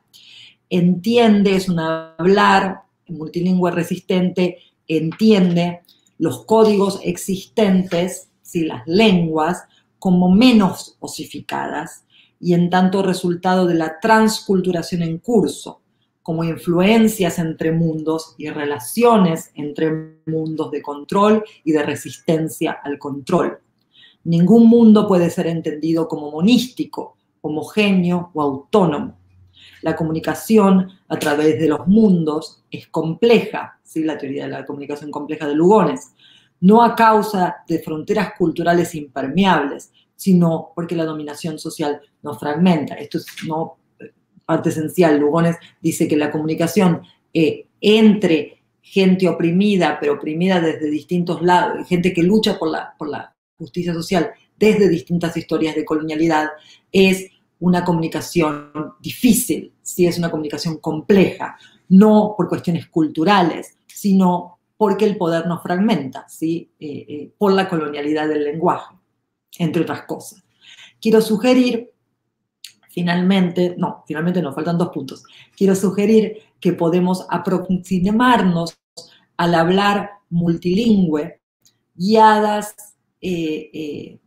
entiende, es un hablar multilingüe resistente entiende los códigos existentes, si las lenguas, como menos osificadas y en tanto resultado de la transculturación en curso, como influencias entre mundos y relaciones entre mundos de control y de resistencia al control. Ningún mundo puede ser entendido como monístico, homogéneo o autónomo. La comunicación a través de los mundos es compleja, ¿sí? la teoría de la comunicación compleja de Lugones, no a causa de fronteras culturales impermeables, sino porque la dominación social nos fragmenta. Esto es no parte esencial. Lugones dice que la comunicación eh, entre gente oprimida, pero oprimida desde distintos lados, gente que lucha por la, por la justicia social desde distintas historias de colonialidad, es una comunicación difícil, si es una comunicación compleja, no por cuestiones culturales, sino porque el poder nos fragmenta, ¿sí? Eh, eh, por la colonialidad del lenguaje, entre otras cosas. Quiero sugerir, finalmente, no, finalmente no, faltan dos puntos. Quiero sugerir que podemos aproximarnos al hablar multilingüe guiadas eh,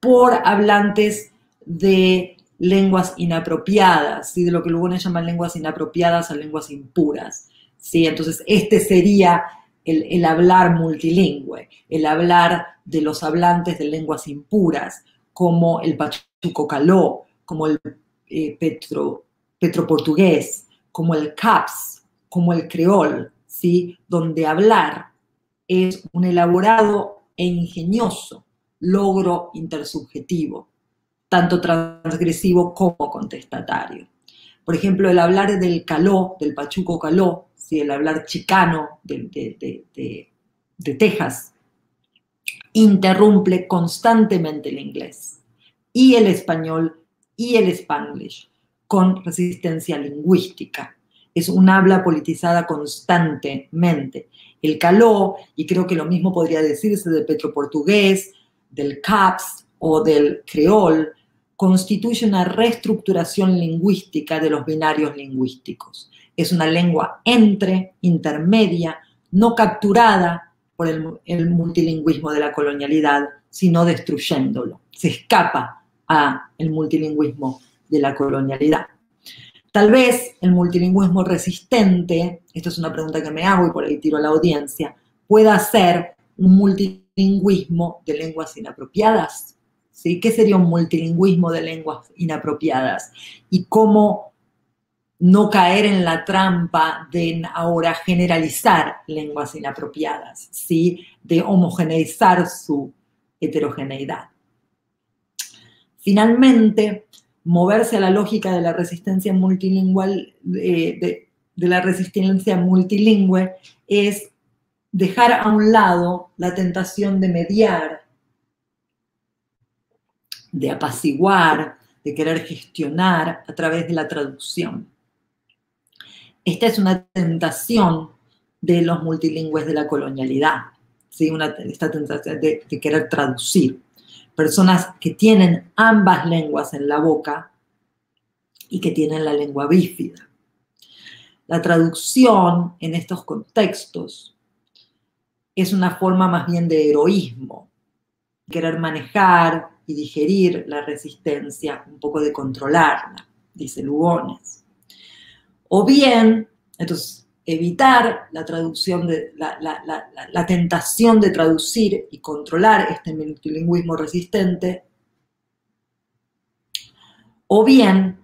por hablantes de lenguas inapropiadas, ¿sí? de lo que luego llaman lenguas inapropiadas a lenguas impuras. ¿sí? Entonces, este sería el, hablar multilingüe, el hablar de los hablantes de lenguas impuras, como el pachuco caló, como el eh, petro, petroportugués, como el caps, como el creol, ¿sí? donde hablar es un elaborado e ingenioso logro intersubjetivo tanto transgresivo como contestatario. Por ejemplo, el hablar del caló, del pachuco caló, ¿sí? el hablar chicano de, Texas, interrumpe constantemente el inglés y el español y el spanglish con resistencia lingüística. Es un habla politizada constantemente. El caló, y creo que lo mismo podría decirse del petroportugués, del caps o del creol, constituye una reestructuración lingüística de los binarios lingüísticos. Es una lengua entre, intermedia, no capturada por el, multilingüismo de la colonialidad, sino destruyéndolo. Se escapa a el multilingüismo de la colonialidad. Tal vez el multilingüismo resistente, esto es una pregunta que me hago y por ahí tiro a la audiencia, pueda ser un multilingüismo de lenguas inapropiadas, ¿Qué sería un multilingüismo de lenguas inapropiadas? Y cómo no caer en la trampa de ahora generalizar lenguas inapropiadas, ¿sí? De homogeneizar su heterogeneidad. Finalmente, moverse a la lógica de la resistencia multilingüe, de, de la resistencia multilingüe es dejar a un lado la tentación de mediar de apaciguar, de querer gestionar a través de la traducción. Esta es una tentación de los multilingües de la colonialidad, ¿sí? una, esta tentación de, de querer traducir. Personas que tienen ambas lenguas en la boca y que tienen la lengua bífida. La traducción en estos contextos es una forma más bien de heroísmo, querer manejar, y digerir la resistencia, un poco de controlarla, dice Lugones. O bien, entonces, evitar la traducción de la, tentación de traducir y controlar este multilingüismo resistente, o bien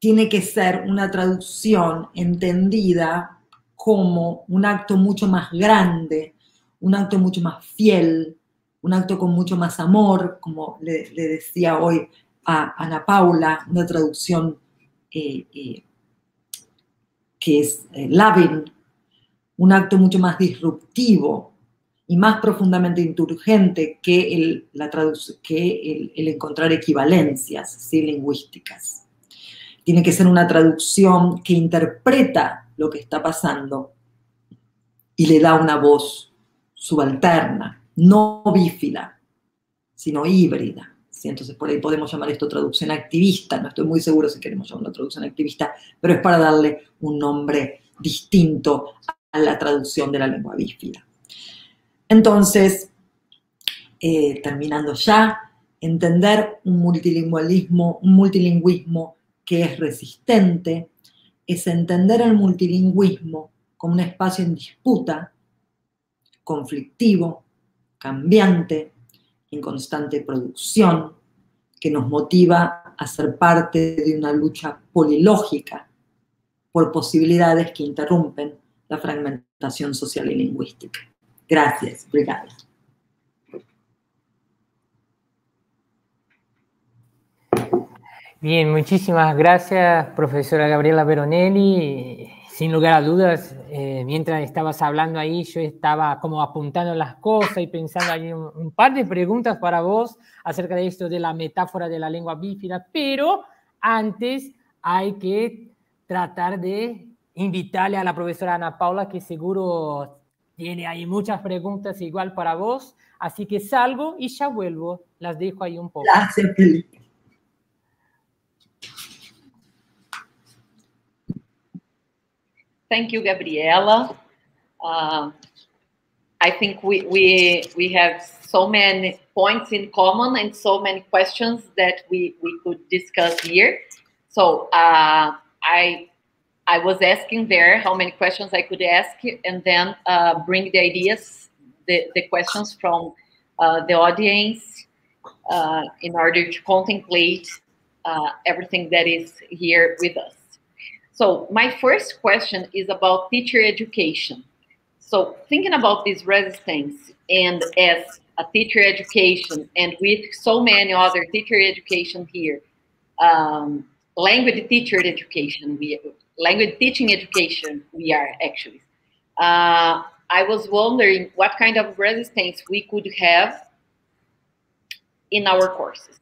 tiene que ser una traducción entendida como un acto mucho más grande, un acto mucho más fiel, un acto con mucho más amor, como le, decía hoy a Ana Paula, una traducción eh, eh, que es eh, un acto mucho más disruptivo y más profundamente inturgente que el, la que el, encontrar equivalencias lingüísticas. Tiene que ser una traducción que interpreta lo que está pasando y le da una voz subalterna, no bífida, sino híbrida, ¿sí? Entonces por ahí podemos llamar esto traducción activista, no estoy muy seguro si queremos llamarlo traducción activista, pero es para darle un nombre distinto a la traducción de la lengua bífida. Entonces, eh, terminando ya, entender un multilingüismo, un multilingüismo que es resistente, es entender el multilingüismo como un espacio en disputa, conflictivo, cambiante, en constante producción, que nos motiva a ser parte de una lucha polilógica por posibilidades que interrumpen la fragmentación social y lingüística. Gracias, Brigada. Bien, muchísimas gracias, profesora Gabriela Veronelli. Sin lugar a dudas, eh, mientras estabas hablando ahí, yo estaba como apuntando las cosas y pensando ahí un, par de preguntas para vos acerca de esto de la metáfora de la lengua bífida, pero antes hay que tratar de invitarle a la profesora Ana Paula, que seguro tiene ahí muchas preguntas igual para vos, así que salgo y ya vuelvo, las dejo ahí un poco. Gracias, Felipe. Thank you, Gabriela. Uh, I think we, we, we have so many points in common and so many questions that we, we could discuss here. So uh, I, I was asking there how many questions I could ask and then uh, bring the ideas, the, the questions from uh, the audience uh, in order to contemplate uh, everything that is here with us. So my first question is about teacher education. So thinking about this resistance and as a teacher education and with so many other teacher education here, um, language teacher education, we, language teaching education, we are actually. Uh, I was wondering what kind of resistance we could have in our courses.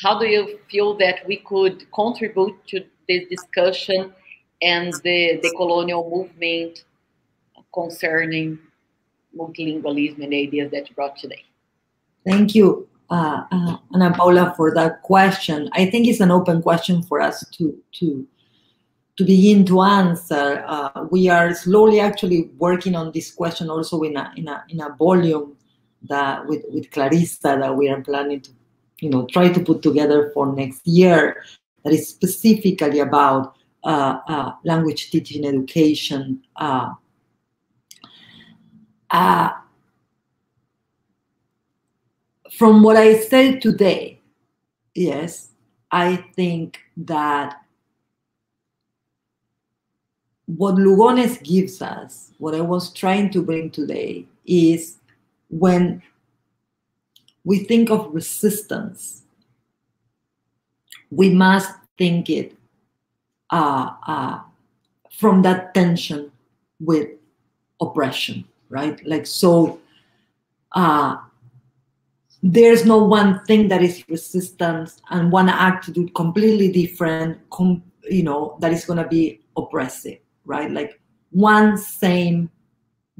How do you feel that we could contribute to this discussion and the, the colonial movement concerning multilingualism and the ideas that you brought today. Thank you, uh, uh, Ana Paula, for that question. I think it's an open question for us to to to begin to answer. Uh, we are slowly actually working on this question also in a in a in a volume that with with Clarissa that we are planning to you know try to put together for next year that is specifically about uh, uh, language teaching education. Uh, uh, from what I said today, yes, I think that what Lugones gives us, what I was trying to bring today, is when we think of resistance we must think it uh, uh, from that tension with oppression, right? Like, so uh, there's no one thing that is resistance and one attitude completely different, com- you know, that is going to be oppressive, right? Like, one same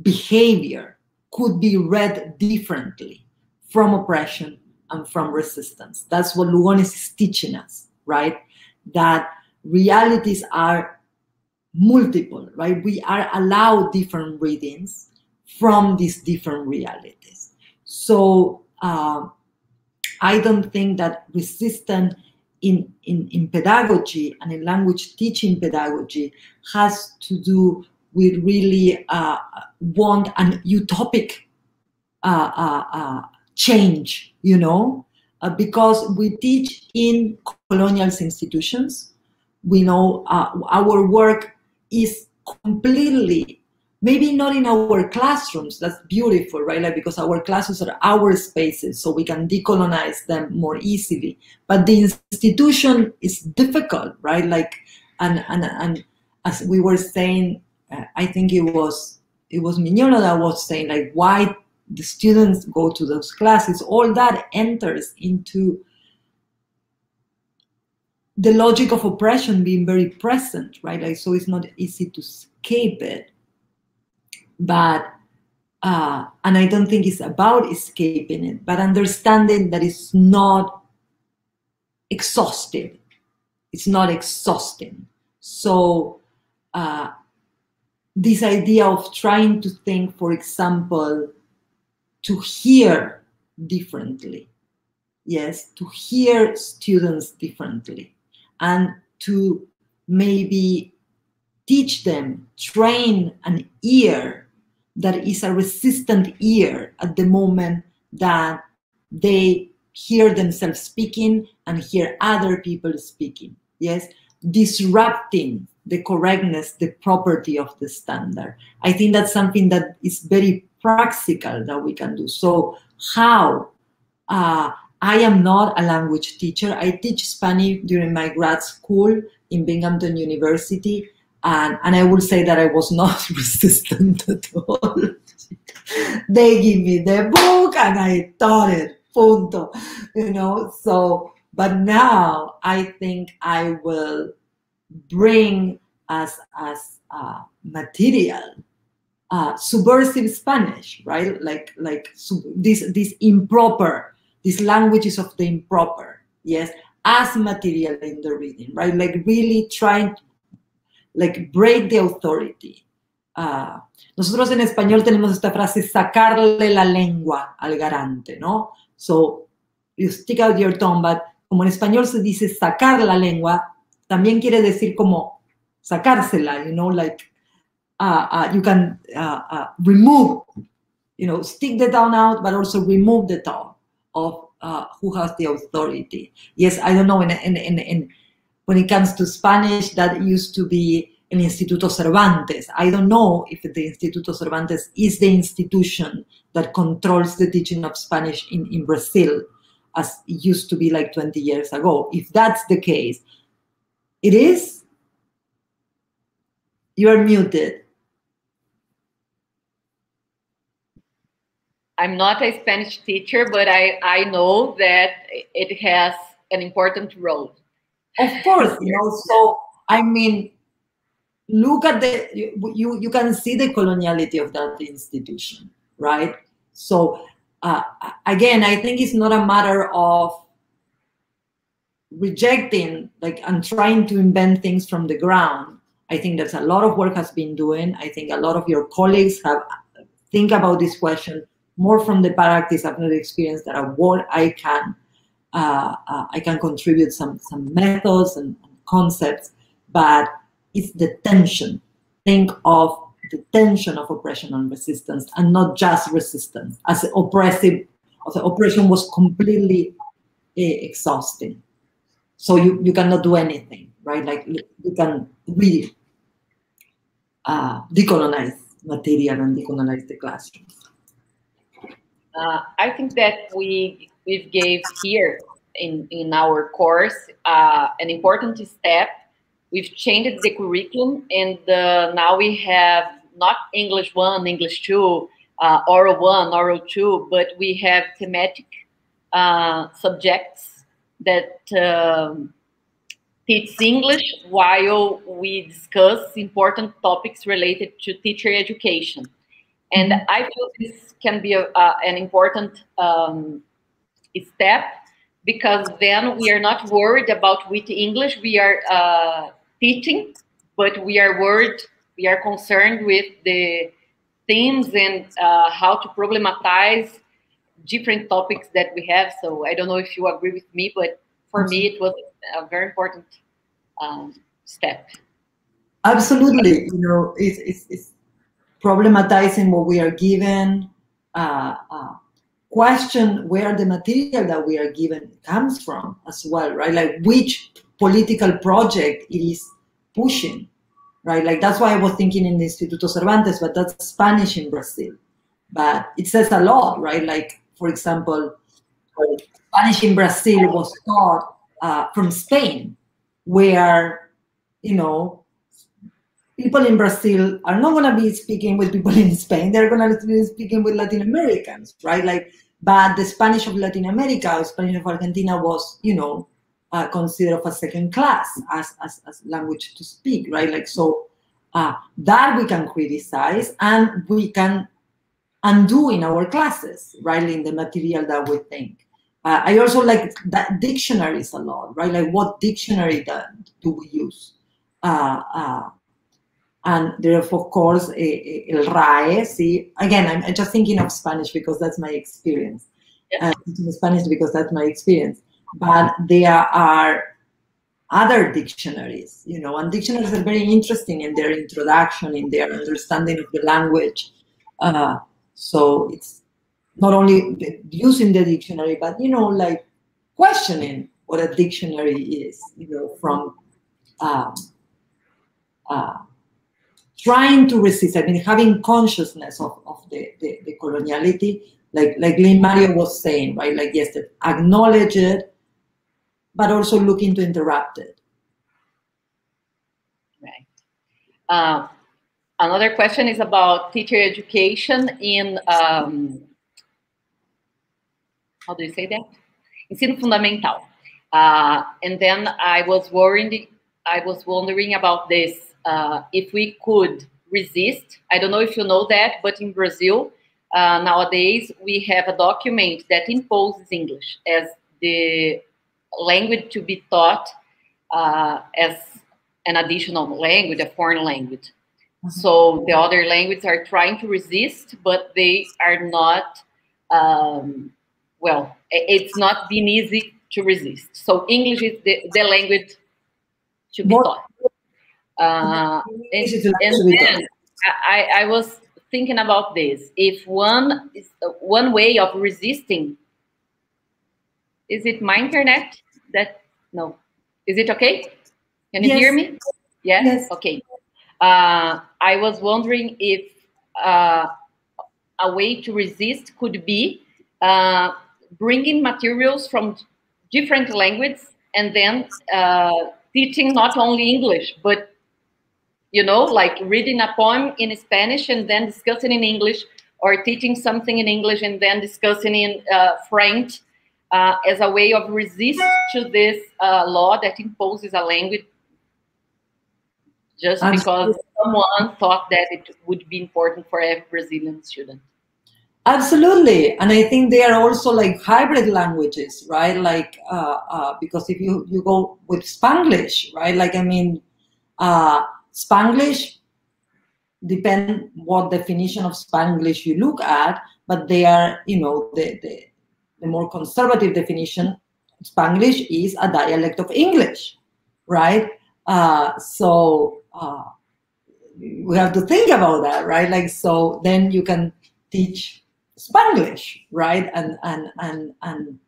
behavior could be read differently from oppression and from resistance. That's what Lugones is teaching us, right? That realities are multiple, right? We are allowed different readings from these different realities. So uh, I don't think that resistance in, in, in pedagogy and in language teaching pedagogy has to do with really uh, want an utopic uh, uh, uh change, you know, uh, because we teach in colonial institutions. We know uh, our work is completely, maybe not in our classrooms, that's beautiful, right? Like because our classes are our spaces, so we can decolonize them more easily. But the institution is difficult, right? Like, and, and, and as we were saying, uh, I think it was it was Mignola that was saying like why the students go to those classes, all that enters into the logic of oppression being very present, right? Like, so it's not easy to escape it. But uh, and I don't think it's about escaping it, but understanding that it's not exhausted. It's not exhausting. So, uh, this idea of trying to think, for example, to hear differently, yes, to hear students differently, and to maybe teach them, train an ear that is a resistant ear at the moment that they hear themselves speaking and hear other people speaking. Yes, disrupting the correctness, the property of the standard. I think that's something that is very practical that we can do. So, how? Uh, I am not a language teacher. I teach Spanish during my grad school in Binghamton University, and, and I will say that I was not resistant at all. they give me the book and I taught it, punto. You know, so, but now I think I will bring as, as uh, material uh, subversive Spanish, right? Like, like this, this improper, these languages of the improper, yes, as material in the reading, right? Like really trying to like break the authority. Uh, nosotros en español tenemos esta frase, sacarle la lengua al garante, ¿no? So, you stick out your tongue, but como en español se dice sacar la lengua, también quiere decir como sacársela, you know, like Uh, uh, you can uh, uh, remove, you know, stick the tongue out, but also remove the tongue of who has the authority. Yes, I don't know, in, in, in, in when it comes to Spanish, that used to be an Instituto Cervantes. I don't know if the Instituto Cervantes is the institution that controls the teaching of Spanish in, in Brazil, as it used to be like 20 years ago. If that's the case, it is. You are muted. I'm not a Spanish teacher, but I, I know that it has an important role. Of course, you know, so I mean, look at the you you can see the coloniality of that institution, right? So uh, again, I think it's not a matter of rejecting like and trying to invent things from the ground. I think there's a lot of work has been doing. I think a lot of your colleagues have think about this question more from the practice of the experience that I what I can uh, uh, I can contribute some some methods and concepts, but it's the tension. Think of the tension of oppression and resistance, and not just resistance. As oppressive, the oppression was completely uh, exhausting. So you, you cannot do anything, right? Like you can really uh, decolonize material and decolonize the classrooms. Uh, I think that we we gave here in in our course uh, an important step. We've changed the curriculum, and uh, now we have not English one, English two, uh, oral one, oral two, but we have thematic uh, subjects that um, teach English while we discuss important topics related to teacher education. And I feel this can be a, uh, an important um, step because then we are not worried about with English we are uh, teaching, but we are worried, we are concerned with the themes and uh, how to problematize different topics that we have. So I don't know if you agree with me, but for me it was a very important um, step. Absolutely, you know, it's, it's, it's problematizing what we are given, uh, uh, question where the material that we are given comes from as well, right? Like which political project it is pushing, right? Like that's why I was thinking in the Instituto Cervantes, but that's Spanish in Brazil. But it says a lot, right? Like, for example, Spanish in Brazil was taught uh, from Spain, where, you know, people in Brazil are not going to be speaking with people in Spain. They're going to be speaking with Latin Americans, right? Like, but the Spanish of Latin America or Spanish of Argentina was, you know, uh, considered of a second class as, as, as language to speak, right? Like, so uh, that we can criticize and we can undo in our classes, right? In the material that we think. Uh, I also like that dictionaries a lot, right? Like what dictionary do we use? Uh, uh, and therefore, of course, el RAE. See, again, I'm, I'm, just thinking of Spanish because that's my experience. Yeah. Uh, Spanish because that's my experience. But there are other dictionaries, you know, and dictionaries are very interesting in their introduction, in their understanding of the language. Uh, so it's not only using the dictionary, but you know, like questioning what a dictionary is, you know, from um, uh, trying to resist. I mean, having consciousness of, of the, the, the coloniality, like like Lynn Mario was saying, right? Like yes, acknowledge it, but also looking to interrupt it. Right. Uh, another question is about teacher education in, um, how do you say that? Ensino fundamental. Uh, and then I was worried, I was wondering about this, uh, if we could resist. I don't know if you know that, but in Brazil, uh, nowadays, we have a document that imposes English as the language to be taught uh, as an additional language, a foreign language. Mm-hmm. So the other languages are trying to resist, but they are not, um, well, it's not been easy to resist. So English is the, the language to be taught. Uh, and, and then I, I was thinking about this. If one one way of resisting is it my internet? That no. Is it okay? Can you yes. hear me? Yes. yes. Okay. Uh, I was wondering if uh, a way to resist could be uh, bringing materials from different languages and then uh, teaching not only English, but you know, like reading a poem in Spanish and then discussing in English, or teaching something in English and then discussing in uh, French uh, as a way of resist to this uh, law that imposes a language just Absolutely. because someone thought that it would be important for every Brazilian student. Absolutely, and I think they are also like hybrid languages, right? Like uh, uh, because if you you go with Spanglish, right? Like I mean, uh, Spanglish depend what definition of Spanglish you look at, but they are you know the the the more conservative definition, Spanglish is a dialect of English, right? Uh, so uh, we have to think about that, right? Like, so then you can teach Spanglish, right? And and and and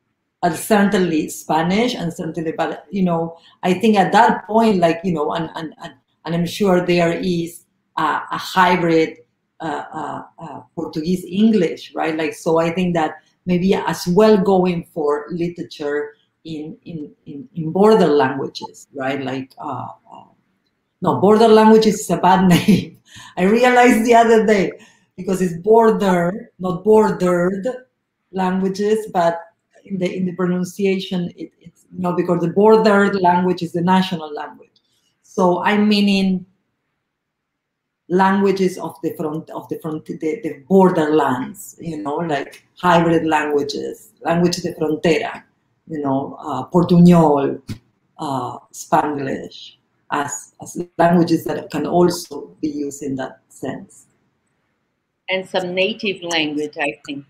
and certainly Spanish and certainly, but you know, I think at that point, like you know, and and and, and I'm sure there is a, hybrid uh, uh, uh Portuguese English, right? Like, so I think that maybe as well going for literature in in in, in border languages, right? Like uh, no, border languages is a bad name. I realized the other day because it's border, not bordered languages, but in the in the pronunciation, it, it's you know because the bordered language is the national language. So I'm meaning languages of the front of the front the, the borderlands you know like hybrid languages language de frontera you know uh, portuñol uh, spanglish as as languages that can also be used in that sense. And some native language i think.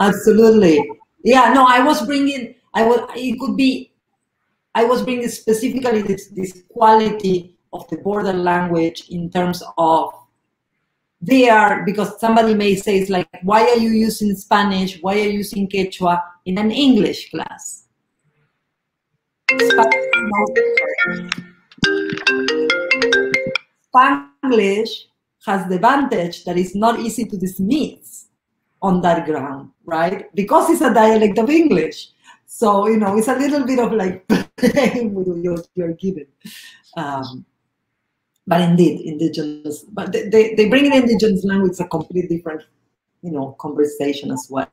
Absolutely. Yeah no i was bringing i was it could be i was bringing specifically this this quality of the border language in terms of they are because somebody may say it's like why are you using spanish? Why are you using quechua in an english class? Spanglish has the advantage that it's not easy to dismiss on that ground right? Because it's a dialect of english so you know it's a little bit of like playing with you're given um, but indeed indigenous but they, they, they bring in indigenous language a completely different you know conversation as well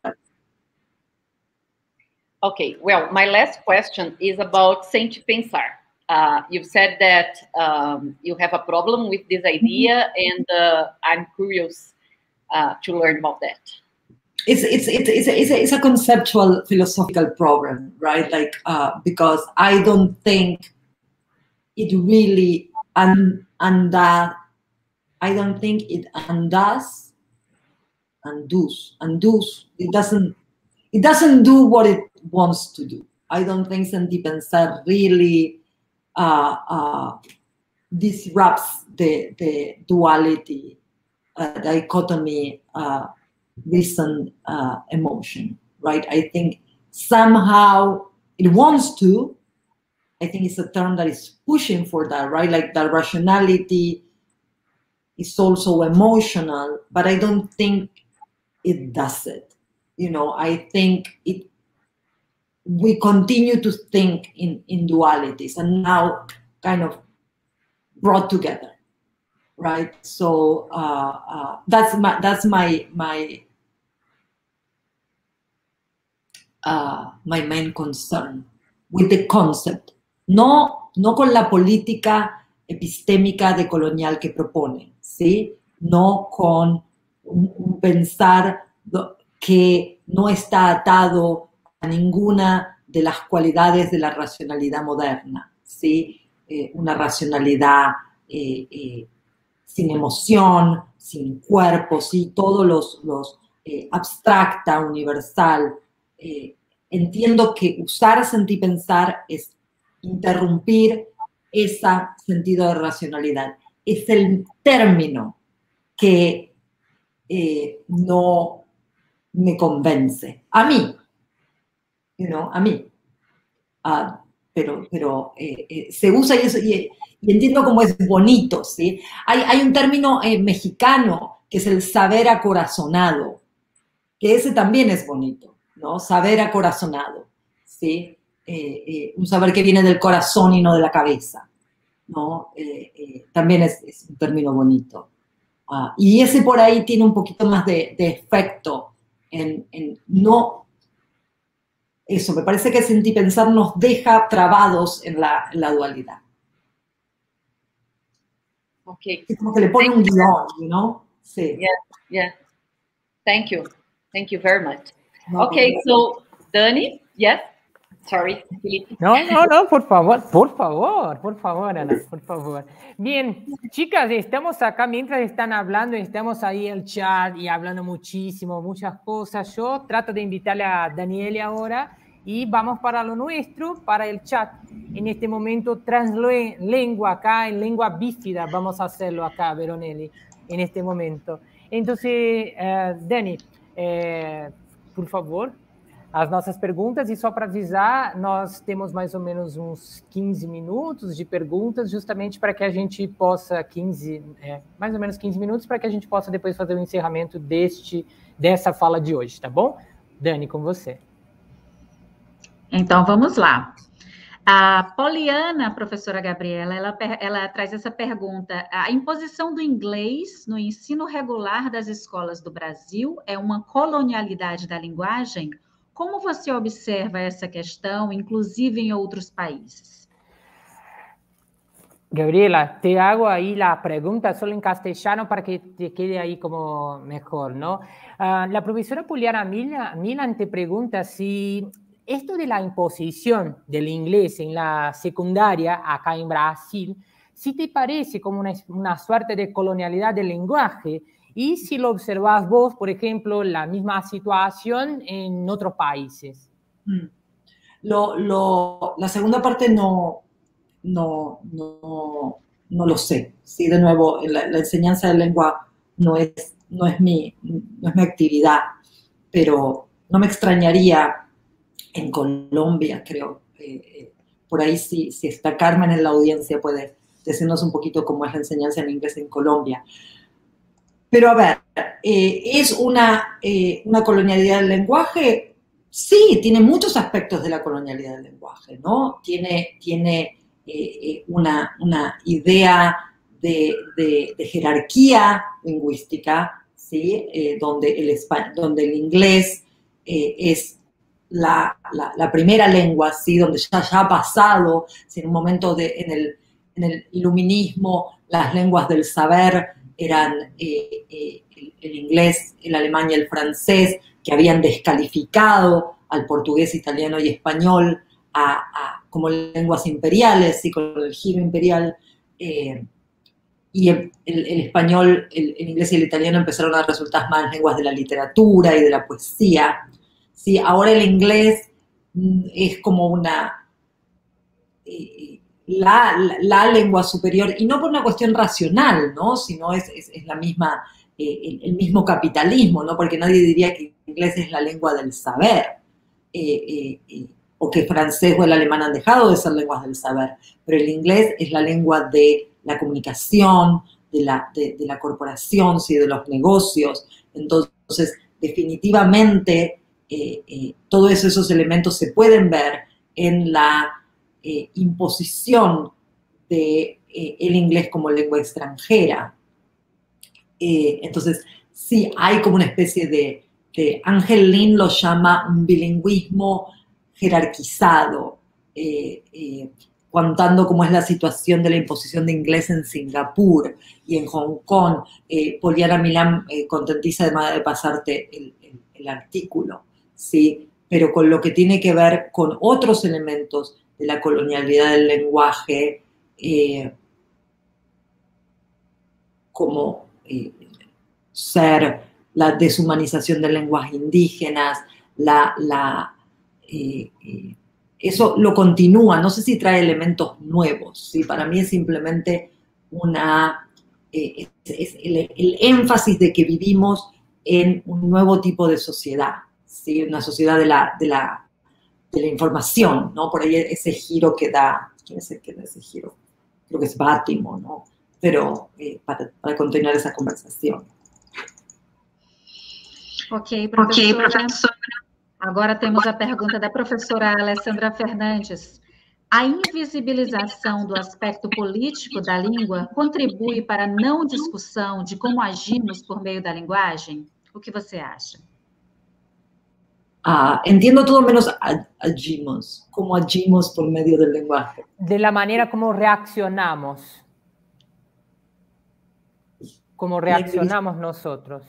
okay well my last question is about sente pensar uh, you've said that um, you have a problem with this idea mm-hmm. and uh, i'm curious uh, to learn about that. It's it's it's it's a, it's a, conceptual philosophical problem, right? Like uh, because I don't think it really and and unda, I don't think it undoes undoes undoes it doesn't it doesn't do what it wants to do. I don't think Pensar really uh, uh, disrupts the, the duality, uh, dichotomy, uh, reason, uh, emotion, right? I think somehow it wants to. I think it's a term that is pushing for that, right? Like that rationality is also emotional, but I don't think it does it. You know, I think it we continue to think in, in dualities and now kind of brought together right so uh, uh, that's my that's my my uh, my main concern with the concept. No no con la política epistémica de colonial que propone sí no con un pensar que no está atado a ninguna de las cualidades de la racionalidad moderna, ¿sí? Eh, una racionalidad eh, eh, sin emoción, sin cuerpo, ¿sí? Todo los, los abstracta, universal. entiendo que usar sentir pensar es interrumpir ese sentido de racionalidad. Es el término que no me convence. A mí, a mí. Ah, pero pero eh, eh, se usa y, eso, entiendo cómo es bonito, ¿sí? Hay, hay un término eh, mexicano que es el saber acorazonado, que ese también es bonito, ¿no? Saber acorazonado, ¿sí? un saber que viene del corazón y no de la cabeza, ¿no? también es, un término bonito. Ah, y ese por ahí tiene un poquito más de, efecto en, no eso, me parece que Sentir Pensar nos deja trabados en la dualidad. Okay. Es como que le pone Thank un guion, you know? Sí. Yeah, yeah. Thank you. Thank you very much. No, okay, so Dani, yes. Sorry, Felipe. No, no, no, por favor, por favor, por favor, Ana, por favor. Bien, chicas, estamos acá mientras están hablando, estamos ahí en el chat y hablando muchísimo, muchas cosas. Yo trato de invitarle a Daniele ahora y vamos para lo nuestro, para el chat. En este momento, translengua acá, en lengua bífida, vamos a hacerlo acá, Veronelli, en este momento. Entonces, uh, Dani, eh, por favor, as nossas perguntas e só para avisar, nós temos mais ou menos uns 15 minutos de perguntas, justamente para que a gente possa 15, é, mais ou menos 15 minutos para que a gente possa depois fazer o encerramento deste dessa fala de hoje, tá bom? Dani, com você. Então, vamos lá. A Poliana, professora Gabriela, ela, ela, traz essa pergunta. A imposição do inglês no ensino regular das escolas do Brasil é uma colonialidade da linguagem? Como você observa essa questão, inclusive em outros países? Gabriela, te hago ahí la pregunta solo en castellano para que te quede ahí como mejor, ¿no? Uh, la profesora Poliana Milan te pregunta si esto de la imposición del inglés en la secundaria acá en Brasil, si te parece como una, suerte de colonialidad del lenguaje y si lo observas vos, por ejemplo, la misma situación en otros países. Mm. La segunda parte no, no, no, no, lo sé. Sí, de nuevo, la, la, enseñanza de lengua no es, no, es mi, no es mi actividad, pero no me extrañaría en Colombia, creo. Eh, eh, por ahí si, si está Carmen en la audiencia puede decirnos un poquito cómo es la enseñanza en inglés en Colombia. Pero a ver, eh, ¿es una, una colonialidad del lenguaje? Sí, tiene muchos aspectos de la colonialidad del lenguaje, ¿no? Tiene, tiene una, una, idea de, de, jerarquía lingüística, ¿sí? donde, el, donde el inglés es la, la, primera lengua, ¿sí? donde ya, ya ha pasado, en un momento de, en, el, en el iluminismo, las lenguas del saber eran eh, eh, el, inglés, el alemán y el francés, que habían descalificado al portugués, italiano y español como lenguas imperiales y con el giro imperial. Eh, y el, español, el, inglés y el italiano empezaron a resultar más lenguas de la literatura y de la poesía. ¿Sí? Ahora el inglés mm, es como una... la, lengua superior, y no por una cuestión racional, ¿no? sino es, la misma, eh, el, mismo capitalismo, ¿no? porque nadie diría que el inglés es la lengua del saber, eh, eh, o que el francés o el alemán han dejado de ser lenguas del saber, pero el inglés es la lengua de la comunicación, de la, de, la corporación, ¿sí? de los negocios. Entonces, definitivamente, todos esos elementos se pueden ver en la eh, imposición de eh, el inglés como lengua extranjera. Eh, entonces, sí, hay como una especie de, de, Ángel Lin lo llama un bilingüismo jerarquizado, contando cómo es la situación de la imposición de inglés en Singapur y en Hong Kong. Poliana Milán, contentiza además de pasarte el artículo, ¿sí? pero con lo que tiene que ver con otros elementos de la colonialidad del lenguaje, eh, como eh, ser la deshumanización del lenguaje indígenas, la, eh, eso lo continúa, no sé si trae elementos nuevos, ¿sí? para mí es simplemente una, el, énfasis de que vivimos en un nuevo tipo de sociedad, ¿sí? una sociedad de la, de la de la información, ¿no? Por ahí ese giro que da, ¿quién es el que da ese giro? Creo que es Bátimo, ¿no? Pero eh, para, para, continuar esa conversação. Ok, professora. Ok, professora. Agora temos a pergunta da professora Alessandra Fernandes. A invisibilização do aspecto político da língua contribui para a não discussão de como agimos por meio da linguagem? O que você acha? Entiendo todo menos agimos, cómo agimos por medio del lenguaje. De la manera como reaccionamos, como reaccionamos nosotros.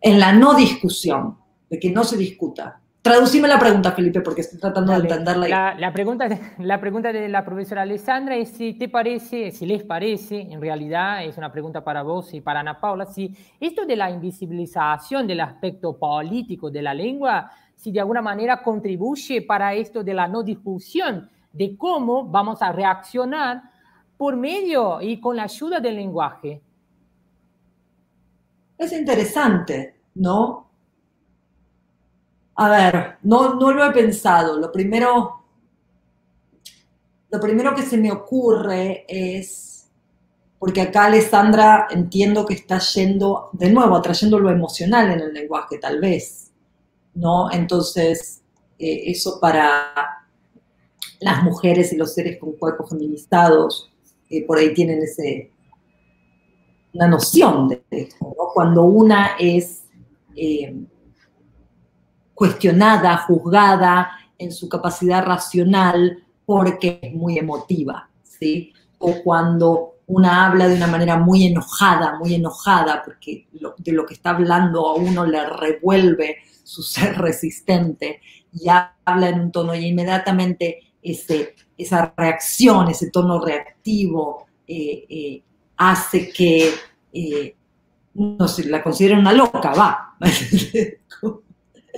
En la no discusión, de que no se discuta. Traducime la pregunta, Felipe, porque estoy tratando de entenderla. La, la, pregunta, la pregunta de la profesora Alessandra es si te parece, si les parece, en realidad es una pregunta para vos y para Ana Paula, si esto de la invisibilización del aspecto político de la lengua, si de alguna manera contribuye para esto de la no discusión de cómo vamos a reaccionar por medio y con la ayuda del lenguaje. Es interesante, ¿no? A ver, no, no lo he pensado. Lo primero, lo primero que se me ocurre es, porque acá Alessandra entiendo que está yendo, de nuevo, atrayendo lo emocional en el lenguaje, tal vez, ¿no? Entonces, eh, eso para las mujeres y los seres con cuerpos feminizados, eh, por ahí tienen ese, una noción de eso, ¿no? Cuando una es... Eh, cuestionada, juzgada en su capacidad racional porque es muy emotiva, ¿sí? O cuando una habla de una manera muy enojada, muy enojada, porque de lo que está hablando a uno le revuelve su ser resistente y habla en un tono y inmediatamente ese, esa reacción, ese tono reactivo eh, eh, hace que, eh, no sé, la consideren una loca, va.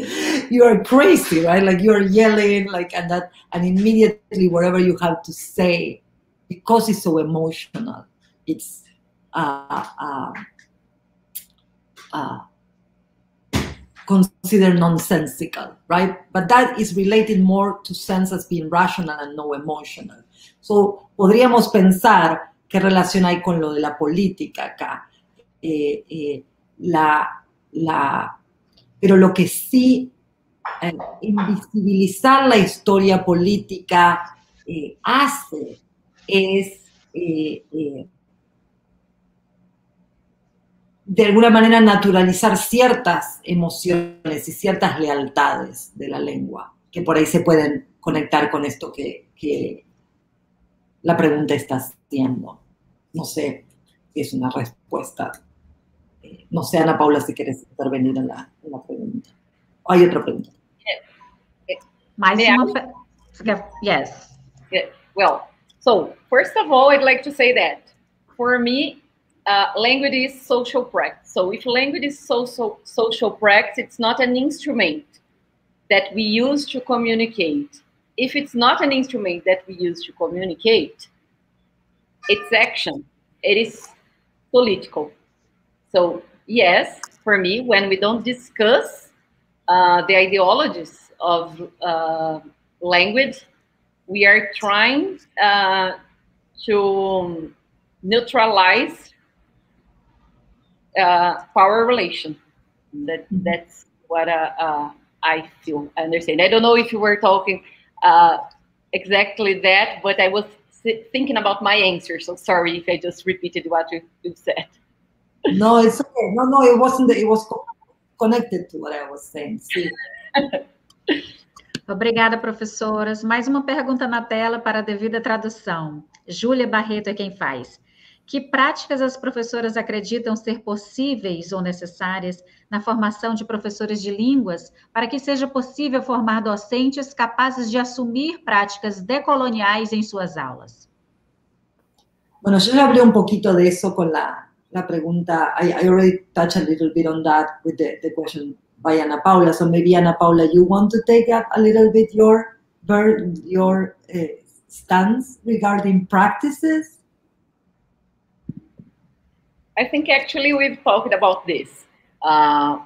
you are crazy, right? Like you're yelling, like and that, and immediately whatever you have to say, because it's so emotional, it's uh, uh, uh, considered nonsensical, right? But that is related more to sense as being rational and no emotional. So podríamos pensar qué relación hay con lo de la política acá. Eh, eh, la, la pero lo que sí, eh, invisibilizar la historia política eh, hace es, eh, de alguna manera, naturalizar ciertas emociones y ciertas lealtades de la lengua, que por ahí se pueden conectar con esto que, que la pregunta está haciendo. No sé, es una respuesta. Eh, no sé, Ana Paula, si quieres intervenir en la, en la pregunta. Hay otra pregunta. Mais uma... Yes. Yeah. Well, so first of all, I'd like to say that for me, uh, language is social practice. So if language is social social practice, it's not an instrument that we use to communicate. If it's not an instrument that we use to communicate, it's action. It is political. So yes, for me, when we don't discuss uh, the ideologies of uh, language, we are trying uh, to neutralize uh, power relation. That mm-hmm. that's what uh, uh, I feel. I understand. I don't know if you were talking uh, exactly that, but I was thinking about my answer. So sorry if I just repeated what you, you said. No, it's okay. No, no, it wasn't. It was connected to what I was saying. See. Obrigada, professoras. Mais uma pergunta na tela para a devida tradução. Júlia Barreto é quem faz. Que práticas as professoras acreditam ser possíveis ou necessárias na formação de professores de línguas para que seja possível formar docentes capazes de assumir práticas decoloniais em suas aulas? Bueno, yo ya hablé un poquito de eso con la, pregunta. I, I already touched a little bit on that with the, the question by Ana Paula. So maybe Ana Paula, you want to take up a little bit your your uh, stance regarding practices? I think actually we've talked about this. Uh,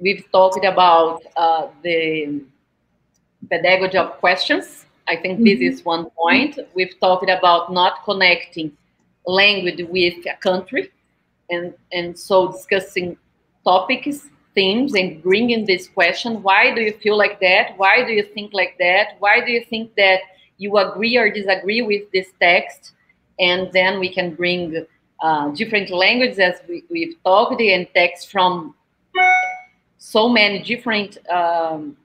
we've talked about uh, the pedagogy of questions. I think mm -hmm. this mm-hmm. is one point. We've talked about not connecting language with a country, and and so discussing topics themes and bringing this question why do you feel like that? Why do you think like that? Why do you think that you agree or disagree with this text? And then we can bring uh, different languages as we, we've talked and text from so many different um,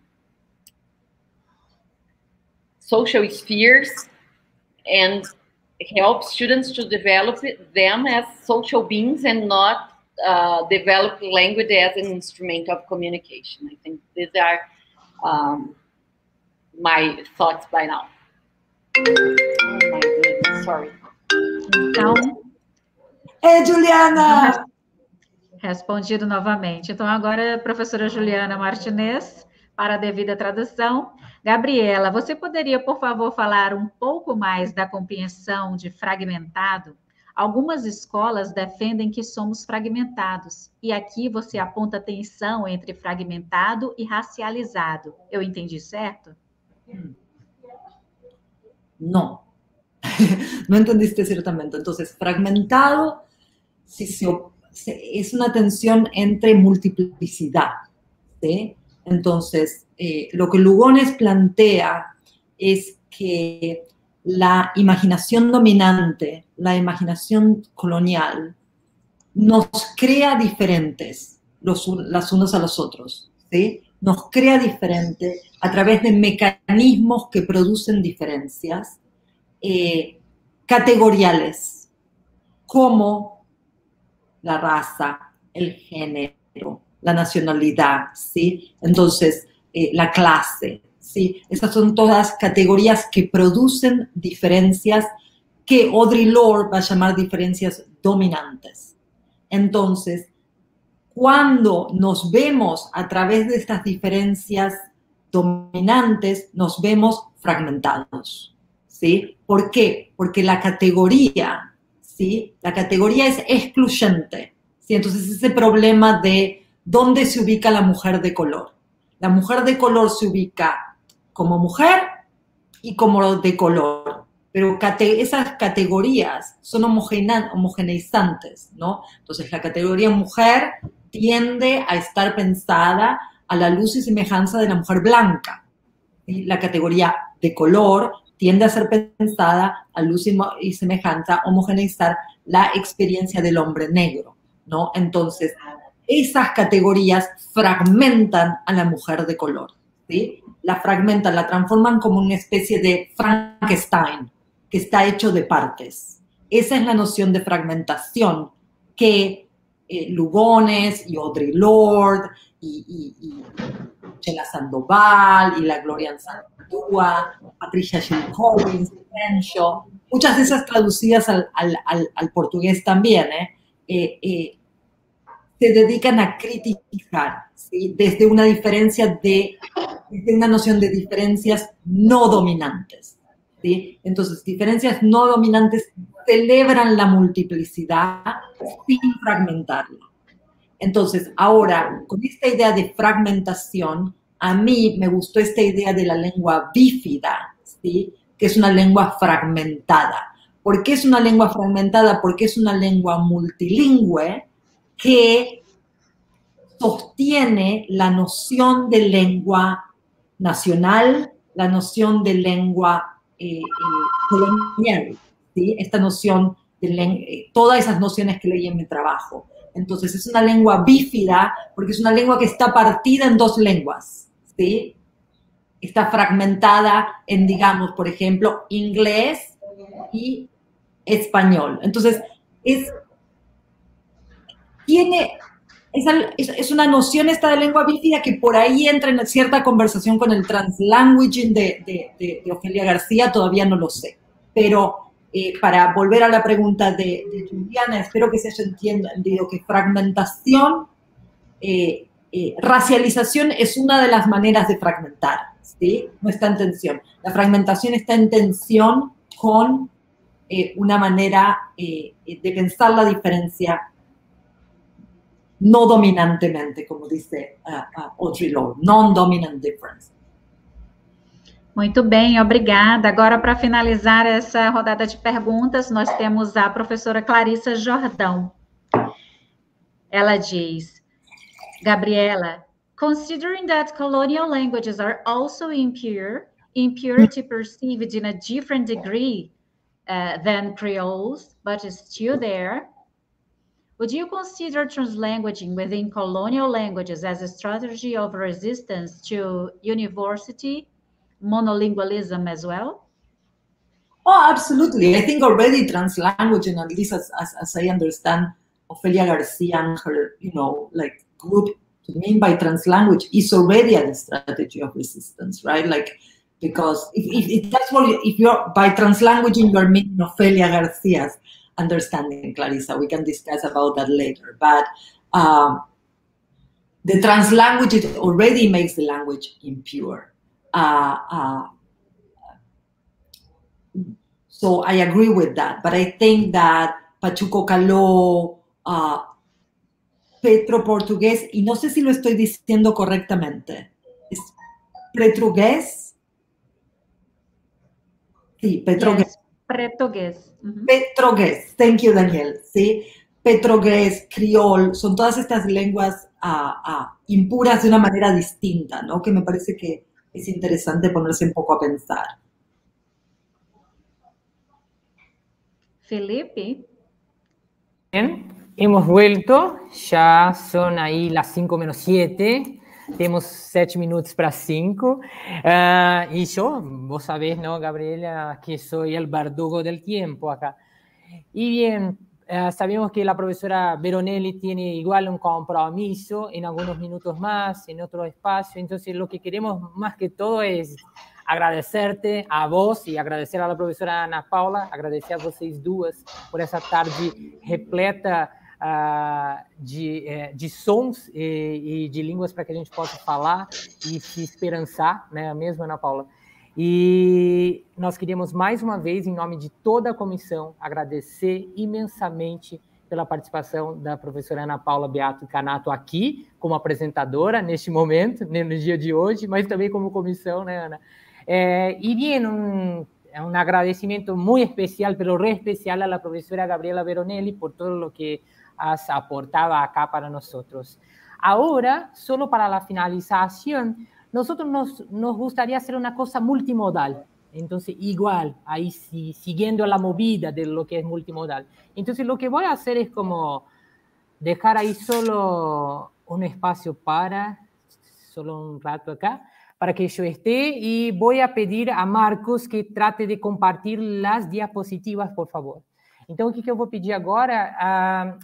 social spheres. And help students to develop them as social beings and not uh, develop language as an instrument of communication. I think these are um, my thoughts by now. Oh my goodness, sorry. Então, Ei, Juliana! Respondido novamente. Então, agora, professora Juliana Martinez, para a devida tradução. Gabriela, você poderia, por favor, falar um pouco mais da compreensão de fragmentado? Algumas escolas defendem que somos fragmentados, e aqui você aponta tensão entre fragmentado e racializado. Eu entendi certo? No, no entendiste ciertamente. Entonces, fragmentado se, se, es una tensión entre multiplicidad. ¿sí? Entonces, eh, lo que Lugones plantea es que la imaginación dominante, la imaginación colonial, nos crea diferentes los, las unos a los otros, ¿sí? Nos crea diferentes a través de mecanismos que producen diferencias eh, categoriales, como la raza, el género, la nacionalidad, ¿sí? Entonces, eh, la clase, ¿sí? Esas son todas categorías que producen diferencias que Audre Lorde va a llamar diferencias dominantes. Entonces, cuando nos vemos a través de estas diferencias dominantes, nos vemos fragmentados. ¿sí? ¿Por qué? Porque la categoría, ¿sí? La categoría es excluyente. ¿sí? Entonces, ese problema de dónde se ubica la mujer de color. La mujer de color se ubica como mujer y como de color. Pero esas categorías son homogeneizantes, ¿no? Entonces la categoría mujer tiende a estar pensada a la luz y semejanza de la mujer blanca. La categoría de color tiende a ser pensada a luz y semejanza, homogeneizar la experiencia del hombre negro, ¿no? Entonces, esas categorías fragmentan a la mujer de color, ¿sí? la fragmentan, la transforman como una especie de Frankenstein, que está hecho de partes. Esa es la noción de fragmentación que eh, Lugones y Audrey Lord y, Chela Sandoval y la Gloria Santúa, Patricia Jill Collins, muchas de esas traducidas al, al, al, portugués también, ¿eh? Eh, eh, se dedican a criticar desde una diferencia de, desde una noción de diferencias no dominantes. ¿sí? Entonces, diferencias no dominantes celebran la multiplicidad sin fragmentarla. Entonces, ahora, con esta idea de fragmentación, a mí me gustó esta idea de la lengua bífida, ¿sí? que es una lengua fragmentada. ¿Por qué es una lengua fragmentada? Porque es una lengua multilingüe que sostiene la noción de lengua nacional, la noción de lengua eh, eh, colonial, ¿sí? esta noción de eh, todas esas nociones que leí en mi trabajo. Entonces es una lengua bífida porque es una lengua que está partida en dos lenguas, ¿sí? Está fragmentada en, digamos, por ejemplo, inglés y español. Entonces, es, tiene, es, una noción esta de lengua bífida que por ahí entra en cierta conversación con el translanguaging de, de, de, Ofelia García, todavía no lo sé. Pero eh, para volver a la pregunta de, Juliana, espero que se haya entendido que fragmentación, eh, eh, racialización es una de las maneras de fragmentar, ¿sí? No está en tensión. La fragmentación está en tensión con una manera de pensar la diferencia no dominantemente, como dice uh, uh, Audre Lorde, non-dominant difference. Muito bem, obrigada. Agora, para finalizar essa rodada de perguntas, nós temos a professora Clarissa Jordão. Ela diz: Gabriela, considering that colonial languages are also impure, impurity perceived in a different degree uh, than Creoles, but is still there, Would you consider translanguaging within colonial languages as a strategy of resistance to university monolingualism as well? Oh, absolutely. I think already translanguaging, at least as, as, as I understand Ophelia Garcia and her, you know, like group to mean by translanguage is already a strategy of resistance, right? Like, because if, if, if that's what, if you're by translanguaging, you're meaning Ophelia Garcia's understanding, Clarissa. We can discuss about that later. But um, the translanguage it already makes the language impure. Uh, uh, so I agree with that. But I think that Pachuco Caló, uh, Petro Portugués, y no sé si lo estoy diciendo correctamente, es Petrugués. Sí, Petrogués. Yes. Petrogués. Petrogués, thank you Daniel, ¿sí? Petrogués, criol, son todas estas lenguas uh, uh, impuras de una manera distinta, ¿no? Que me parece que es interesante ponerse un poco a pensar. Felipe. Bien, hemos vuelto, ya son ahí las 5 menos 7. Temos sete minutos para cinco. Uh, y yo, vos sabés, ¿no, Gabriela, que soy el bardugo del tiempo acá. Y bien, uh, sabemos que la profesora Veronelli tiene igual un compromiso en algunos minutos más, en otro espacio. Entonces, lo que queremos más que todo es agradecerte a vos y agradecer a la profesora Ana Paula, agradecer a vocês duas por essa tarde repleta uh, de, é, de sons e, e de línguas para que a gente possa falar e se esperançar, né, mesmo, Ana Paula? E nós queríamos mais uma vez, em nome de toda a comissão, agradecer imensamente pela participação da professora Ana Paula Beato Canato aqui, como apresentadora neste momento, né, no dia de hoje, mas também como comissão, né, Ana? É, e bem, um, un agradecimiento muy especial, pero re especial a la profesora Gabriela Veronelli por todo lo que has aportado acá para nosotros. Ahora, solo para la finalización, nosotros nos, nos gustaría hacer una cosa multimodal. Entonces, igual, ahí sí, siguiendo la movida de lo que es multimodal. Entonces, lo que voy a hacer es como dejar ahí solo un espacio para, solo un rato acá, para que yo esté y voy a pedir a Marcos que trate de compartir las diapositivas, por favor. Então, o que, que eu vou pedir agora? Ah,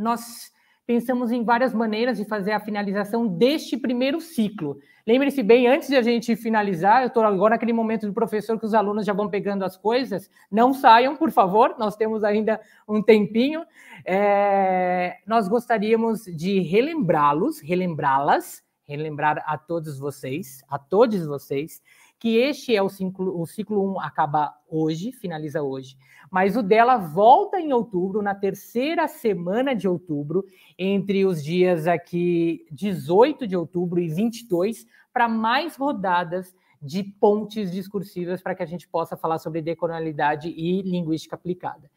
nós pensamos em várias maneiras de fazer a finalização deste primeiro ciclo. Lembre-se bem, antes de a gente finalizar, eu estou agora naquele momento do professor que os alunos já vão pegando as coisas. Não saiam, por favor, nós temos ainda um tempinho. É, nós gostaríamos de relembrá-los, relembrá-las, relembrar a todos vocês, a todos vocês, que este é o ciclo, o ciclo 1 acaba hoje, finaliza hoje, mas o dela volta em outubro, na terceira semana de outubro, entre os dias aqui 18 de outubro e 22, para mais rodadas de pontes discursivas para que a gente possa falar sobre decolonialidade e linguística aplicada.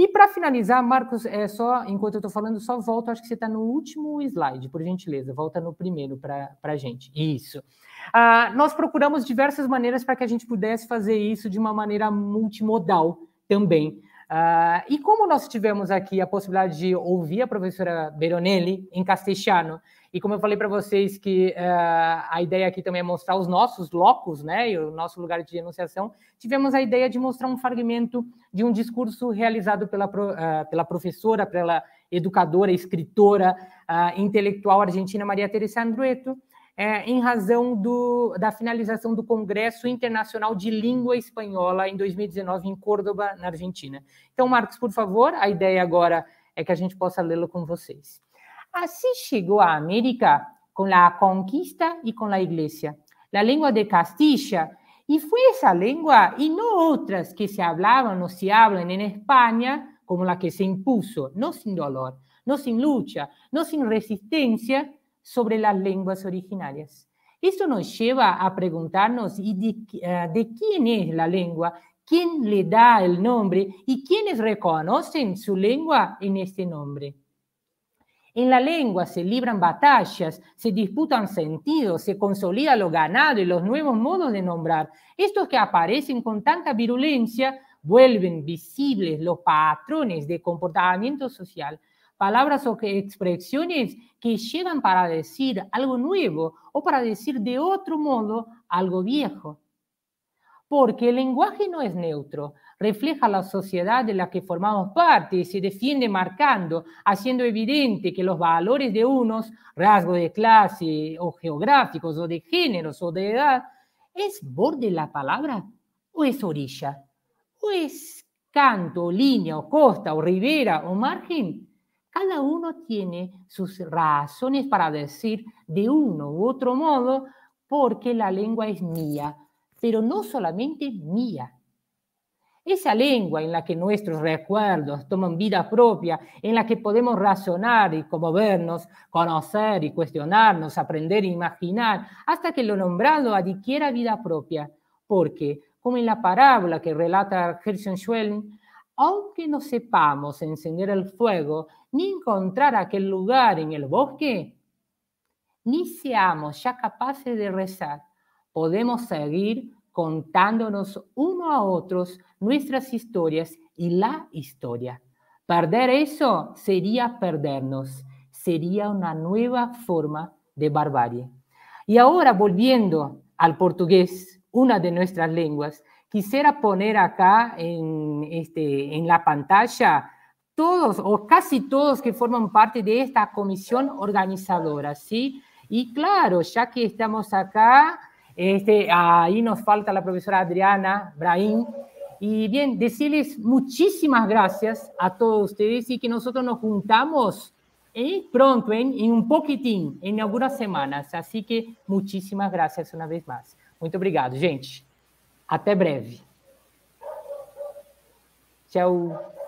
E para finalizar, Marcos, é só, enquanto eu estou falando, só volta, acho que você está no último slide, por gentileza, volta no primeiro para a gente. Isso. Ah, nós procuramos diversas maneiras para que a gente pudesse fazer isso de uma maneira multimodal também. Ah, e como nós tivemos aqui a possibilidade de ouvir a professora Beronelli em castelhano, e como eu falei para vocês que uh, a ideia aqui também é mostrar os nossos locos, né, e o nosso lugar de enunciação, tivemos a ideia de mostrar um fragmento de um discurso realizado pela, uh, pela professora, pela educadora, escritora, uh, intelectual argentina Maria Teresa Andrueto, é, em razão do, da finalização do Congresso Internacional de Língua Espanhola em 2019 em Córdoba, na Argentina. Então, Marcos, por favor, a ideia agora é que a gente possa lê-lo com vocês. Así llegó a América con la conquista y con la iglesia, la lengua de Castilla, y fue esa lengua y no otras que se hablaban o se hablan en España como la que se impuso, no sin dolor, no sin lucha, no sin resistencia, sobre las lenguas originarias. Esto nos lleva a preguntarnos de, eh, de, quién es la lengua, quién le da el nombre y quiénes reconocen su lengua en este nombre. En la lengua se libran batallas, se disputan sentidos, se consolida lo ganado y los nuevos modos de nombrar. Estos que aparecen con tanta virulencia vuelven visibles los patrones de comportamiento social palabras o expresiones que llegan para decir algo nuevo o para decir de otro modo algo viejo. Porque el lenguaje no es neutro, refleja la sociedad de la que formamos parte y se defiende marcando, haciendo evidente que los valores de unos, rasgos de clase o geográficos o de géneros o de edad, es borde la palabra o es orilla, o es canto, línea o costa o ribera o margen cada uno tiene sus razones para decir de uno u otro modo porque la lengua es mía, pero no solamente mía. Esa lengua en la que nuestros recuerdos toman vida propia, en la que podemos razonar y vernos, conocer y cuestionarnos, aprender e imaginar, hasta que lo nombrado adquiera vida propia. Porque, como en la parábola que relata Gerson Schwellen, aunque no sepamos encender el fuego ni encontrar aquel lugar en el bosque, ni seamos ya capaces de rezar, podemos seguir contándonos uno a otros nuestras historias y la historia. Perder eso sería perdernos, sería una nueva forma de barbarie. Y ahora volviendo al portugués, una de nuestras lenguas, quisiera poner acá en, este, en la pantalla todos o casi todos que forman parte de esta comisión organizadora, ¿sí? Y claro, ya que estamos acá, este, ahí nos falta la profesora Adriana Brahim. Y bien, decirles muchísimas gracias a todos ustedes y que nosotros nos juntamos eh, pronto, en, en un poquitín, en algunas semanas. Así que muchísimas gracias una vez más. Muito obrigado, gente. Até breve. Tchau.